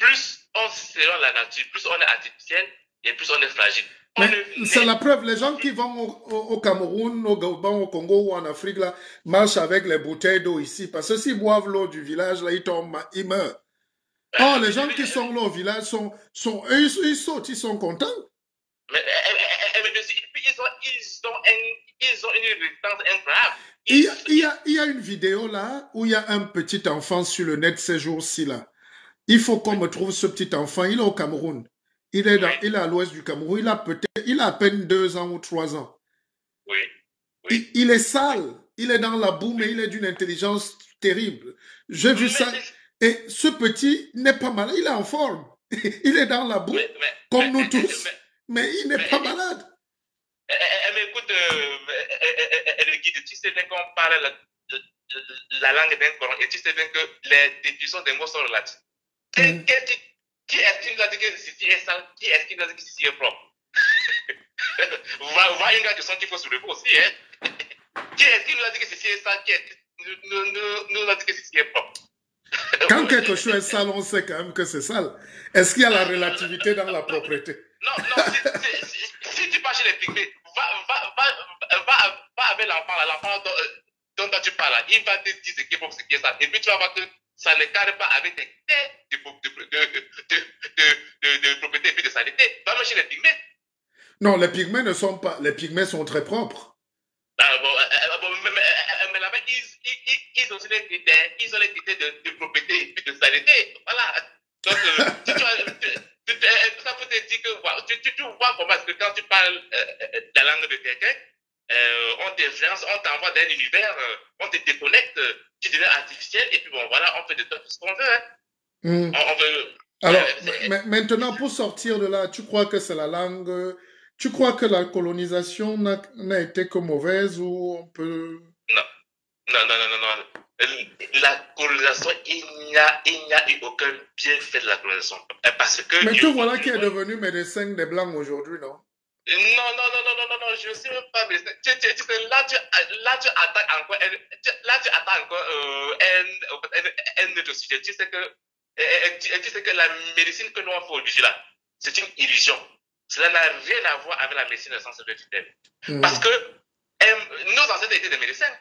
Speaker 4: Plus on sera la nature, plus on est artificiel et plus on est fragile.
Speaker 1: C'est la preuve, les gens qui vont au, au- au Cameroun, au Gabon, au Congo ou en Afrique là, marchent avec les bouteilles d'eau ici. Parce que s'ils boivent l'eau du village là, ils tombent, ils meurent. Or, les gens qui sont là au village sont, sont eux, ils, ils sautent, ils sont contents.
Speaker 4: Mais, eh, eh, eh, mais ils ont, ils ont, un- ils ont une résistance incroyable.
Speaker 1: Il y, a, il, y a, il y a une vidéo là où il y a un petit enfant sur le net ces jours-ci là. Il faut qu'on me trouve ce petit enfant. Il est au Cameroun. Il est, dans, il est à l'ouest du Cameroun. Il a peut-être, il a à peine deux ans ou trois ans.
Speaker 4: Oui.
Speaker 1: Il, il est sale. Il est dans la boue, mais il est d'une intelligence terrible. J'ai vu ça. Et ce petit n'est pas malade. Il est en forme. Il est dans la boue,
Speaker 4: mais- mais-
Speaker 1: comme
Speaker 4: mais-
Speaker 1: nous tous.
Speaker 4: mais-
Speaker 1: il n'est pas malade.
Speaker 4: Eh, eh, eh, mais écoute, euh, tu sais bien qu'on parle la, la- la langue d'un Coran et tu sais bien que les définitions des mots sont relatives. Qui,
Speaker 1: Mm.
Speaker 4: qui, est-ce qui nous a dit que ceci est sale Qui est-ce qui nous a dit que ceci est propre? Va, va une grande question qu'il faut soulever aussi. Hein? Qui est-ce qui nous a dit que ceci est sale Qui est, nous, nous, nous, a dit que ceci est propre?
Speaker 1: Quand quelque chose est sale, on sait quand même que c'est sale. Est-ce qu'il y a la relativité dans la propriété
Speaker 4: Non, non, si, si, si, si tu pars chez les pygmées, va, va, va, va, va avec l'enfant, l'enfant dont, dont tu parles, il va te dire ce qui est propre, ce qui est sale. Et puis tu vas voir que ça ne cadre pas avec tes têtes de, de, de, de, propriété et de saleté. Va chez les pygmées.
Speaker 1: Non, les pygmées ne sont pas. Les pygmées sont très propres.
Speaker 4: Ah, bon, euh, euh, bon, mais, mais, euh, mais là-bas, ils, ils, ils, ont aussi les critères, ils ont les critères de, de propriété et de saleté. Voilà. Donc, tu tu- tu- tu- ça peut te dire que, tu, vois comment est-ce que quand tu parles euh, la langue de quelqu'un, euh, on t'influence, on t'envoie dans un univers, euh, on te déconnecte, euh, tu deviens artificiel, et puis bon, voilà, on fait de toi tout ce qu'on veut. Hein.
Speaker 1: Hmm.
Speaker 4: On, on veut,
Speaker 1: Alors, maintenant, pour sortir de là, tu crois que c'est la langue, tu crois que la colonisation n'a été que mauvaise ou on peut...
Speaker 4: Non, non, non, non, non. La colonisation, il n'y a, a, eu aucun bienfait de la colonisation. Parce que...
Speaker 1: Mais tu voilà qui est devenu médecin des Blancs aujourd'hui, non?
Speaker 4: Non, non, non, non, non, non, non, je ne suis même pas médecin. Tu, tu, tu, là, tu, là, tu attaques encore, là, tu attaques encore euh, un, un, autre sujet. Tu sais que tu, sais que la médecine que nous avons aujourd'hui là, c'est une illusion. Cela n'a rien à voir avec la médecine de sens de mmh. Parce que nos ancêtres étaient des médecins.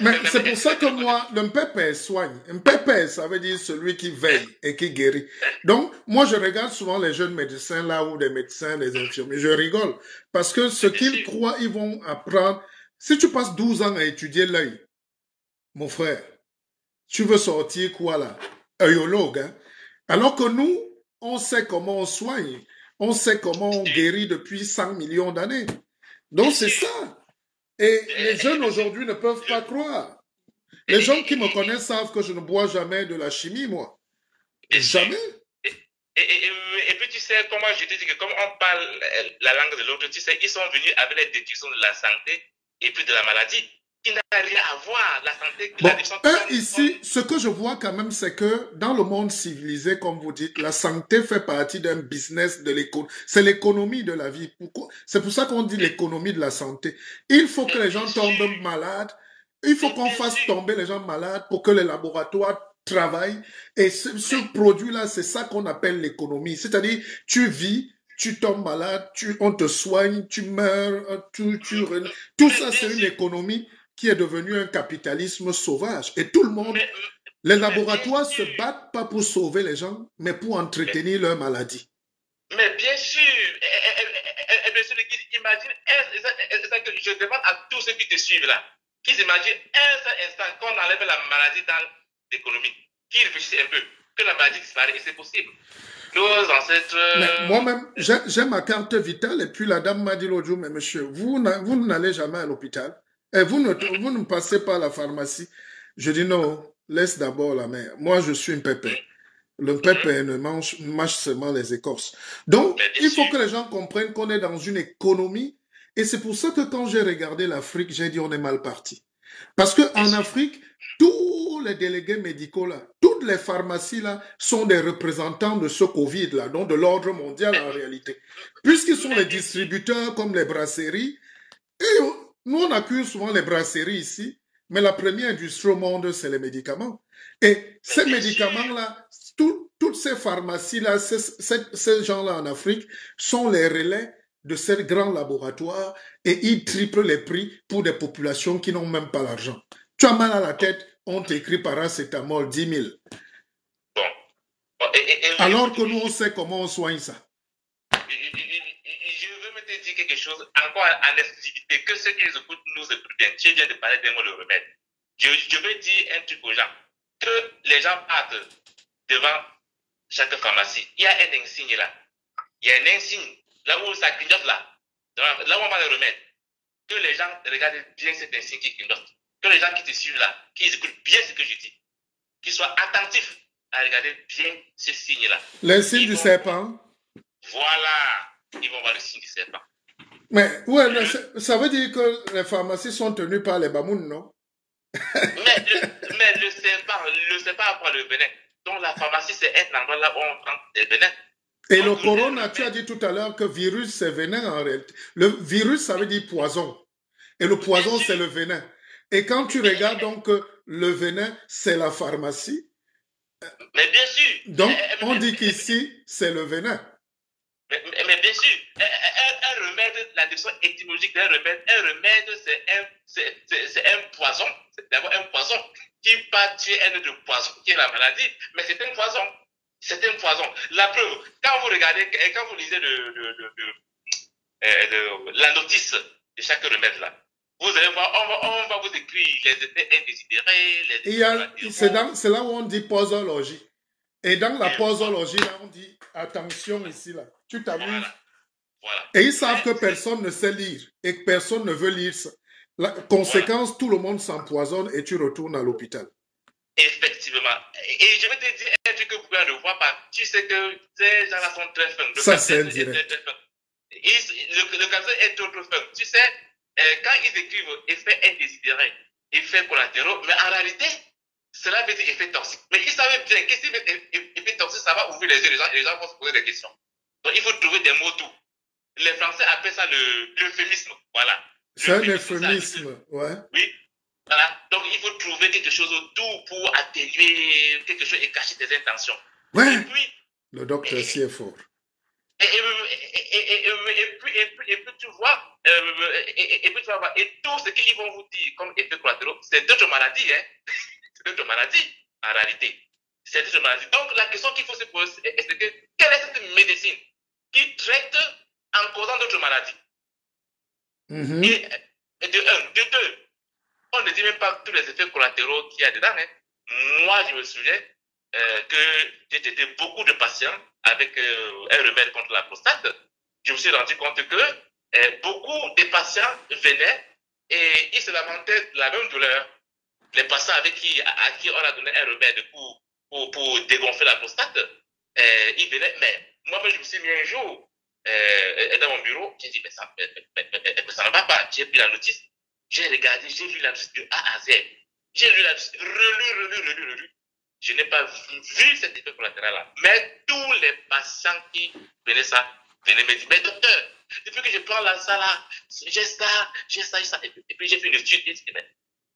Speaker 1: Mais c'est pour ça que moi, le pépé soigne. Un pépé, ça veut dire celui qui veille et qui guérit. Donc, moi, je regarde souvent les jeunes médecins là, ou des médecins, des infirmiers. Je rigole. Parce que ce qu'ils croient, ils vont apprendre. Si tu passes 12 ans à étudier l'œil, mon frère, tu veux sortir quoi là? Œillologue. Hein? Alors que nous, on sait comment on soigne, on sait comment on guérit depuis 100 millions d'années. Donc c'est ça. Et les jeunes aujourd'hui ne peuvent pas croire. Les gens qui me connaissent savent que je ne bois jamais de la chimie, moi. Jamais.
Speaker 4: Et, puis tu sais comment je te dis que comme on parle la langue de l'autre, tu sais, ils sont venus avec les déductions de la santé et puis de la maladie qui n'a rien à voir. La santé,
Speaker 1: bon, ici, ce que je vois quand même, c'est que dans le monde civilisé, comme vous dites, la santé fait partie d'un business de l'économie. C'est l'économie de la vie. Pourquoi? C'est pour ça qu'on dit l'économie de la santé. Il faut que les gens tombent malades. Il faut qu'on fasse tomber les gens malades pour que les laboratoires travaillent. Et ce, ce produit-là, c'est ça qu'on appelle l'économie. C'est-à-dire, tu vis, tu tombes malade, tu, on te soigne, tu meurs, tu, tu, tout ça, c'est une économie qui est devenu un capitalisme sauvage. Et tout le monde, les laboratoires se battent pas pour sauver les gens, mais pour entretenir leur maladie.
Speaker 4: Mais bien sûr, monsieur le guide, imagine, je demande à tous ceux qui te suivent là, qu'ils imaginent un seul instant qu'on enlève la maladie dans l'économie, qu'ils réfléchissent un peu, que la maladie disparaît, et c'est possible. Nos ancêtres...
Speaker 1: Moi-même, j'ai ma carte vitale, et puis la dame m'a dit l'autre jour, mais monsieur, vous, vous n'allez jamais à l'hôpital. Et eh, vous ne, vous ne passez pas à la pharmacie. Je dis non, laisse d'abord la mère. Moi, je suis un pépé. Le pépé ne mange, mange seulement les écorces. Donc, il faut que les gens comprennent qu'on est dans une économie. Et c'est pour ça que quand j'ai regardé l'Afrique, j'ai dit on est mal parti. Parce que en Afrique, tous les délégués médicaux là, toutes les pharmacies là sont des représentants de ce Covid là, donc de l'ordre mondial en réalité. Puisqu'ils sont les distributeurs comme les brasseries, et nous, on accuse souvent les brasseries ici, mais la première industrie au monde, c'est les médicaments. Et ces médicaments-là, toutes ces pharmacies-là, ces, gens-là en Afrique sont les relais de ces grands laboratoires et ils triplent les prix pour des populations qui n'ont même pas l'argent. Tu as mal à la tête, on t'écrit paracétamol 10 000. Alors que nous, on sait comment on soigne ça
Speaker 4: quelque chose encore en exclusivité, que ceux qui nous écoutent nous écoutent bien. Tu viens de parler d'un mot le remède. Je, je veux dire un truc aux gens. Que les gens partent devant chaque pharmacie. Il y a un insigne là. Il y a un insigne là où ça clignote là. Là où on va le remède. Que les gens regardent bien cet insigne qui clignote. Que les gens qui te suivent là, qui écoutent bien ce que je dis, qu'ils soient attentifs à regarder bien ce signe-là.
Speaker 1: L'insigne du serpent.
Speaker 4: Voilà. Ils vont voir le signe du serpent.
Speaker 1: Mais ouais, ça veut dire que les pharmacies sont tenues par les bamounes, non?
Speaker 4: Mais, le, mais le serpent, le le venin. Donc la pharmacie, c'est un endroit là où on prend des venins.
Speaker 1: Et le corona, tu as dit tout à l'heure que virus, c'est venin en réalité. Le virus, ça veut dire poison. Et le poison, c'est le venin. Et quand tu regardes donc le venin, c'est la pharmacie.
Speaker 4: Mais bien sûr.
Speaker 1: Donc, on dit qu'ici, c'est le venin.
Speaker 4: Mais, mais, bien sûr, un, un, remède, la définition étymologique d'un remède, un remède, c'est un, un poison. C'est d'abord un poison qui pas tuer un de poison, qui est la maladie, mais c'est un poison. C'est un poison. La preuve, quand vous regardez, quand vous lisez le, le, le, euh, la notice de chaque remède là, vous allez voir, on va, on va vous écrire les effets indésirés,
Speaker 1: les C'est là où on dit posologie. Et dans la posologie, là, on dit attention ici, là. Tu t'amuses. Et ils savent que personne ne sait lire et que personne ne veut lire ça. La conséquence, tout le monde s'empoisonne et tu retournes à l'hôpital.
Speaker 4: Effectivement. Et je vais te dire un truc que vous ne voyez pas. Tu sais que ces gens-là sont très fins.
Speaker 1: Le Ça, c'est indirect.
Speaker 4: le, le cancer est trop, trop fin. Tu sais, euh, quand ils écrivent effet indésiré, effet collatéraux, mais en réalité, cela veut dire effet toxique. Mais ils savaient bien que si effet toxique, ça va ouvrir les yeux, les gens, les gens vont se poser des questions. Donc il faut trouver des mots doux. Les Français appellent ça l'euphémisme. Voilà.
Speaker 1: C'est un euphémisme, ouais.
Speaker 4: Oui. Voilà. Donc il faut trouver quelque chose doux pour atténuer quelque chose et cacher tes intentions.
Speaker 1: Ouais. Et puis, le docteur s'y est fort.
Speaker 4: Et, puis, et, puis, tu vois, et, puis tu vas voir, et tout ce qu'ils vont vous dire comme effet collatéraux, c'est d'autres maladies, hein. c'est d'autres maladies, en réalité. C'est d'autres maladies. Donc la question qu'il faut se poser, c'est que quelle est cette médecine qui traite en causant d'autres maladies
Speaker 1: mm-hmm.
Speaker 4: et, de un, de deux, on ne dit même pas tous les effets collatéraux qu'il y a dedans. Hein. Moi, je me souviens euh, que j'ai traité beaucoup de patients avec euh, un remède contre la prostate. Je me suis rendu compte que euh, beaucoup de patients venaient et ils se lamentaient de la même douleur. Les patients avec qui, à, qui on a donné un remède pour, pour, pour dégonfler la prostate, ils venaient, mais moi, je me suis mis un jour dans mon bureau, j'ai dit, mais ça, ça ne va pas. J'ai pris la notice, j'ai regardé, j'ai lu la notice de A à Z. J'ai lu la notice, relu, relu, relu, relu. Je n'ai pas vu cet effet collatéral-là. Mais tous les patients qui venaient ça, venaient me dire, mais docteur, depuis que je prends la salle j'ai ça, j'ai ça, j'ai ça. Et puis, j'ai fait une étude, et dit, mais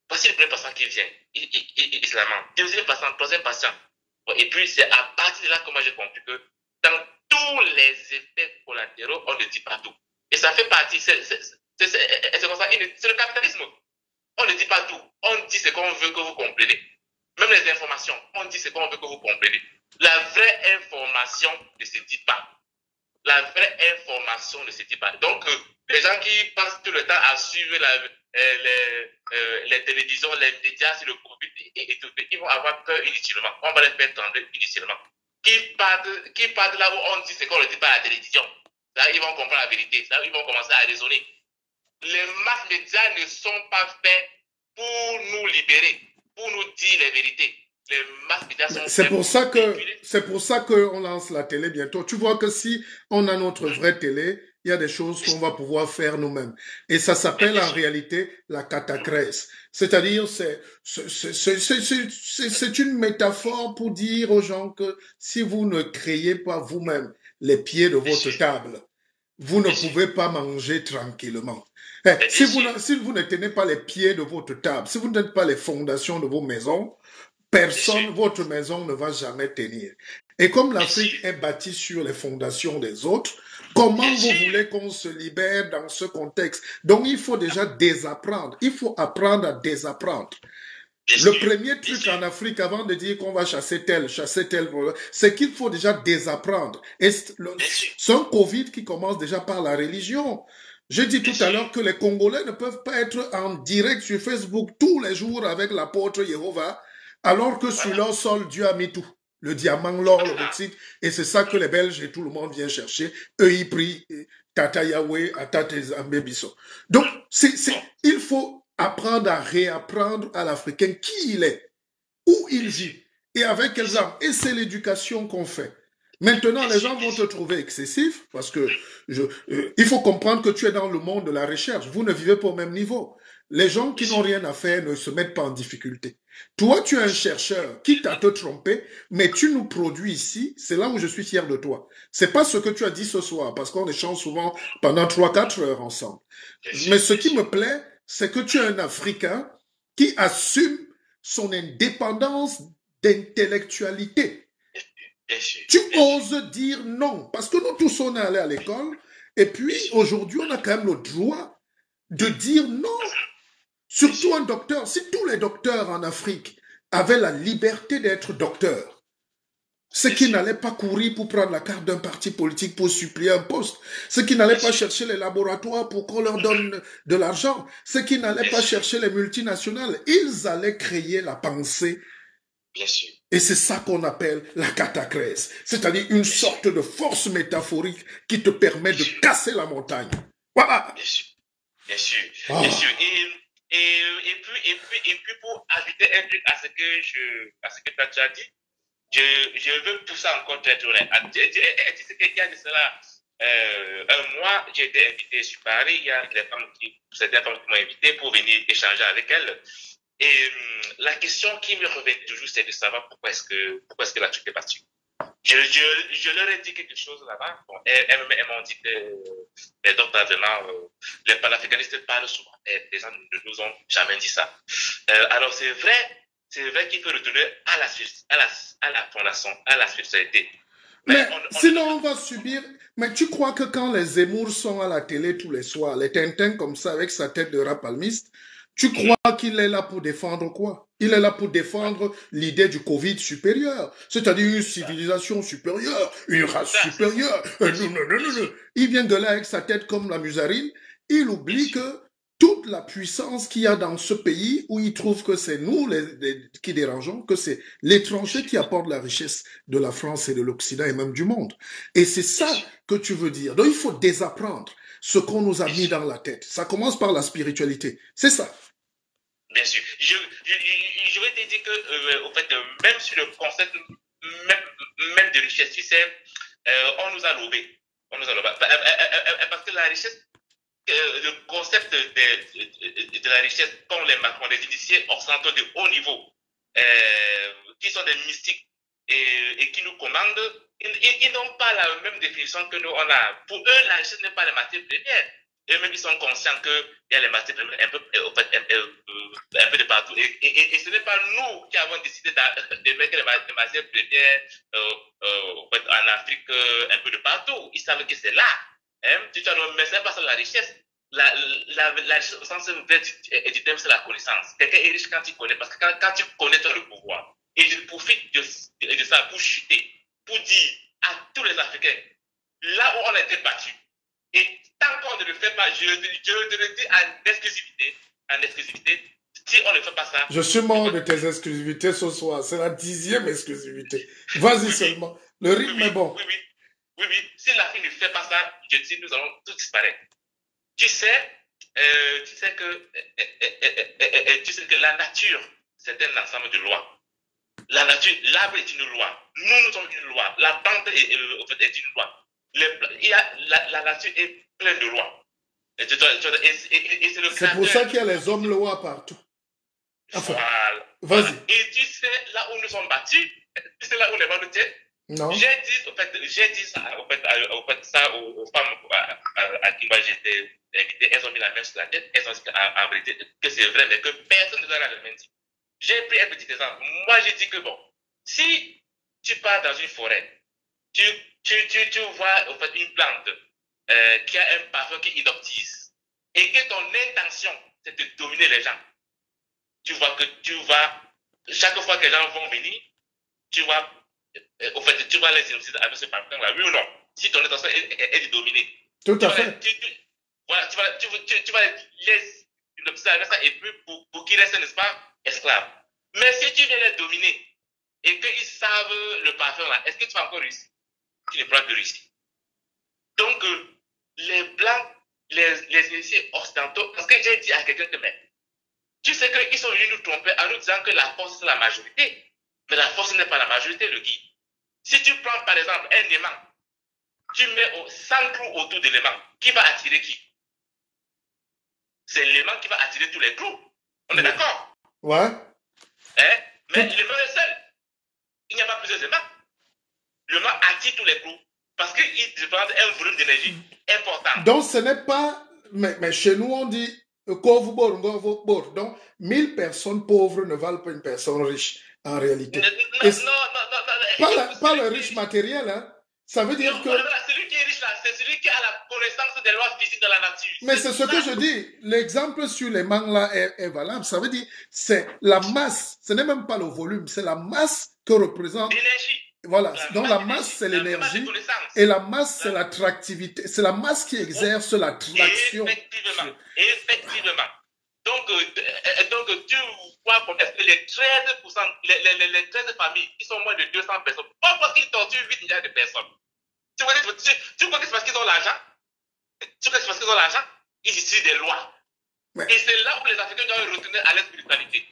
Speaker 4: voici le premier patient qui vient, il, Deuxième patient, troisième patient. Et puis, c'est à partir de là que moi j'ai compris que tous les effets collatéraux, on ne dit pas tout. Et ça fait partie, c'est le capitalisme. On ne dit pas tout. On dit ce qu'on veut que vous compreniez. Même les informations, on dit ce qu'on veut que vous compreniez. La vraie information ne se dit pas. La vraie information ne se dit pas. Donc, euh, les gens qui passent tout le temps à suivre euh, les, euh, les, télévisions, les médias sur le Covid et, tout, ils vont avoir peur inutilement. On va les faire tendre inutilement. Qui partent, qui partent là où on dit ce qu'on ne dit pas à la télévision. Là, ils vont comprendre la vérité. Là, ils vont commencer à raisonner. Les masses médias ne sont pas faits pour nous libérer pour nous dire les vérités.
Speaker 1: C'est pour ça que c'est pour ça qu'on lance la télé bientôt. Tu vois que si on a notre vraie télé, il y a des choses qu'on va pouvoir faire nous-mêmes. Et ça s'appelle en réalité la catacrèse. C'est-à-dire, c'est, c'est une métaphore pour dire aux gens que si vous ne créez pas vous-même les pieds de votre table, vous ne pouvez pas manger tranquillement. Eh, si, vous, si vous ne tenez pas les pieds de votre table, si vous ne tenez pas les fondations de vos maisons, personne, votre maison ne va jamais tenir. Et comme l'Afrique est bâtie sur les fondations des autres, comment vous voulez qu'on se libère dans ce contexte? Donc il faut déjà désapprendre. Il faut apprendre à désapprendre. Le premier truc en Afrique, avant de dire qu'on va chasser tel, chasser tel, c'est qu'il faut déjà désapprendre. C'est un Covid qui commence déjà par la religion. Je dis tout à l'heure que les Congolais ne peuvent pas être en direct sur Facebook tous les jours avec l'apôtre Jéhovah, alors que sur leur sol, Dieu a mis tout. Le diamant, l'or, le bauxite. Et c'est ça que les Belges et tout le monde vient chercher. Eux, ils prient Tata Yahweh, Tata Ambebiso. Donc, c'est, il faut apprendre à réapprendre à l'Africain qui il est, où il vit et avec quelles armes. Et c'est l'éducation qu'on fait. Maintenant, les gens vont te trouver excessif parce que je, euh, il faut comprendre que tu es dans le monde de la recherche. Vous ne vivez pas au même niveau. Les gens qui n'ont rien à faire ne se mettent pas en difficulté. Toi, tu es un chercheur, quitte à te tromper, mais tu nous produis ici. C'est là où je suis fier de toi. C'est pas ce que tu as dit ce soir, parce qu'on échange souvent pendant trois, quatre heures ensemble. Mais ce qui me plaît, c'est que tu es un Africain qui assume son indépendance d'intellectualité. Tu oses dire non. Parce que nous tous, on est allés à l'école. Et puis, aujourd'hui, on a quand même le droit de dire non. Surtout un docteur. Si tous les docteurs en Afrique avaient la liberté d'être docteurs, ceux qui n'allaient pas courir pour prendre la carte d'un parti politique pour supplier un poste, ceux qui n'allaient pas chercher les laboratoires pour qu'on leur donne de l'argent, ceux qui n'allaient pas chercher les multinationales, ils allaient créer la pensée.
Speaker 4: Bien sûr.
Speaker 1: Et c'est ça qu'on appelle la catacrèse, c'est-à-dire une sorte de force métaphorique qui te permet de casser la montagne. Voilà.
Speaker 4: Bien sûr. Bien sûr. Ah. Bien sûr. Et, Et, puis, et, puis, et puis, pour ajouter un truc à ce que, je, à ce que tu as dit, je, je veux pousser encore très loin. Tu sais qu'il y a de cela euh, un mois, j'ai été invité sur Paris. Il y a des femmes qui, certaines femmes m'ont invité pour venir échanger avec elles. Et hum, la question qui me revient toujours, c'est de savoir pourquoi est-ce que, pourquoi est-ce que la Turquie est partie. Je, je, je, leur ai dit quelque chose là-bas. Bon, elles, elles m'ont dit que les docteurs vraiment, euh, les panafricanistes parlent souvent. Et les gens ne nous ont jamais dit ça. Euh, alors c'est vrai, c'est vrai qu'il faut retourner à la, à la, à la fondation, à la spiritualité.
Speaker 1: Mais, Mais on, on, sinon, on va subir. Mais tu crois que quand les Zemmour sont à la télé tous les soirs, les Tintins comme ça, avec sa tête de rapalmiste, tu crois qu'il est là pour défendre quoi? Il est là pour défendre l'idée du Covid supérieur, c'est-à-dire une civilisation supérieure, une race supérieure. Il vient de là avec sa tête comme la musarine. Il oublie que toute la puissance qu'il y a dans ce pays où il trouve que c'est nous les, qui dérangeons, que c'est l'étranger qui apporte la richesse de la France et de l'Occident et même du monde. Et c'est ça que tu veux dire. Donc il faut désapprendre ce qu'on nous a mis dans la tête. Ça commence par la spiritualité. C'est ça.
Speaker 4: Bien sûr. Je, je, je vais te dire que, euh, au fait, même sur le concept même, même de richesse, tu sais, euh, on nous a lobé. On nous a lobé. Parce que la richesse le concept de, de, de, la richesse qu'ont les Macron, les initiés occidentaux de haut niveau, euh, qui sont des mystiques et, qui nous commandent, ils, n'ont pas la même définition que nous on a. Pour eux, la richesse n'est pas la matière première. Eux-mêmes, ils sont conscients qu'il y a les matières premières un peu, de partout. Et, ce n'est pas nous qui avons décidé de mettre les matières premières euh, euh, en Afrique un peu de partout. Ils savent que c'est là. Mais ce n'est pas ça la richesse. La, la, la richesse au sens vrai du terme, c'est la connaissance. Quelqu'un est riche quand il connaît, parce que quand, quand tu connais, tu as le pouvoir. Et je profite de, de, ça pour chuter, pour dire à tous les Africains, là où on a été battu, et tant qu'on ne le fait pas, je, je te le dis en exclusivité, en exclusivité, si on ne fait pas ça.
Speaker 1: Je suis mort de tes exclusivités ce soir. C'est la dixième exclusivité. Vas-y seulement. Le rythme
Speaker 4: oui,
Speaker 1: est bon.
Speaker 4: Oui, oui. Oui, oui. Si l'Afrique ne fait pas ça, je dis, nous allons tous disparaître. Tu sais, euh, tu sais que, euh, tu sais que la nature, c'est un ensemble de lois. La nature, l'arbre est une loi. Nous, nous sommes une loi. La plante est, est, est une loi. Il y a, la, la, nature est pleine de lois. Et,
Speaker 1: c'est pour ça qu'il y a les hommes lois partout.
Speaker 4: Enfin,
Speaker 1: voilà. Vas-y.
Speaker 4: Et tu sais, là où nous sommes battus, tu sais là où les balles tiennent,
Speaker 1: non.
Speaker 4: J'ai dit, en fait, j'ai dit ça, en fait, à, en fait, ça aux, aux femmes à, à, à, qui moi j'étais invité. Elles ont mis la main sur la tête. Elles ont dit en vérité que c'est vrai, mais que personne ne leur a dit. J'ai pris un petit exemple. Moi, j'ai dit que bon, si tu pars dans une forêt, tu, tu, tu, tu vois en fait, une plante euh, qui a un parfum qui hypnotise et que ton intention, c'est de dominer les gens, tu vois que tu vas, chaque fois que les gens vont venir, tu vas au fait, tu vas les hypnotiser avec ce parfum-là, oui ou non? Si ton intention est, est, est de dominer.
Speaker 1: Tout à fait.
Speaker 4: Vas, tu, tu, voilà, tu vas, tu, tu, tu vas les hypnotiser avec ça et puis pour, pour qu'ils restent, n'est-ce pas, esclaves. Mais si tu viens les dominer et qu'ils savent le parfum-là, est-ce que tu vas encore réussir? Tu ne pourras plus réussir. Donc, euh, les blancs, les, les initiés occidentaux, parce que j'ai dit à quelqu'un que, mais, tu sais qu'ils sont venus nous tromper en nous disant que la force, c'est la majorité. Mais la force n'est pas la majorité, le guide. Si tu prends par exemple un aimant, tu mets au, 100 clous autour de l'aimant, qui va attirer qui? C'est l'aimant qui va attirer tous les clous. On est d'accord
Speaker 1: Ouais.
Speaker 4: Hein? Mais l'aimant est seul. Il n'y a pas plusieurs aimants. L'aimant attire tous les clous parce qu'il représente un volume d'énergie important.
Speaker 1: Donc ce n'est pas. Mais, mais chez nous, on dit. Donc, 1000 personnes pauvres ne valent pas une personne riche en réalité.
Speaker 4: Non, non, non, non,
Speaker 1: pas, la, pas le riche matériel, hein. Ça veut dire que.
Speaker 4: Celui qui est riche là, c'est celui qui a la connaissance des lois physiques de la nature.
Speaker 1: Mais c'est ce que je dis. L'exemple sur les mangues là est, est, valable. Ça veut dire, c'est la masse. Ce n'est même pas le volume, c'est la masse que représente.
Speaker 4: L'énergie.
Speaker 1: Voilà. La Donc la masse, c'est l'énergie. Et la masse, c'est l'attractivité. C'est la masse qui exerce l'attraction.
Speaker 4: Effectivement. Effectivement. Donc, euh, donc tu vois comment est-ce que les 13%, les, les, les 13 familles qui sont moins de 200 personnes, pas parce qu'ils torturent 8 milliards de personnes. Tu crois que c'est parce qu'ils ont l'argent? Tu crois que c'est parce qu'ils ont l'argent? Ils utilisent des lois. Et c'est là où les Africains doivent retourner à la spiritualité.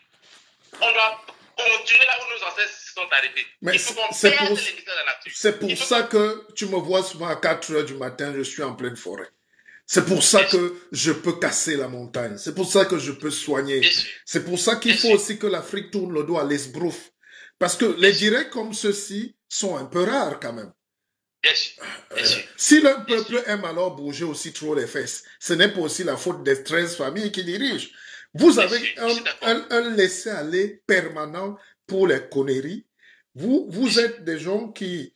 Speaker 4: On doit continuer là où nos ancêtres sont arrêtés.
Speaker 1: Mais
Speaker 4: Il faut qu'on
Speaker 1: c'est pour-
Speaker 4: de la nature.
Speaker 1: C'est pour ça que tu me vois souvent à 4 heures du matin, je suis en pleine forêt. C'est pour ça que je peux casser la montagne. C'est pour ça que je peux soigner. C'est pour ça qu'il faut aussi que l'Afrique tourne le dos à l'esbrouf. Parce que les directs comme ceux-ci sont un peu rares quand même.
Speaker 4: Bien sûr. Bien sûr.
Speaker 1: Si le peuple aime alors bouger aussi trop les fesses, ce n'est pas aussi la faute des 13 familles qui dirigent. Vous
Speaker 4: Bien
Speaker 1: avez
Speaker 4: sûr,
Speaker 1: un, un- un laisser-aller permanent pour les conneries. Vous, vous êtes des gens qui...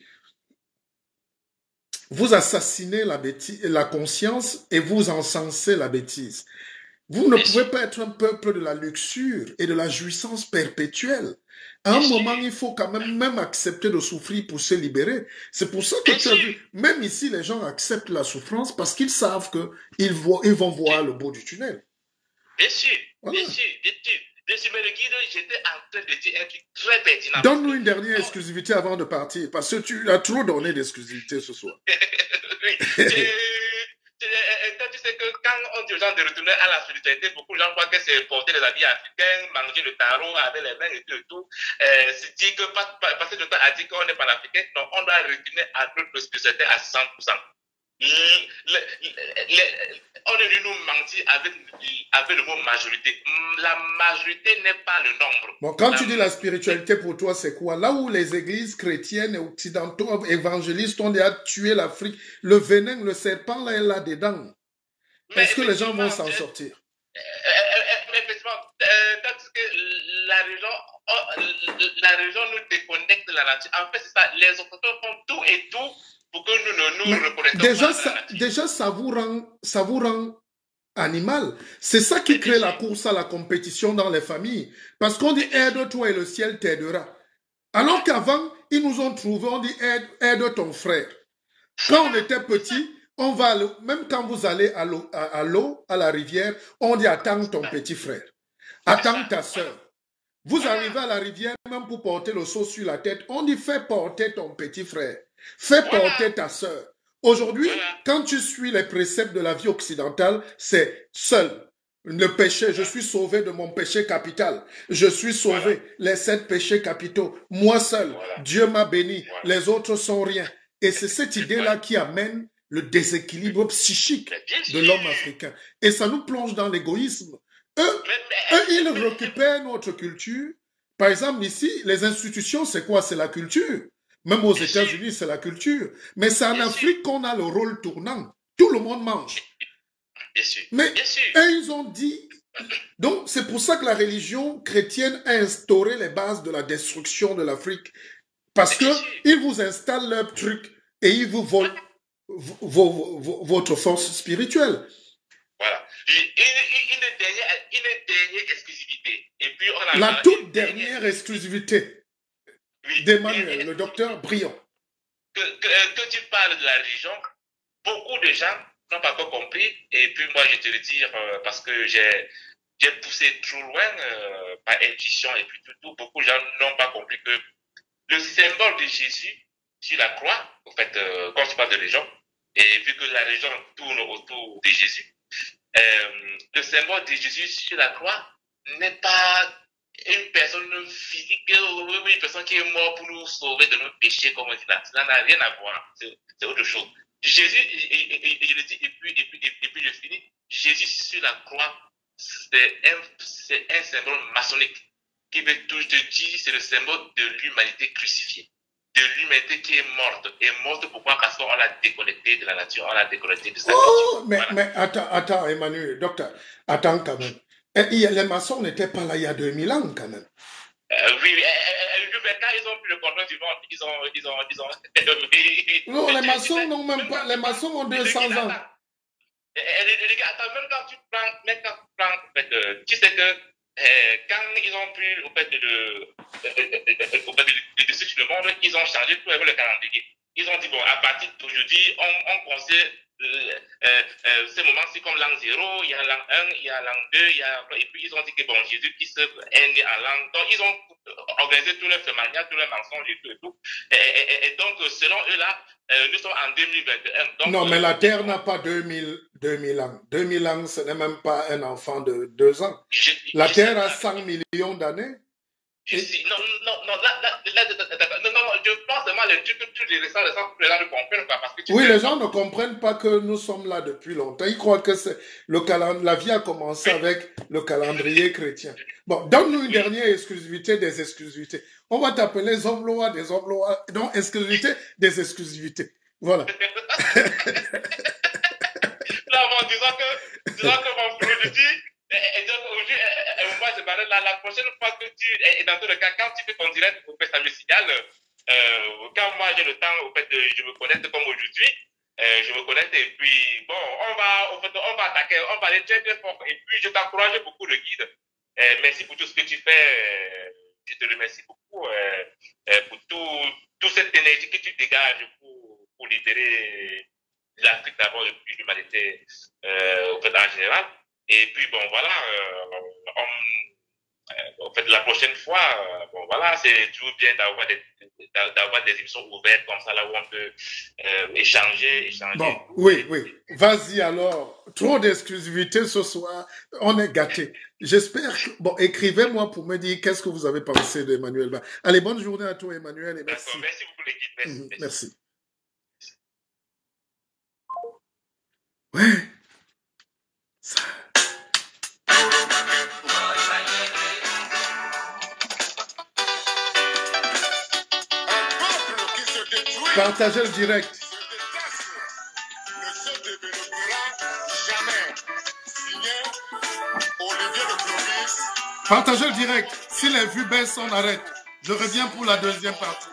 Speaker 1: Vous assassinez la, bêtise, la conscience et vous encensez la bêtise. Vous ne
Speaker 4: Bien
Speaker 1: pouvez
Speaker 4: sûr.
Speaker 1: pas être un peuple de la luxure et de la jouissance perpétuelle. À un moment, il faut quand même même accepter de souffrir pour se libérer. C'est pour ça que tu as vu, même ici, les gens acceptent la souffrance parce qu'ils savent que ils, voient, ils vont voir le bout du tunnel.
Speaker 4: Bien sûr.
Speaker 1: Voilà.
Speaker 4: Bien sûr. Bien sûr. Bien sûr. Mais le guide, j'étais en train de dire un truc très pertinent.
Speaker 1: Donne-nous une dernière exclusivité avant de partir, parce que tu as trop donné d'exclusivité ce soir.
Speaker 4: Oui. Sais que quand on dit aux gens de retourner à la spiritualité, beaucoup de gens croient que c'est porter les habits africains, manger le tarot avec les mains et tout et tout. Euh, c'est dire que pas- pas- passer du temps à dire qu'on est panafricain, non, on doit retourner à notre spiritualité à 100%. Le- le- le- on est venu nous mentir avec, avec le mot majorité. La majorité n'est pas le nombre.
Speaker 1: Bon, quand tu dis la spiritualité pour toi, c'est quoi? Là où les églises chrétiennes et occidentaux évangélistes ont déjà tué l'Afrique, le venin, le serpent, là, est là-dedans.
Speaker 4: Mais
Speaker 1: Est-ce que les gens vont s'en sortir?
Speaker 4: Euh, euh, euh, mais effectivement, que la oh, la religion nous déconnecte de la nature. En fait, c'est ça. Les autochtones font tout et tout pour que nous ne nous reconnections
Speaker 1: déjà,
Speaker 4: pas la nature.
Speaker 1: déjà ça, vous rend, ça vous rend animal. C'est ça qui crée la course à la compétition dans les familles. Parce qu'on dit aide-toi et le ciel t'aidera. Alors qu'avant, ils nous ont trouvé, on dit aide, aide ton frère. Quand on était petit, on va, même quand vous allez à l'eau, à, la rivière, on dit attends ton petit frère. Attends ta soeur. Vous arrivez à la rivière, même pour porter le seau sur la tête, on dit fais porter ton petit frère. Fais porter ta soeur. Aujourd'hui, quand tu suis les préceptes de la vie occidentale, c'est seul. Le péché, je suis sauvé de mon péché capital. Je suis sauvé. Les sept péchés capitaux. Moi seul.
Speaker 4: Voilà.
Speaker 1: Dieu m'a béni.
Speaker 4: Voilà.
Speaker 1: Les autres sont rien. Et c'est cette idée-là qui amène le déséquilibre psychique de l'homme africain. Et ça nous plonge dans l'égoïsme. Eux, ils récupèrent notre culture. Par exemple, ici, les institutions, c'est quoi? C'est la culture. Même aux. États-Unis, c'est la culture. Mais c'est en. Afrique qu'on a le rôle tournant. Tout le monde mange. Mais eux, ils ont dit. Donc, c'est pour ça que la religion chrétienne a instauré les bases de la destruction de l'Afrique. Parce que
Speaker 4: Bien sûr.
Speaker 1: ils vous installent leur truc et ils vous volent vo- vo- vo- votre force spirituelle.
Speaker 4: Voilà. Une, dernière, une dernière exclusivité. Et puis, on a
Speaker 1: La toute dernière exclusivité
Speaker 4: oui,
Speaker 1: d'Emmanuel, le docteur Briand.
Speaker 4: que, que, que tu parles de la religion, beaucoup de gens n'ont pas encore compris. Et puis moi, je te le dis euh, parce que j'ai j'ai poussé trop loin euh, par intuition et puis tout, tout. Beaucoup de gens n'ont pas compris que le symbole de Jésus sur la croix, en fait, euh, quand tu parles de religion, et vu que la religion tourne autour de Jésus, euh, le symbole de Jésus sur la croix n'est pas une personne physique, une personne qui est morte pour nous sauver de nos péchés, comme on dit là. Cela n'a rien à voir. C'est autre chose. Jésus, et, je le dis, et puis, et, puis, et, puis je finis, Jésus sur la croix, c'est un, symbole maçonnique qui veut tout te dire, c'est le symbole de l'humanité crucifiée. De l'humanité qui est morte. Et morte pourquoi? Parce qu'on l'a déconnecté de la nature, on l'a déconnecté de sa nature.
Speaker 1: Oh, mais,
Speaker 4: Voilà.
Speaker 1: mais attends, attends, Emmanuel, docteur, attends quand même. A- les maçons n'étaient pas là il y a 2000 ans quand même.
Speaker 4: Euh, oui, euh, mais quand ils ont pris le contrôle du monde, ils ont, ils ont, ils ont.
Speaker 1: Non, les
Speaker 4: Mais-
Speaker 1: maçons
Speaker 4: mais-
Speaker 1: n'ont même pas, les maçons ont 200 ans.
Speaker 4: Attends. Et- et- et- et- même quand tu prends, même quand tu prends, en fait, euh, tu sais que quand ils ont pris au fait, euh, au fait, le, monde, ils ont changé tout le calendrier. Ils ont dit, bon, à partir d'aujourd'hui, on, on considère euh, euh, euh, ces moments-ci comme l'an 0, il y a l'an 1, il y a l'an 2, il y a, et puis ils ont dit que bon, Jésus-Christ est né en l'an. Donc, ils ont organisé les mensonges et tout et tout. Et, et- et- et donc, selon eux là, Euh, nous sommes en 2021. Donc,
Speaker 5: non, mais
Speaker 4: euh,
Speaker 5: la Terre n'a pas 2000, 2000 ans. 2000 ans, ce n'est même pas un enfant de 2 ans.
Speaker 4: je-
Speaker 5: La
Speaker 4: je
Speaker 5: Terre a
Speaker 4: pas.
Speaker 5: 100 millions d'années.
Speaker 4: Sais- non, non, non, là, là, là, d'accord. non, non, non, je pense les trucs, tous les que les gens ne comprennent pas. Parce que tu
Speaker 5: Oui, les gens ne comprennent pas que nous sommes là depuis longtemps. Ils croient que c'est le calend... la vie a commencé avec le calendrier chrétien. Bon, donne-nous une dernière exclusivité des exclusivités. On va t'appeler Zombloa des Zombloa. Non, exclusivité des exclusivités. Voilà.
Speaker 4: Là, que, que mon produit, et, et donc aujourd'hui, et moi, je m'arrête là. La prochaine fois que tu, et, dans tous les cas, quand tu fais ton direct, au me signale, euh, quand moi j'ai le temps, au fait, je me connecte comme aujourd'hui, euh, je me connecte et puis, bon, on va, on va attaquer, on va aller très très fort. Et puis, je t'encourage beaucoup, le guide. Euh, merci pour tout ce que tu fais. Je te remercie beaucoup euh, euh, pour tout, toute cette énergie que tu dégages pour, pour libérer l'Afrique d'abord et puis l'humanité euh, en général. Et puis, bon, voilà, euh, en fait, la prochaine fois, euh, bon, voilà, c'est toujours bien d'avoir des, d'a- d'avoir des émissions ouvertes comme ça, là où on peut euh, échanger, échanger.
Speaker 5: Bon, oui, oui. Vas-y alors. Trop d'exclusivité ce soir. On est gâtés. J'espère que... Bon, écrivez-moi pour me dire qu'est-ce que vous avez pensé d'Emmanuel. Allez, bonne journée à toi, Emmanuel, et merci.
Speaker 4: Merci beaucoup, l'équipe. Merci,
Speaker 5: Mhm,
Speaker 4: merci.
Speaker 5: Merci. Ouais. Ça. Partagez le direct. Partagez le direct. Si les vues baissent, on arrête. Je reviens pour la deuxième partie.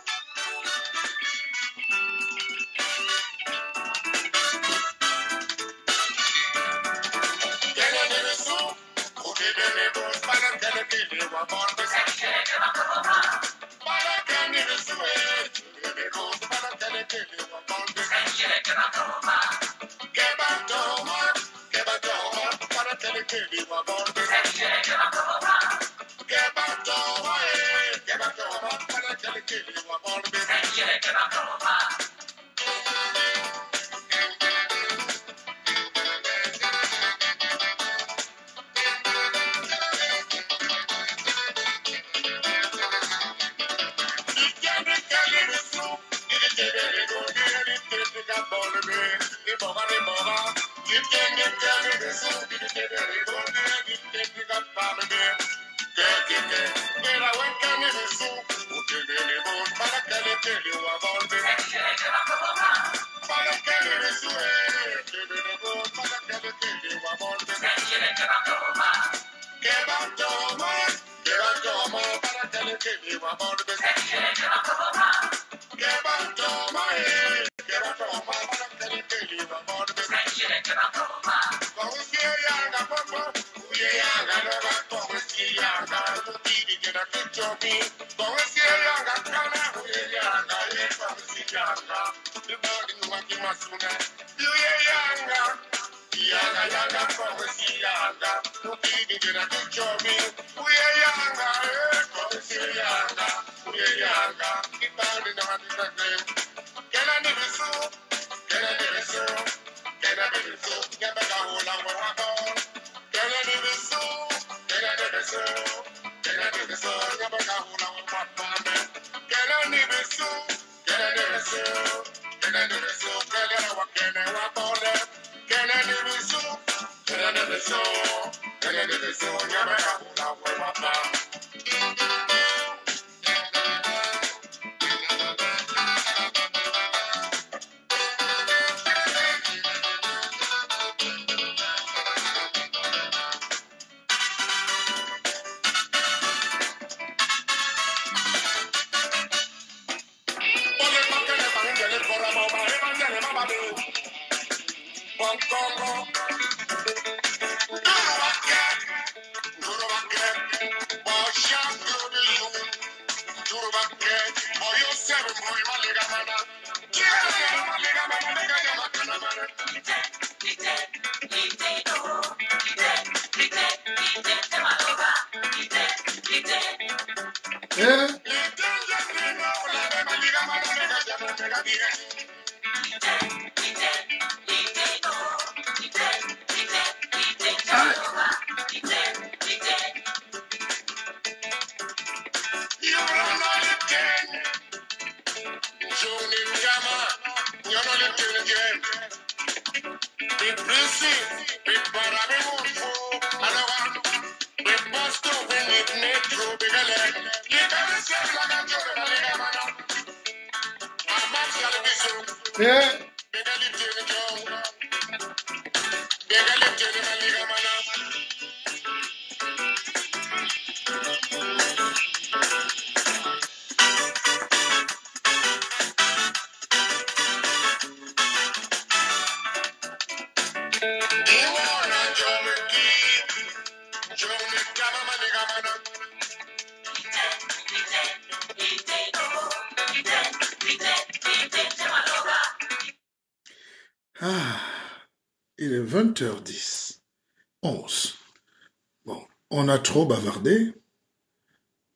Speaker 1: Trop bavardé.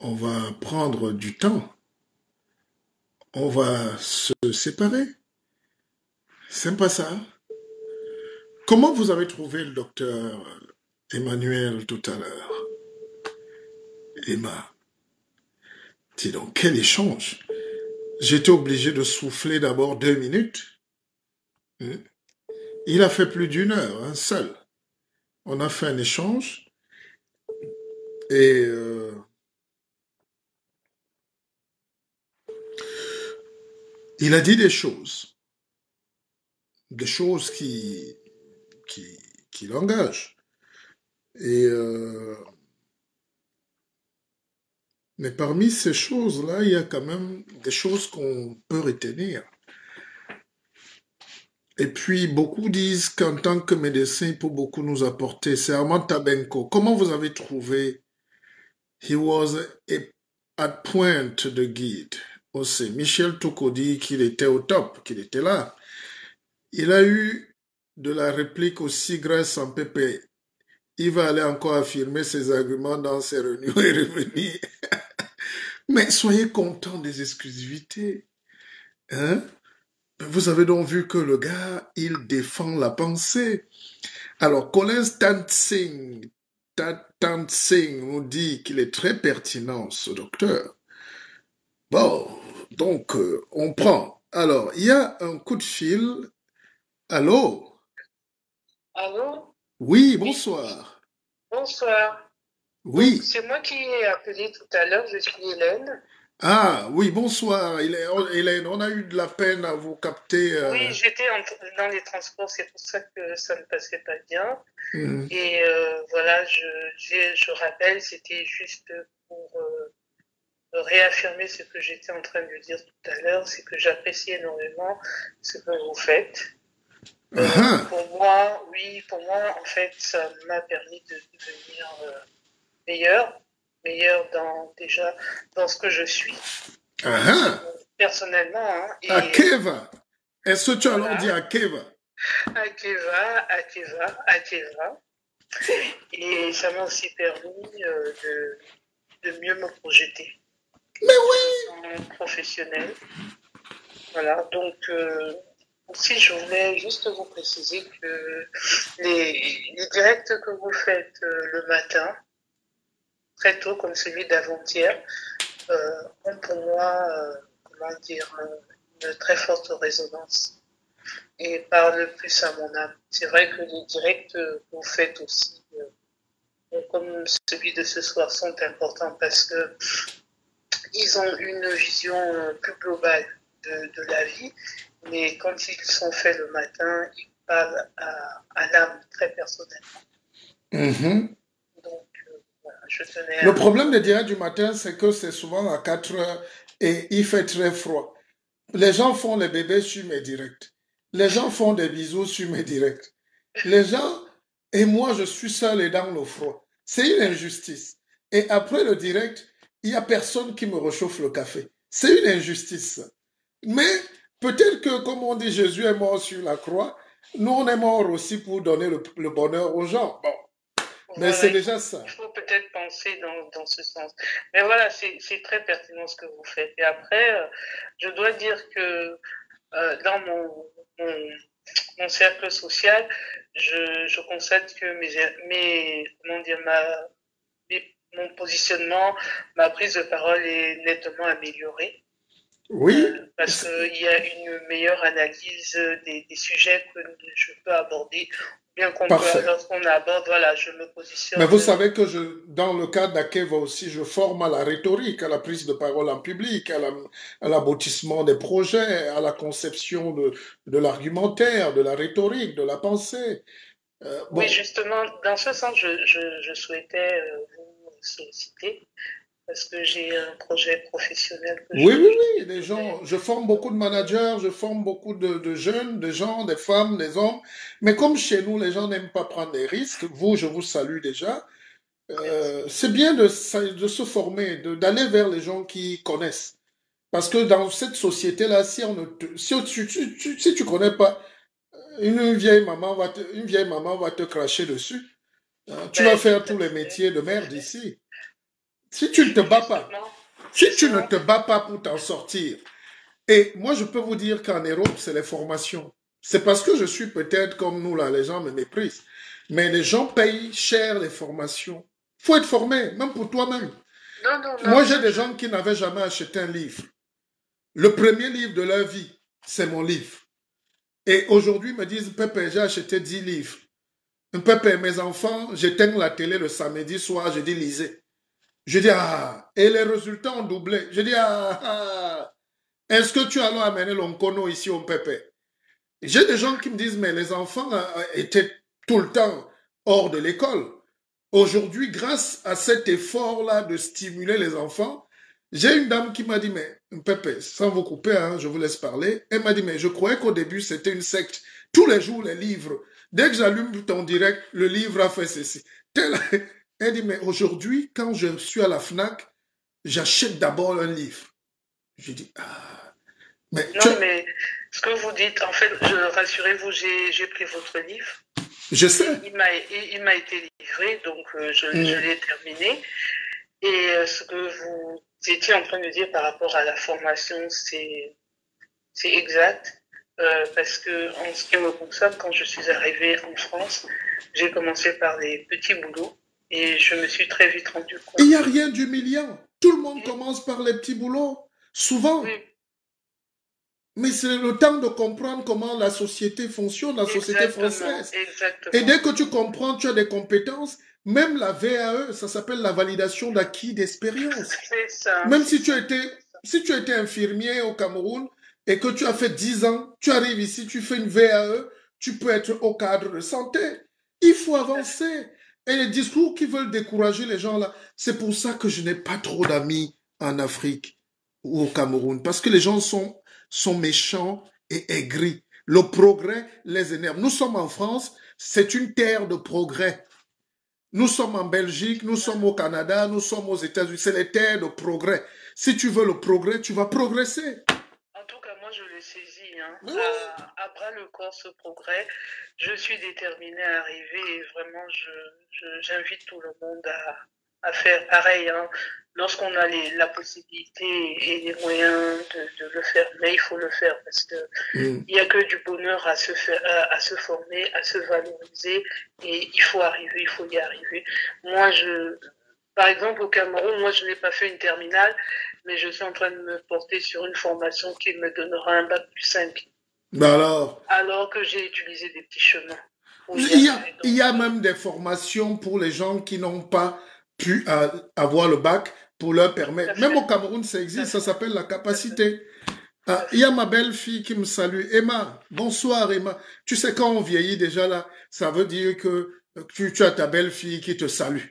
Speaker 1: On va prendre du temps. On va se séparer. C'est pas ça. Comment vous avez trouvé le docteur Emmanuel tout à l'heure? Emma. Dis donc, quel échange. J'étais obligé de souffler d'abord deux minutes. Hmm? Il a fait plus d'une heure, un seul. On a fait un échange. Et euh, il a dit des choses. Des choses qui, qui, l'engagent. Et euh, mais parmi ces choses-là, il y a quand même des choses qu'on peut retenir. Et puis, beaucoup disent qu'en tant que médecin, il peut beaucoup nous apporter. C'est Armand Tabenko. Comment vous avez trouvé He was a, at point de guide. Aussi, Michel Touko dit qu'il était au top, qu'il était là. Il a eu de la réplique aussi grâce en pépé. Il va aller encore affirmer ses arguments dans ses réunions et revenir. Mais soyez contents des exclusivités. Hein? Vous avez donc vu que le gars, il défend la pensée. Alors, Colin Tantsing, Tantsing nous dit qu'il est très pertinent, ce docteur. Bon, donc, euh, on prend. Alors, il y a un coup de fil. Allô?
Speaker 6: Allô?
Speaker 1: Oui, bonsoir.
Speaker 6: Bonsoir.
Speaker 1: Oui.
Speaker 6: C'est moi qui ai appelé tout à l'heure, je suis Hélène.
Speaker 1: Ah, oui, bonsoir. Hélène, on a eu de la peine à vous capter. euh,
Speaker 6: Oui, j'étais dans les transports, c'est pour ça que ça ne passait pas bien.
Speaker 1: hum,
Speaker 6: Et euh, voilà, je, j'ai- je rappelle, c'était juste pour euh, réaffirmer ce que j'étais en train de dire tout à l'heure, c'est que j'apprécie énormément ce que vous faites.
Speaker 1: Ah,
Speaker 6: pour moi, oui, pour moi, en fait, ça m'a permis de devenir meilleur, meilleur dans déjà dans ce que je suis
Speaker 1: ah, ah.
Speaker 6: personnellement. Hein, et
Speaker 1: À Keva. Est-ce que tu as
Speaker 6: Voilà.
Speaker 1: dit à Keva?
Speaker 6: à Keva, à Keva, à Keva. Et ça m'a aussi permis euh, de, de mieux me projeter
Speaker 1: Mais oui!
Speaker 6: dans mon professionnel. Voilà, donc euh, aussi je voulais juste vous préciser que les, les directs que vous faites euh, le matin, très tôt comme celui d'avant-hier, euh, ont pour moi, euh, comment dire, euh, une très forte résonance et parlent plus à mon âme. C'est vrai que les directs que vous faites aussi, comme celui de ce soir, sont importants parce que ils ont une vision plus globale de, la vie, mais quand ils sont faits le matin, ils parlent à, l'âme très personnellement.
Speaker 1: Mhm.
Speaker 6: Donc, voilà, je tenais à...
Speaker 1: Le problème des directs du matin, c'est que c'est souvent à 4 heures et il fait très froid. Les gens font les bébés sur mes directs. Les gens font des bisous sur mes directs. Les gens, et moi, je suis seul et dans le froid. C'est une injustice. Et après le direct, il n'y a personne qui me réchauffe le café. C'est une injustice. Mais peut-être que, comme on dit, Jésus est mort sur la croix, nous, on est mort aussi pour donner le, le bonheur aux gens. Bon, mais
Speaker 6: Voilà,
Speaker 1: c'est
Speaker 6: il
Speaker 1: déjà ça.
Speaker 6: Il faut peut-être penser dans, dans ce sens. Mais voilà, c'est très pertinent ce que vous faites. Et après, euh, je dois dire que
Speaker 3: euh, dans mon, mon, mon, cercle social, je, je constate que mes, mes, comment dire, ma, mon positionnement, ma prise de parole est nettement améliorée.
Speaker 1: Oui.
Speaker 3: Euh, parce qu'il y a une meilleure analyse des, des, sujets que je peux aborder. Bien qu'on lorsqu'on aborde, voilà, je me positionne.
Speaker 1: Mais vous savez que je, dans le cadre d'Akeva aussi, je forme à la rhétorique, à la prise de parole en public, à l'aboutissement des projets, à la conception de, de l'argumentaire, de la rhétorique, de la pensée.
Speaker 3: Euh, bon. Oui, justement, dans ce sens, je, je, je souhaitais euh, vous solliciter parce que j'ai un projet professionnel.
Speaker 1: Que oui, je... oui, oui, des gens, je forme beaucoup de managers, je forme beaucoup de, de, jeunes, des gens, des femmes, des hommes, mais comme chez nous, les gens n'aiment pas prendre des risques, vous, je vous salue déjà, euh, c'est bien de, de, se former, d'aller vers les gens qui connaissent. Parce que dans cette société-là, si, on ne si, tu, tu, tu, si tu connais pas, une vieille maman va te, une vieille maman va te cracher dessus. Hein, tu ben, vas faire tous les métiers de merde ici. Si tu ne te bats pas, si tu ne te bats pas pour t'en sortir, et moi je peux vous dire qu'en Europe, c'est les formations. C'est parce que je suis peut-être comme nous là, les gens me méprisent. Mais les gens payent cher les formations. faut être formé, même pour toi-même. Moi, j'ai des gens qui n'avaient jamais acheté un livre. Le premier livre de leur vie, c'est mon livre. Et aujourd'hui, ils me disent, Pépé, j'ai acheté 10 livres. Pépé, mes enfants, j'éteins la télé le samedi soir, je dis, lisez. Je dis, ah, et les résultats ont doublé. Je dis, ah, ah est-ce que tu allais amener l'onkono ici au Pépé? J'ai des gens qui me disent, mais les enfants euh, étaient tout le temps hors de l'école. Aujourd'hui, grâce à cet effort-là de stimuler les enfants, j'ai une dame qui m'a dit, mais Pépé, sans vous couper, hein, je vous laisse parler. Elle m'a dit, mais je croyais qu'au début, c'était une secte. Tous les jours, les livres. Dès que j'allume ton direct, le livre a fait ceci. Elle dit, mais aujourd'hui, quand je suis à la FNAC, j'achète d'abord un livre. Je dis, ah.
Speaker 3: Mais non, mais ce que vous dites, en fait, rassurez-vous, j'ai pris votre livre.
Speaker 1: Je sais.
Speaker 3: Il m'a été livré, donc euh, je, mm. je l'ai terminé. Et euh, ce que vous étiez en train de dire par rapport à la formation, c'est exact. Euh, parce que en ce qui me concerne, quand je suis arrivée en France, j'ai commencé par des petits boulots et je me suis très vite rendu compte.
Speaker 1: Il n'y a rien d'humiliant. Tout le monde oui. commence par les petits boulots, souvent. Oui. Mais c'est le temps de comprendre comment la société fonctionne, la société
Speaker 3: Exactement.
Speaker 1: française.
Speaker 3: Exactement.
Speaker 1: Et dès que tu comprends, tu as des compétences. Même la VAE, ça s'appelle la validation d'acquis d'expérience. Même si tu étais, si tu étais infirmier au Cameroun et que tu as fait 10 ans, tu arrives ici, tu fais une VAE, tu peux être au cadre de santé. Il faut avancer. Et les discours qui veulent décourager les gens là, c'est pour ça que je n'ai pas trop d'amis en Afrique ou au Cameroun. Parce que les gens sont, sont méchants et aigris. Le progrès les énerve. Nous sommes en France, c'est une terre de progrès. Nous sommes en Belgique, nous sommes au Canada, nous sommes aux États-Unis. C'est les terres de progrès. Si tu veux le progrès, tu vas progresser.
Speaker 3: En tout cas, moi, je l'ai saisi. Hein. Oui. À, à, bras le corps, ce progrès. Je suis déterminée à arriver et vraiment, j'invite tout le monde à, à faire pareil. Hein. Lorsqu'on a les, la possibilité et les moyens de, de, le faire, mais il faut le faire parce que il mm. n'y a que du bonheur à se faire, à, à, se former, à se valoriser et il faut arriver, il faut y arriver. Moi, je, par exemple, au Cameroun, moi, je n'ai pas fait une terminale, mais je suis en train de me porter sur une formation qui me donnera un bac plus 5.
Speaker 1: Ben alors
Speaker 3: Alors que j'ai utilisé des petits chemins.
Speaker 1: Il y, a, il y a même des formations pour les gens qui n'ont pas pu avoir le bac pour leur permettre. Même au Cameroun, ça existe, ça s'appelle la capacité. Ah, il y a ma belle-fille qui me salue. Emma, bonsoir Emma. Tu sais, quand on vieillit déjà là, ça veut dire que tu, tu as ta belle-fille qui te salue.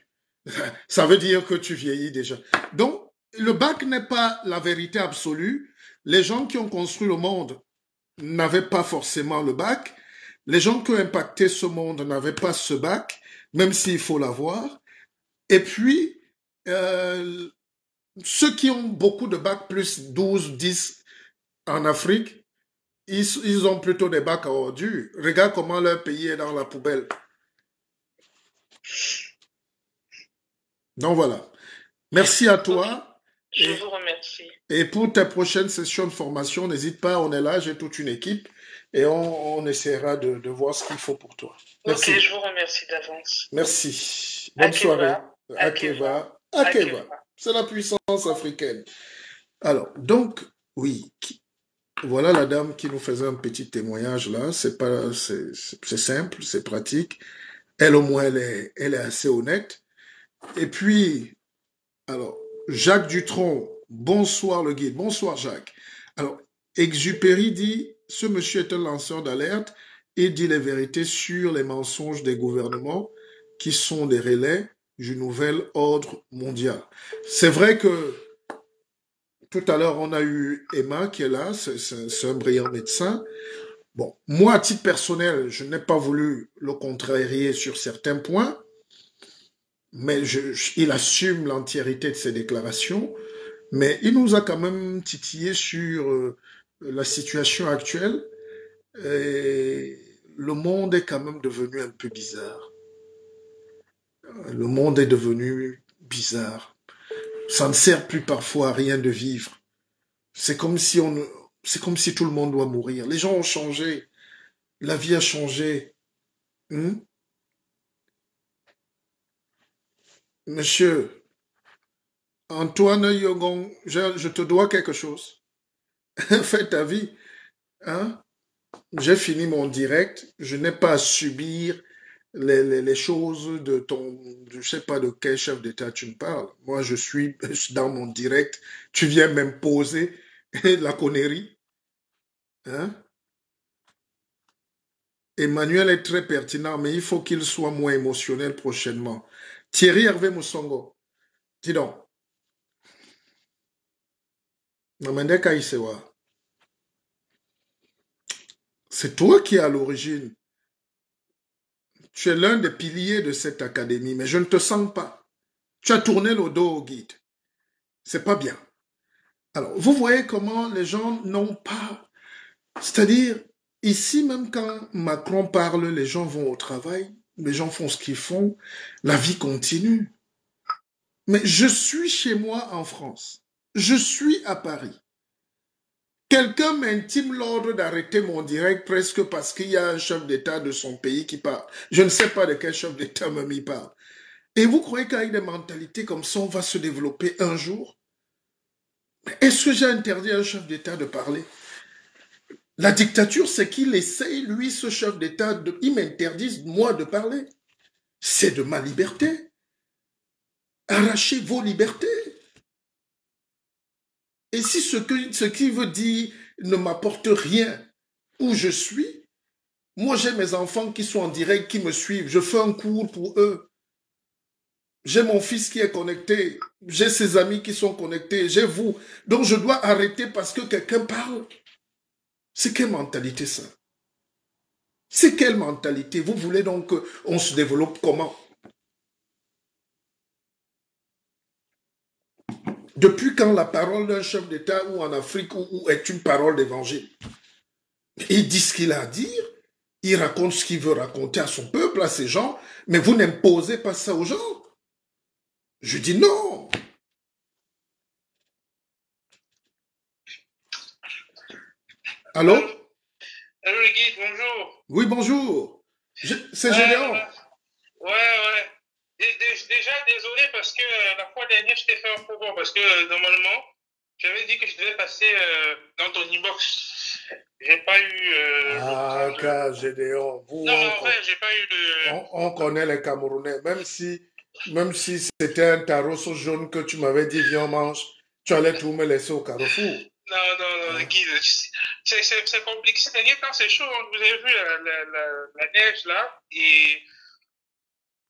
Speaker 1: Ça veut dire que tu vieillis déjà. Donc, le bac n'est pas la vérité absolue. Les gens qui ont construit le monde n'avaient pas forcément le bac. Les gens qui ont impacté ce monde n'avaient pas ce bac, même s'il faut l'avoir. Et puis, euh, ceux qui ont beaucoup de bacs plus 12, 10 en Afrique, ils, ils ont plutôt des bacs à ordures. Regarde comment leur pays est dans la poubelle. Donc voilà. Merci à toi.
Speaker 3: Je
Speaker 1: Et-
Speaker 3: vous remercie.
Speaker 1: Et pour ta prochaine session de formation, n'hésite pas, on est là, j'ai toute une équipe et on, on essaiera de, de voir ce qu'il faut pour toi. Merci.
Speaker 3: Ok, je vous remercie d'avance.
Speaker 1: Merci. Bonne
Speaker 3: Akeva.
Speaker 1: soirée.
Speaker 3: Akeva.
Speaker 1: Akeva. Akeva. C'est la puissance africaine. Alors, donc, oui, voilà la dame qui nous faisait un petit témoignage là. C'est pas, c'est simple, c'est pratique. Elle au moins, elle est, elle est assez honnête. Et puis, alors, Jacques Dutronc, bonsoir le guide. Bonsoir Jacques. Alors, Exupéry dit, ce monsieur est un lanceur d'alerte et dit les vérités sur les mensonges des gouvernements qui sont des relais du nouvel ordre mondial. C'est vrai que tout à l'heure, on a eu Emma qui est là, c'est un brillant médecin. Bon, moi, à titre personnel, je n'ai pas voulu le contrarier sur certains points, mais il assume l'entièreté de ses déclarations, mais il nous a quand même titillé sur euh, la situation actuelle. Et le monde est quand même devenu un peu bizarre. Le monde est devenu bizarre. Ça ne sert plus parfois à rien de vivre. C'est comme si on, c'est comme si tout le monde doit mourir. Les gens ont changé. La vie a changé. Hmm? Monsieur, Antoine Yogon, je, te dois quelque chose. Fais ta vie. Hein? J'ai fini mon direct. Je n'ai pas à subir les, choses de ton, je sais pas de quel chef d'État tu me parles. Moi, je suis dans mon direct. Tu viens m'imposer la connerie. Hein? Emmanuel est très pertinent, mais il faut qu'il soit moins émotionnel prochainement. Thierry Hervé Moussongo, dis donc. C'est toi qui es à l'origine. Tu es l'un des piliers de cette académie, mais je ne te sens pas. Tu as tourné le dos au guide. C'est pas bien. Alors, vous voyez comment les gens n'ont pas. C'est-à-dire, ici, même quand Macron parle, les gens vont au travail, les gens font ce qu'ils font, la vie continue. Mais je suis chez moi en France. Je suis à Paris. Quelqu'un m'intime l'ordre d'arrêter mon direct presque parce qu'il y a un chef d'État de son pays qui parle. Je ne sais pas de quel chef d'État même il parle. Et vous croyez qu'avec des mentalités comme ça, on va se développer un jour? Est-ce que j'ai interdit à un chef d'État de parler? La dictature, c'est qu'il essaye, lui, ce chef d'État, il m'interdise, moi, de parler. C'est de ma liberté. Arrachez vos libertés. Et si ce, que, ce qui veut dire ne m'apporte rien où je suis, moi j'ai mes enfants qui sont en direct, qui me suivent, je fais un cours pour eux. J'ai mon fils qui est connecté, j'ai ses amis qui sont connectés, j'ai vous. Donc je dois arrêter parce que quelqu'un parle. C'est quelle mentalité ça? C'est quelle mentalité? Vous voulez donc qu'on se développe comment? Depuis quand la parole d'un chef d'État ou en Afrique ou, est une parole d'évangile? Il dit ce qu'il a à dire, il raconte ce qu'il veut raconter à son peuple, à ses gens, mais vous n'imposez pas ça aux gens. Je dis non. Allô
Speaker 3: Allô le guide, bonjour.
Speaker 1: Oui, bonjour. C'est
Speaker 3: Euh,
Speaker 1: Gédéon.
Speaker 3: Ouais, ouais. Dé- dé- Déjà, désolé parce que euh, la fois dernière, je t'ai fait un faux parce que euh, normalement, j'avais dit que je devais passer euh, dans ton inbox. J'ai pas eu.
Speaker 1: Ah,
Speaker 3: de-
Speaker 1: Gédéon, vous,
Speaker 3: Non,
Speaker 1: on,
Speaker 3: en vrai, j'ai pas eu de.
Speaker 1: on- on connaît les Camerounais. Même si, même si c'était un tarot jaune que tu m'avais dit, viens, mange, tu allais tout me laisser au carrefour.
Speaker 3: Non, non, non, guide. C'est compliqué. C'est-à-dire, quand c'est chaud, vous avez vu la, la, la, la neige là, et.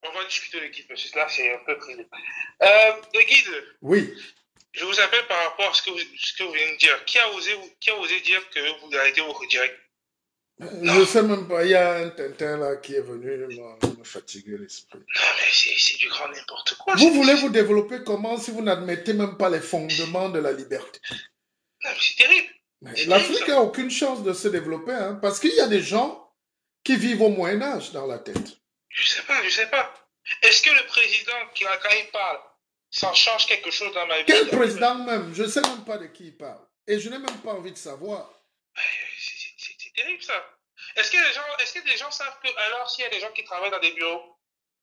Speaker 3: On va discuter de guide parce que là, c'est un peu privé. Euh, le guide,
Speaker 1: Oui.
Speaker 3: je vous appelle par rapport à ce que vous, ce que vous venez de dire. Qui a osé, qui a osé dire que vous arrêtez vos redirects
Speaker 1: Je sais même pas, il y a un Tintin là qui est venu me, me fatiguer l'esprit.
Speaker 3: Non, mais c'est du grand n'importe quoi.
Speaker 1: Vous voulez vous développer comment si vous n'admettez même pas les fondements de la liberté?
Speaker 3: C'est terrible.
Speaker 1: L'Afrique n'a aucune chance de se développer, hein, parce qu'il y a des gens qui vivent au Moyen Âge dans la tête.
Speaker 3: Je sais pas, je sais pas. Est-ce que le président, qui, quand il parle,
Speaker 7: ça change quelque chose dans ma vie.
Speaker 1: Quel président même? Je ne sais même pas de qui il parle. Et je n'ai même pas envie de savoir.
Speaker 7: C'est terrible ça. Est-ce que, les gens, est que des gens savent que, alors, s'il y a des gens qui travaillent dans des bureaux,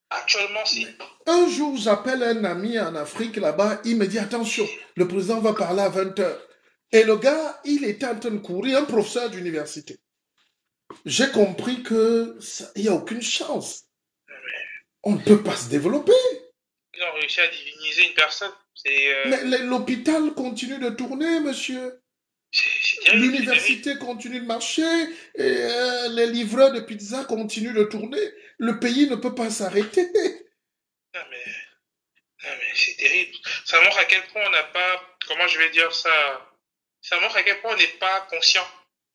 Speaker 7: actuellement, si.
Speaker 1: Un jour, j'appelle un ami en Afrique là-bas, il me dit attention, le président va parler à 20h. Et le gars, il était en train de courir, un professeur d'université. J'ai compris que il n'y a aucune chance. On ne peut pas se développer.
Speaker 7: Ils ont réussi à diviniser une personne. Euh,
Speaker 1: Mais l'hôpital continue de tourner, monsieur. L'université continue de marcher, et, euh, les livreurs de pizza continuent de tourner. Le pays ne peut pas s'arrêter.
Speaker 7: Non mais, non mais c'est terrible. Ça montre à quel point on n'a pas, comment je vais dire ça, ça montre à quel point on n'est pas conscient.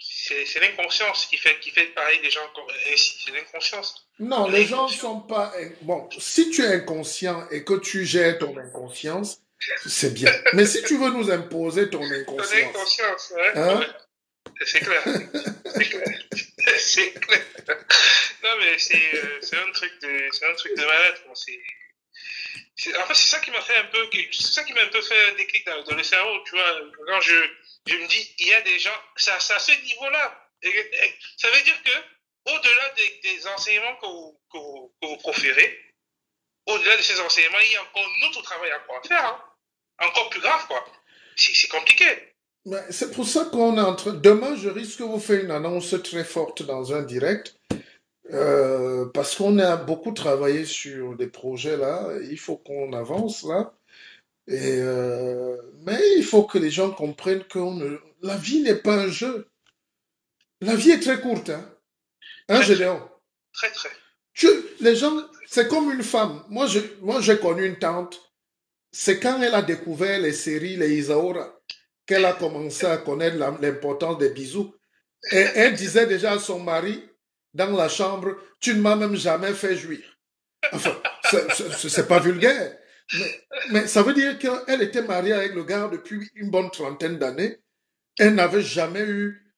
Speaker 7: C'est l'inconscience qui fait, qui fait parler des gens ainsi. C'est l'inconscience.
Speaker 1: Non, les gens ne sont pas. Bon, si tu es inconscient et que tu gères ton inconscience, c'est bien. Mais si tu veux nous imposer ton inconscience.
Speaker 7: Ton inconscience, ouais. Hein? C'est clair. C'est clair. c'est clair. Non, mais c'est euh, un truc de, c'est un truc de malade. en fait, c'est ça qui m'a fait un peu, c'est ça qui m'a un peu fait un déclic dans, le cerveau, tu vois. Quand je, je me dis, il y a des gens, c'est à, ce niveau-là. Ça veut dire que, au-delà des, enseignements que vous, que vous, que vous proférez, au-delà de ces enseignements, il y a encore un autre travail à faire. Hein encore plus grave, quoi. C'est compliqué.
Speaker 1: C'est pour ça qu'on est en train. Demain, je risque de vous faire une annonce très forte dans un direct. Euh, parce qu'on a beaucoup travaillé sur des projets là. Il faut qu'on avance là. Et euh, mais il faut que les gens comprennent que la vie n'est pas un jeu. La vie est très courte. Hein, hein Gédéon
Speaker 7: Très, très.
Speaker 1: Tu, les gens, c'est comme une femme. Moi, moi, j'ai connu une tante c'est quand elle a découvert les séries, les Isaora, qu'elle a commencé à connaître l'importance des bisous. Et elle disait déjà à son mari, dans la chambre, tu ne m'as même jamais fait jouir. Enfin, c'est pas vulgaire. Mais, mais, ça veut dire qu'elle était mariée avec le gars depuis une bonne trentaine d'années. Elle n'avait jamais eu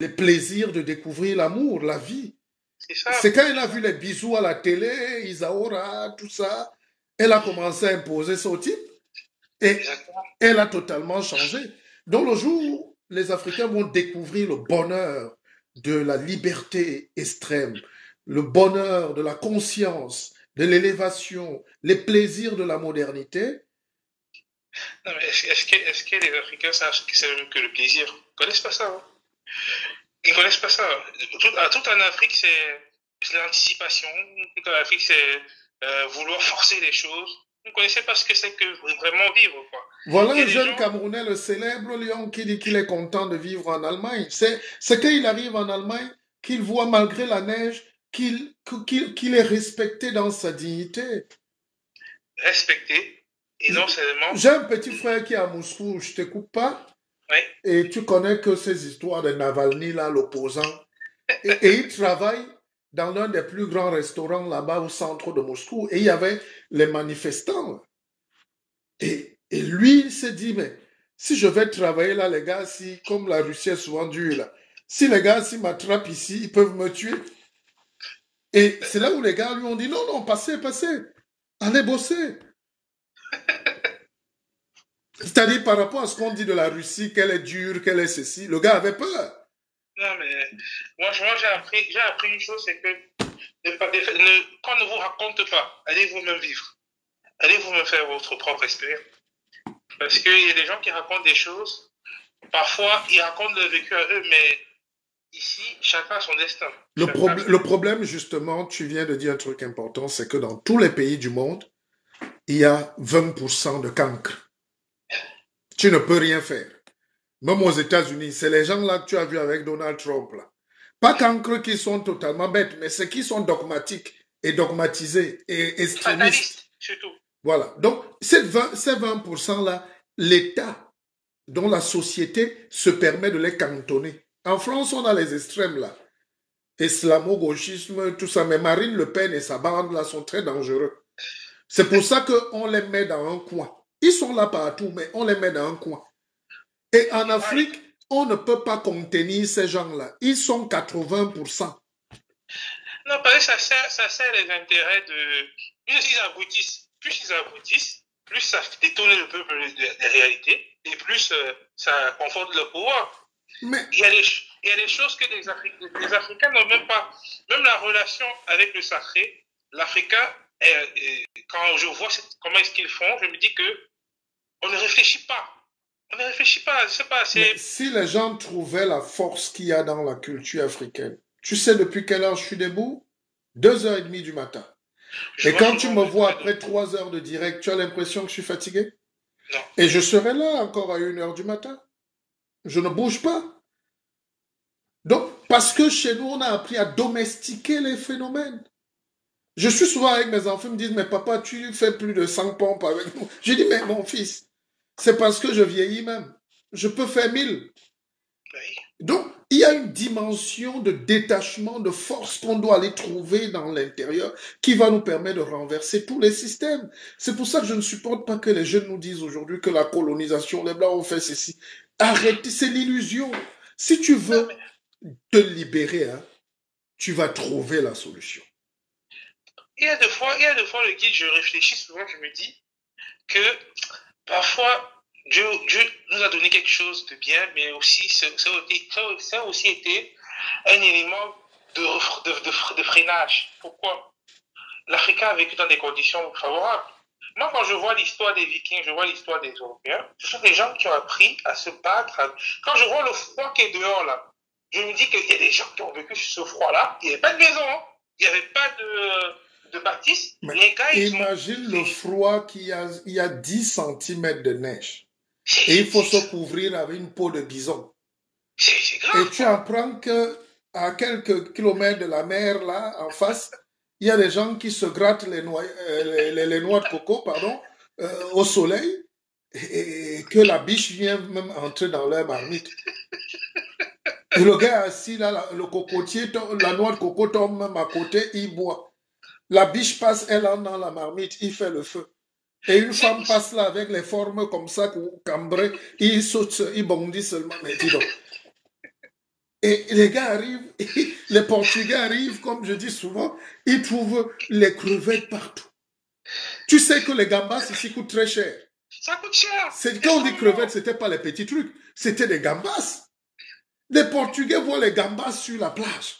Speaker 1: le plaisir de découvrir l'amour, la vie. C'est quand elle a vu les bisous à la télé, Isaora, tout ça, elle a commencé à imposer son type et elle a totalement changé. Donc le jour où les Africains vont découvrir le bonheur de la liberté extrême, le bonheur de la conscience, de l'élévation, les plaisirs de la modernité.
Speaker 7: Est-ce que, les Africains savent ce que c'est que le plaisir? Ils ne connaissent pas ça. Hein. Ils ne connaissent pas ça. Tout, en Afrique, c'est l'anticipation. Tout en Afrique, c'est euh, vouloir forcer les choses. Vous ne connaissez pas ce que c'est que vraiment vivre. Quoi.
Speaker 1: Voilà un jeune Camerounais, le célèbre Lyon, qui dit qu'il est content de vivre en Allemagne. C'est qu'il arrive en Allemagne qu'il voit malgré la neige qu'il qu'il est respecté dans sa dignité.
Speaker 7: Respecté. Et non seulement.
Speaker 1: J'ai un petit frère qui est à Moscou, je te coupe pas.
Speaker 7: Oui.
Speaker 1: Et tu connais que ces histoires de Navalny, là, l'opposant. et, et il travaille dans l'un des plus grands restaurants là-bas au centre de Moscou et il y avait les manifestants. Et, et lui, il s'est dit, mais si je vais travailler là, les gars, si, comme la Russie est souvent dure là, si les gars, s'ils m'attrapent ici, ils peuvent me tuer. Et c'est là où les gars lui ont dit, non, non, passez, passez, allez bosser. C'est-à-dire par rapport à ce qu'on dit de la Russie, qu'elle est dure, qu'elle est ceci, le gars avait peur.
Speaker 7: Non, mais moi, moi j'ai appris, appris une chose, c'est que ne, ne, qu'on ne vous raconte pas, allez vous-même vivre. Allez vous-même faire votre propre expérience. Parce qu'il y a des gens qui racontent des choses, parfois ils racontent le vécu à eux, mais ici, chacun a son destin.
Speaker 1: Le, le problème, justement, tu viens de dire un truc important, c'est que dans tous les pays du monde, il y a 20% de cancre. Tu ne peux rien faire. Même aux États-Unis, c'est les gens là que tu as vu avec Donald Trump. Là. Pas cancre qui sont totalement bêtes, mais c'est qui sont dogmatiques et dogmatisés et extrémistes. Voilà. Donc, ces 20%, ces 20 là, l'État, dont la société se permet de les cantonner. En France, on a les extrêmes là. Islamo-gauchisme, tout ça. Mais Marine Le Pen et sa bande là sont très dangereux. C'est pour ça qu'on les met dans un coin. Ils sont là partout, mais on les met dans un coin. Et en Afrique, on ne peut pas contenir ces gens-là. Ils sont 80%.
Speaker 7: Non, parce que ça sert, ça sert les intérêts de... Plus ils aboutissent, plus ils aboutissent, plus ça fait détourner le peuple des, réalités, et plus euh, ça conforte le pouvoir.
Speaker 1: Mais
Speaker 7: Il y, a des, ch- il y a des choses que les, Afri- les Africains n'ont même pas. Même la relation avec le sacré, l'Africain, quand je vois cette- comment est-ce qu'ils font, je me dis que on ne réfléchit pas. On ne réfléchit pas. Je sais pas.
Speaker 1: Mais si les gens trouvaient la force qu'il y a dans la culture africaine, tu sais depuis quelle heure je suis debout? Deux heures et demie du matin.
Speaker 7: je
Speaker 1: Et quand tu me vois après trois heures de direct, tu as l'impression que je suis fatigué?
Speaker 7: Non.
Speaker 1: Et je serai là encore à une heure du matin. Je ne bouge pas. Donc, parce que chez nous, on a appris à domestiquer les phénomènes. Je suis souvent avec mes enfants, ils me disent, mais papa, tu fais plus de 100 pompes avec nous. Je dis, mais mon fils, c'est parce que je vieillis même. Je peux faire 1000.
Speaker 7: Oui.
Speaker 1: Donc, il y a une dimension de détachement, de force qu'on doit aller trouver dans l'intérieur qui va nous permettre de renverser tous les systèmes. C'est pour ça que je ne supporte pas que les jeunes nous disent aujourd'hui que la colonisation, les Blancs ont fait ceci. Arrêtez, c'est l'illusion. Si tu veux te libérer, hein, tu vas trouver la solution.
Speaker 7: Il y a des fois, il y a des fois le guide, je réfléchis souvent, je me dis que parfois Dieu, Dieu nous a donné quelque chose de bien, mais aussi ça, ça a, ça aussi été un élément de, ref- de, de- de freinage. Pourquoi? L'Africain a vécu dans des conditions favorables. Moi, quand je vois l'histoire des Vikings, je vois l'histoire des Européens, ce sont des gens qui ont appris à se battre. Quand je vois le froid qui est dehors là, je me dis qu'il y a des gens qui ont vécu ce froid-là. Il n'y avait pas de maison, hein. il n'y avait pas de, de bâtisse.
Speaker 1: Mais
Speaker 7: les gars, ils ont...
Speaker 1: Imagine le froid qu'il y a, il y a 10 cm de neige. Et il faut se couvrir avec une peau de bison. Et tu apprends que à quelques kilomètres de la mer, là, en face, il y a des gens qui se grattent les noix, euh, les, noix de coco, pardon, euh, au soleil, et, que la biche vient même entrer dans leur marmite. Et le gars assis là, la- le cocotier, la noix de coco tombe même à côté, il boit. La biche passe, elle entre dans la marmite, il fait le feu. Et une femme passe là avec les formes comme ça, cambrées, il saute, il bondit seulement, mais dis donc. Et les gars arrivent, les Portugais arrivent, comme je dis souvent, ils trouvent les crevettes partout. Tu sais que les gambas ici coûtent très cher.
Speaker 7: Ça coûte cher.
Speaker 1: C'est quand on dit crevettes, c'était pas les petits trucs, c'était des gambas. Les Portugais voient les gambas sur la plage.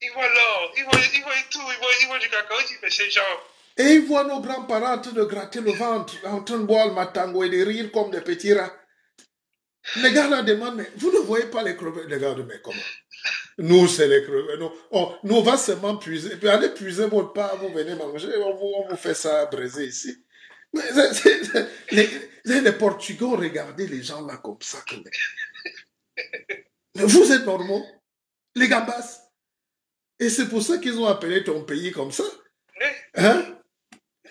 Speaker 7: Ils voient l'or, ils voient, ils voient tout, ils voient, ils voient du cacao, ils disent, mais ces gens,
Speaker 1: Et ils voient nos grands-parents en train de gratter le ventre, en train de boire le matango et de rire comme des petits rats. Les gars là demandent, mais vous ne voyez pas les crevettes? Les gars, mais comment? Nous, c'est les crevettes. Nous, on, nous, on va seulement puiser. Puis allez puiser votre part, vous venez manger, on vous, on vous fait ça braiser ici. Mais les, les, les Portugais ont regardé les gens là comme ça. Comme... Mais vous êtes normaux Les gambas Et c'est pour ça qu'ils ont appelé ton pays comme ça. Hein?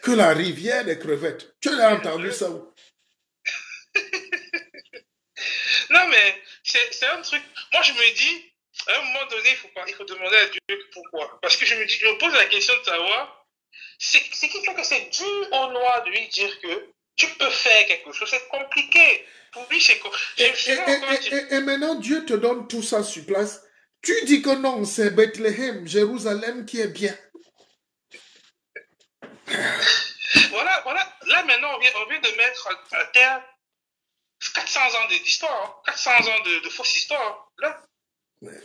Speaker 1: Que la rivière des crevettes. Tu as entendu ça où?
Speaker 7: Non, mais c'est c'est un truc. Moi, je me dis, à un moment donné, il faut, pas, il faut demander à Dieu pourquoi. Parce que je me, dis, je me pose la question de savoir, c'est c'est qui fait que c'est dur au noir de lui dire que tu peux faire quelque chose. C'est compliqué. Pour lui, c'est
Speaker 1: et- et maintenant, Dieu te donne tout ça sur place. Tu dis que non, c'est Bethléem, Jérusalem qui est bien.
Speaker 7: Voilà, voilà. Là, maintenant, on vient, on vient de mettre à, à terre 400 ans d'histoire, hein. 400 ans de, de fausse histoire. Là,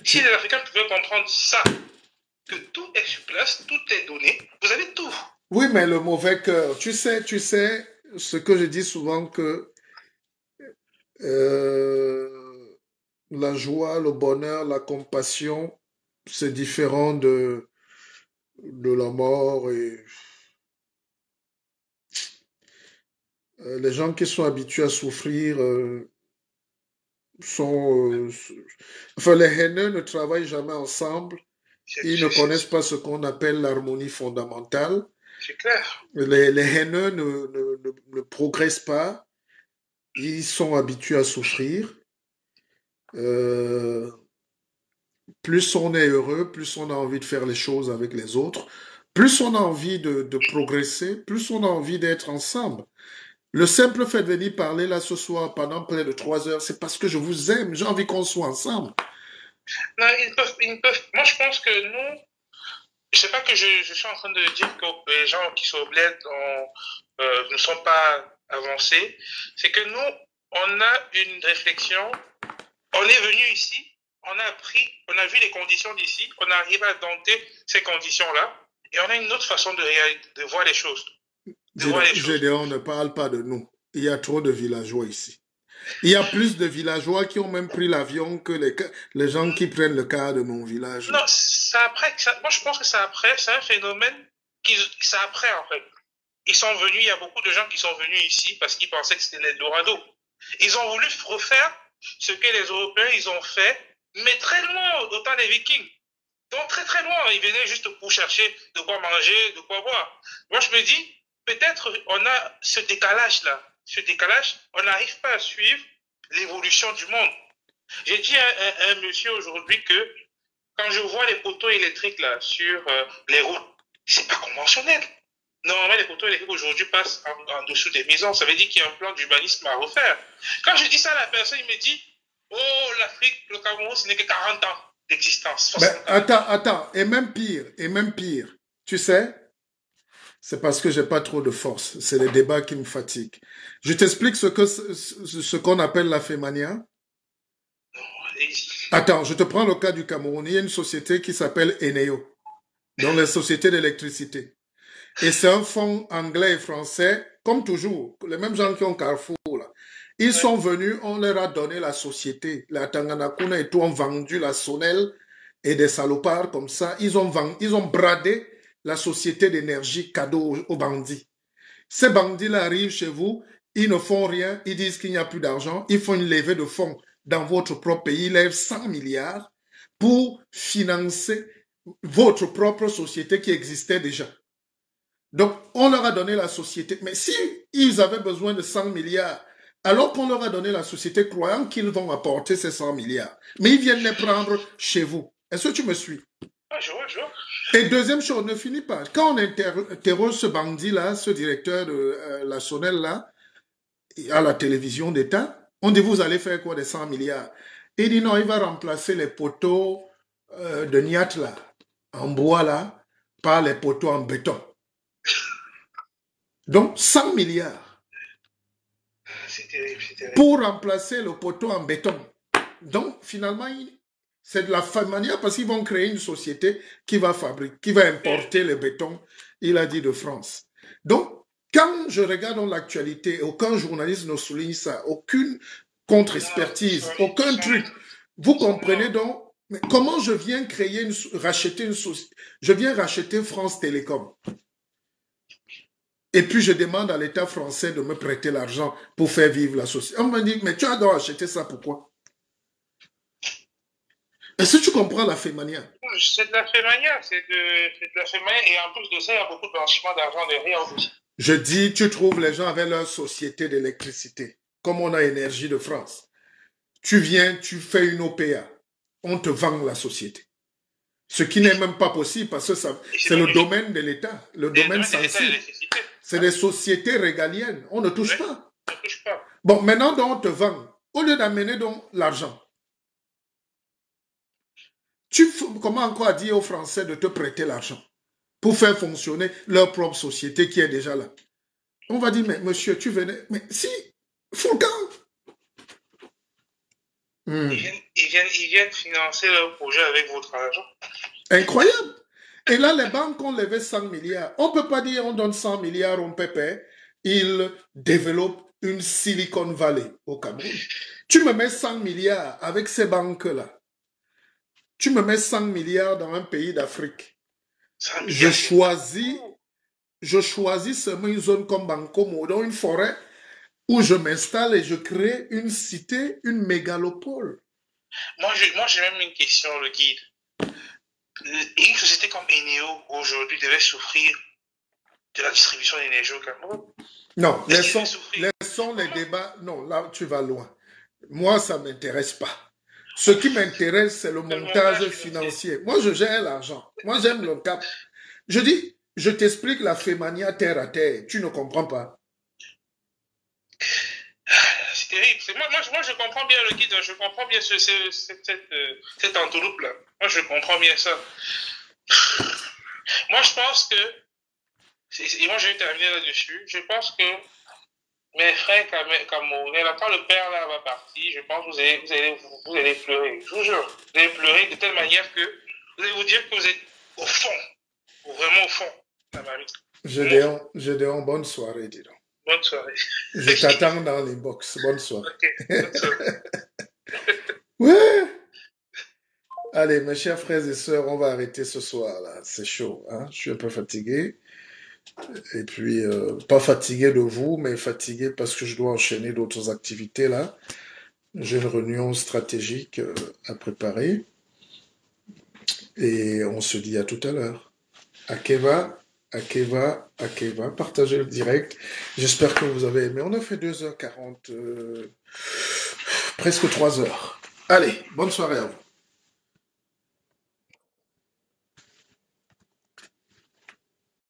Speaker 7: si les Africains pouvaient comprendre ça, que tout est sur place, tout est donné, vous avez tout.
Speaker 1: Oui, mais le mauvais cœur, tu sais, tu sais, ce que je dis souvent que euh, la joie, le bonheur, la compassion, c'est différent de, de la mort et euh, les gens qui sont habitués à souffrir euh, sont, euh, enfin, les haineux ne travaillent jamais ensemble. Ils ne connaissent pas ce qu'on appelle l'harmonie fondamentale.
Speaker 7: C'est clair.
Speaker 1: Les, les haineux ne, ne, ne, ne progressent pas. Ils sont habitués à souffrir. Plus on est heureux, plus on a envie de faire les choses avec les autres, plus on a envie de, de progresser, plus on a envie d'être ensemble. Le simple fait de venir parler là ce soir pendant près de trois heures, c'est parce que je vous aime, j'ai envie qu'on soit ensemble.
Speaker 7: Peuvent. Moi, je pense que nous, sais pas que je, je, suis en train de dire que les gens qui sont au bled euh, ne sont pas avancés. C'est que nous, on a une réflexion. On est venu ici, on a appris, on a vu les conditions d'ici, on arrive à dompter ces conditions-là, et on a une autre façon de voir les choses.
Speaker 1: De voir les choses. on ne parle pas de nous. Il y a trop de villageois ici. Il y a plus de villageois qui ont même pris l'avion que les, les gens qui prennent le cas de mon village.
Speaker 7: Non, c'est après. moi, je pense que c'est après. C'est un phénomène qui, c'est après, en fait. Ils sont venus, il y a beaucoup de gens qui sont venus ici parce qu'ils pensaient que c'était l'Eldorado. Ils ont voulu refaire ce que les Européens, ils ont fait, mais très loin, au temps des Vikings. Donc, très, très loin. Ils venaient juste pour chercher de quoi manger, de quoi boire. Moi, je me dis, peut-être on a ce décalage-là ce décalage, on n'arrive pas à suivre l'évolution du monde. J'ai dit à, un monsieur aujourd'hui que quand je vois les poteaux électriques sur euh, les routes, c'est pas conventionnel. Normalement, les poteaux électriques aujourd'hui passent en, dessous des maisons. Ça veut dire qu'il y a un plan d'urbanisme à refaire. Quand je dis ça à la personne, il me dit Oh, l'Afrique, le Cameroun, ce n'est que 40 ans d'existence.
Speaker 1: Ben, attends, attends. Et même pire, et même pire. Tu sais, c'est parce que j'ai pas trop de force. C'est les débats qui me fatiguent. Je t'explique ce que ce qu'on appelle la fémania. Attends, je te prends le cas du Cameroun. Il y a une société qui s'appelle Eneo, dans les sociétés d'électricité. Et c'est un fonds anglais et français, comme toujours, les mêmes gens qui ont Carrefour là. Ils sont venus, on leur a donné la société. La Tanganakuna et tout ont vendu la Sonel et des salopards comme ça. Ils ont vendu, ils ont bradé la société d'énergie cadeau aux bandits. Ces bandits-là arrivent chez vous, ils ne font rien, ils disent qu'il n'y a plus d'argent, ils font une levée de fonds dans votre propre pays, ils lèvent 100 milliards pour financer votre propre société qui existait déjà. Donc, on leur a donné la société. Mais si ils avaient besoin de 100 milliards, alors qu'on leur a donné la société croyant qu'ils vont apporter ces 100 milliards, mais ils viennent les prendre chez vous. Est-ce que tu me suis?
Speaker 7: Ah, je vois, je vois.
Speaker 1: Et deuxième chose, ne finit pas. Quand on interroge ce bandit-là, ce directeur de euh, la Sonelle-là, à la télévision d'État, on dit, vous allez faire quoi des 100 milliards? Il dit, non, il va remplacer les poteaux euh, de Niat, là, en bois, là, par les poteaux en béton. Donc, 100 milliards.
Speaker 7: C'est terrible, terrible.
Speaker 1: Pour remplacer le poteau en béton. Donc, finalement, il, c'est de la manière parce qu'ils vont créer une société qui va fabriquer, qui va importer le béton, il a dit de France. Donc, quand je regarde dans l'actualité, aucun journaliste ne souligne ça, aucune contre-expertise, aucun truc. Vous comprenez donc mais comment je viens créer une, racheter une société, je viens racheter France Télécom. Et puis je demande à l'État français de me prêter l'argent pour faire vivre la société. On me dit, mais tu as donc acheter ça pourquoi? Est-ce que tu comprends la fémania
Speaker 7: C'est de la fémania, c'est de, de, la fémania. Et en plus de ça, il y a beaucoup de blanchiment d'argent derrière aussi.
Speaker 1: Je dis, tu trouves les gens avec leur société d'électricité, comme on a Énergie de France. Tu viens, tu fais une OPA, on te vend la société. Ce qui n'est même pas possible parce que c'est le domaine de l'État, le domaine sensible. C'est des sociétés régaliennes. On ne touche pas.
Speaker 7: On ne touche pas.
Speaker 1: Bon, maintenant, donc, on te vend. Au lieu d'amener donc l'argent, tu, comment encore dire aux Français de te prêter l'argent pour faire fonctionner leur propre société qui est déjà là? On va dire, mais monsieur, tu venais. Mais si, Fourcan
Speaker 7: hmm. ils, viennent, ils, viennent, financer leur projet avec votre argent.
Speaker 1: Incroyable. Et là, les banques ont levé 100 milliards. On ne peut pas dire on donne 100 milliards, on payer. Ils développent une Silicon Valley au Cameroun. Tu me mets 100 milliards avec ces banques-là. Tu me mets 100 milliards dans un pays d'Afrique. Je choisis, je choisis seulement une zone comme Bancomo, dans une forêt, où je m'installe et je crée une cité, une mégalopole.
Speaker 7: Moi, j'ai même une question, le guide. Une société comme Eneo, aujourd'hui, devait souffrir de la distribution d'énergie au Cameroun?
Speaker 1: Non, laissons, laissons les débats. Non, là, tu vas loin. Moi, ça ne m'intéresse pas. Ce qui m'intéresse, c'est le montage financier. Moi, je gère l'argent. Moi, j'aime le cap. Je dis, je t'explique la fémania terre à terre. Tu ne comprends pas.
Speaker 7: C'est terrible. Moi, moi, je comprends bien le guide. Je comprends bien cette, euh, cette entourloupe-là. Moi, je comprends bien ça. Moi, je pense que, et moi, je vais terminer là-dessus, je pense que mes frères camerounais, là, quand le père là va partir, je pense que vous allez, vous allez, vous allez pleurer. Je vous jure, vous allez pleurer de telle manière que vous allez vous dire que vous êtes au fond, vraiment au fond, la mamie.
Speaker 1: Gédéon, bonne soirée, dis donc.
Speaker 7: Bonne soirée.
Speaker 1: Je t'attends dans les box. Bonne soirée.
Speaker 7: Bonne soirée.
Speaker 1: ouais. Allez, mes chers frères et sœurs, on va arrêter ce soir là. C'est chaud, hein? Je suis un peu fatigué. Et puis, euh, pas fatigué de vous, mais fatigué parce que je dois enchaîner d'autres activités là. J'ai une réunion stratégique euh, à préparer. Et on se dit à tout à l'heure. Akeva, Akeva, Akeva, partagez le direct. J'espère que vous avez aimé. On a fait 2h40, euh, presque 3 heures. Allez, bonne soirée à vous.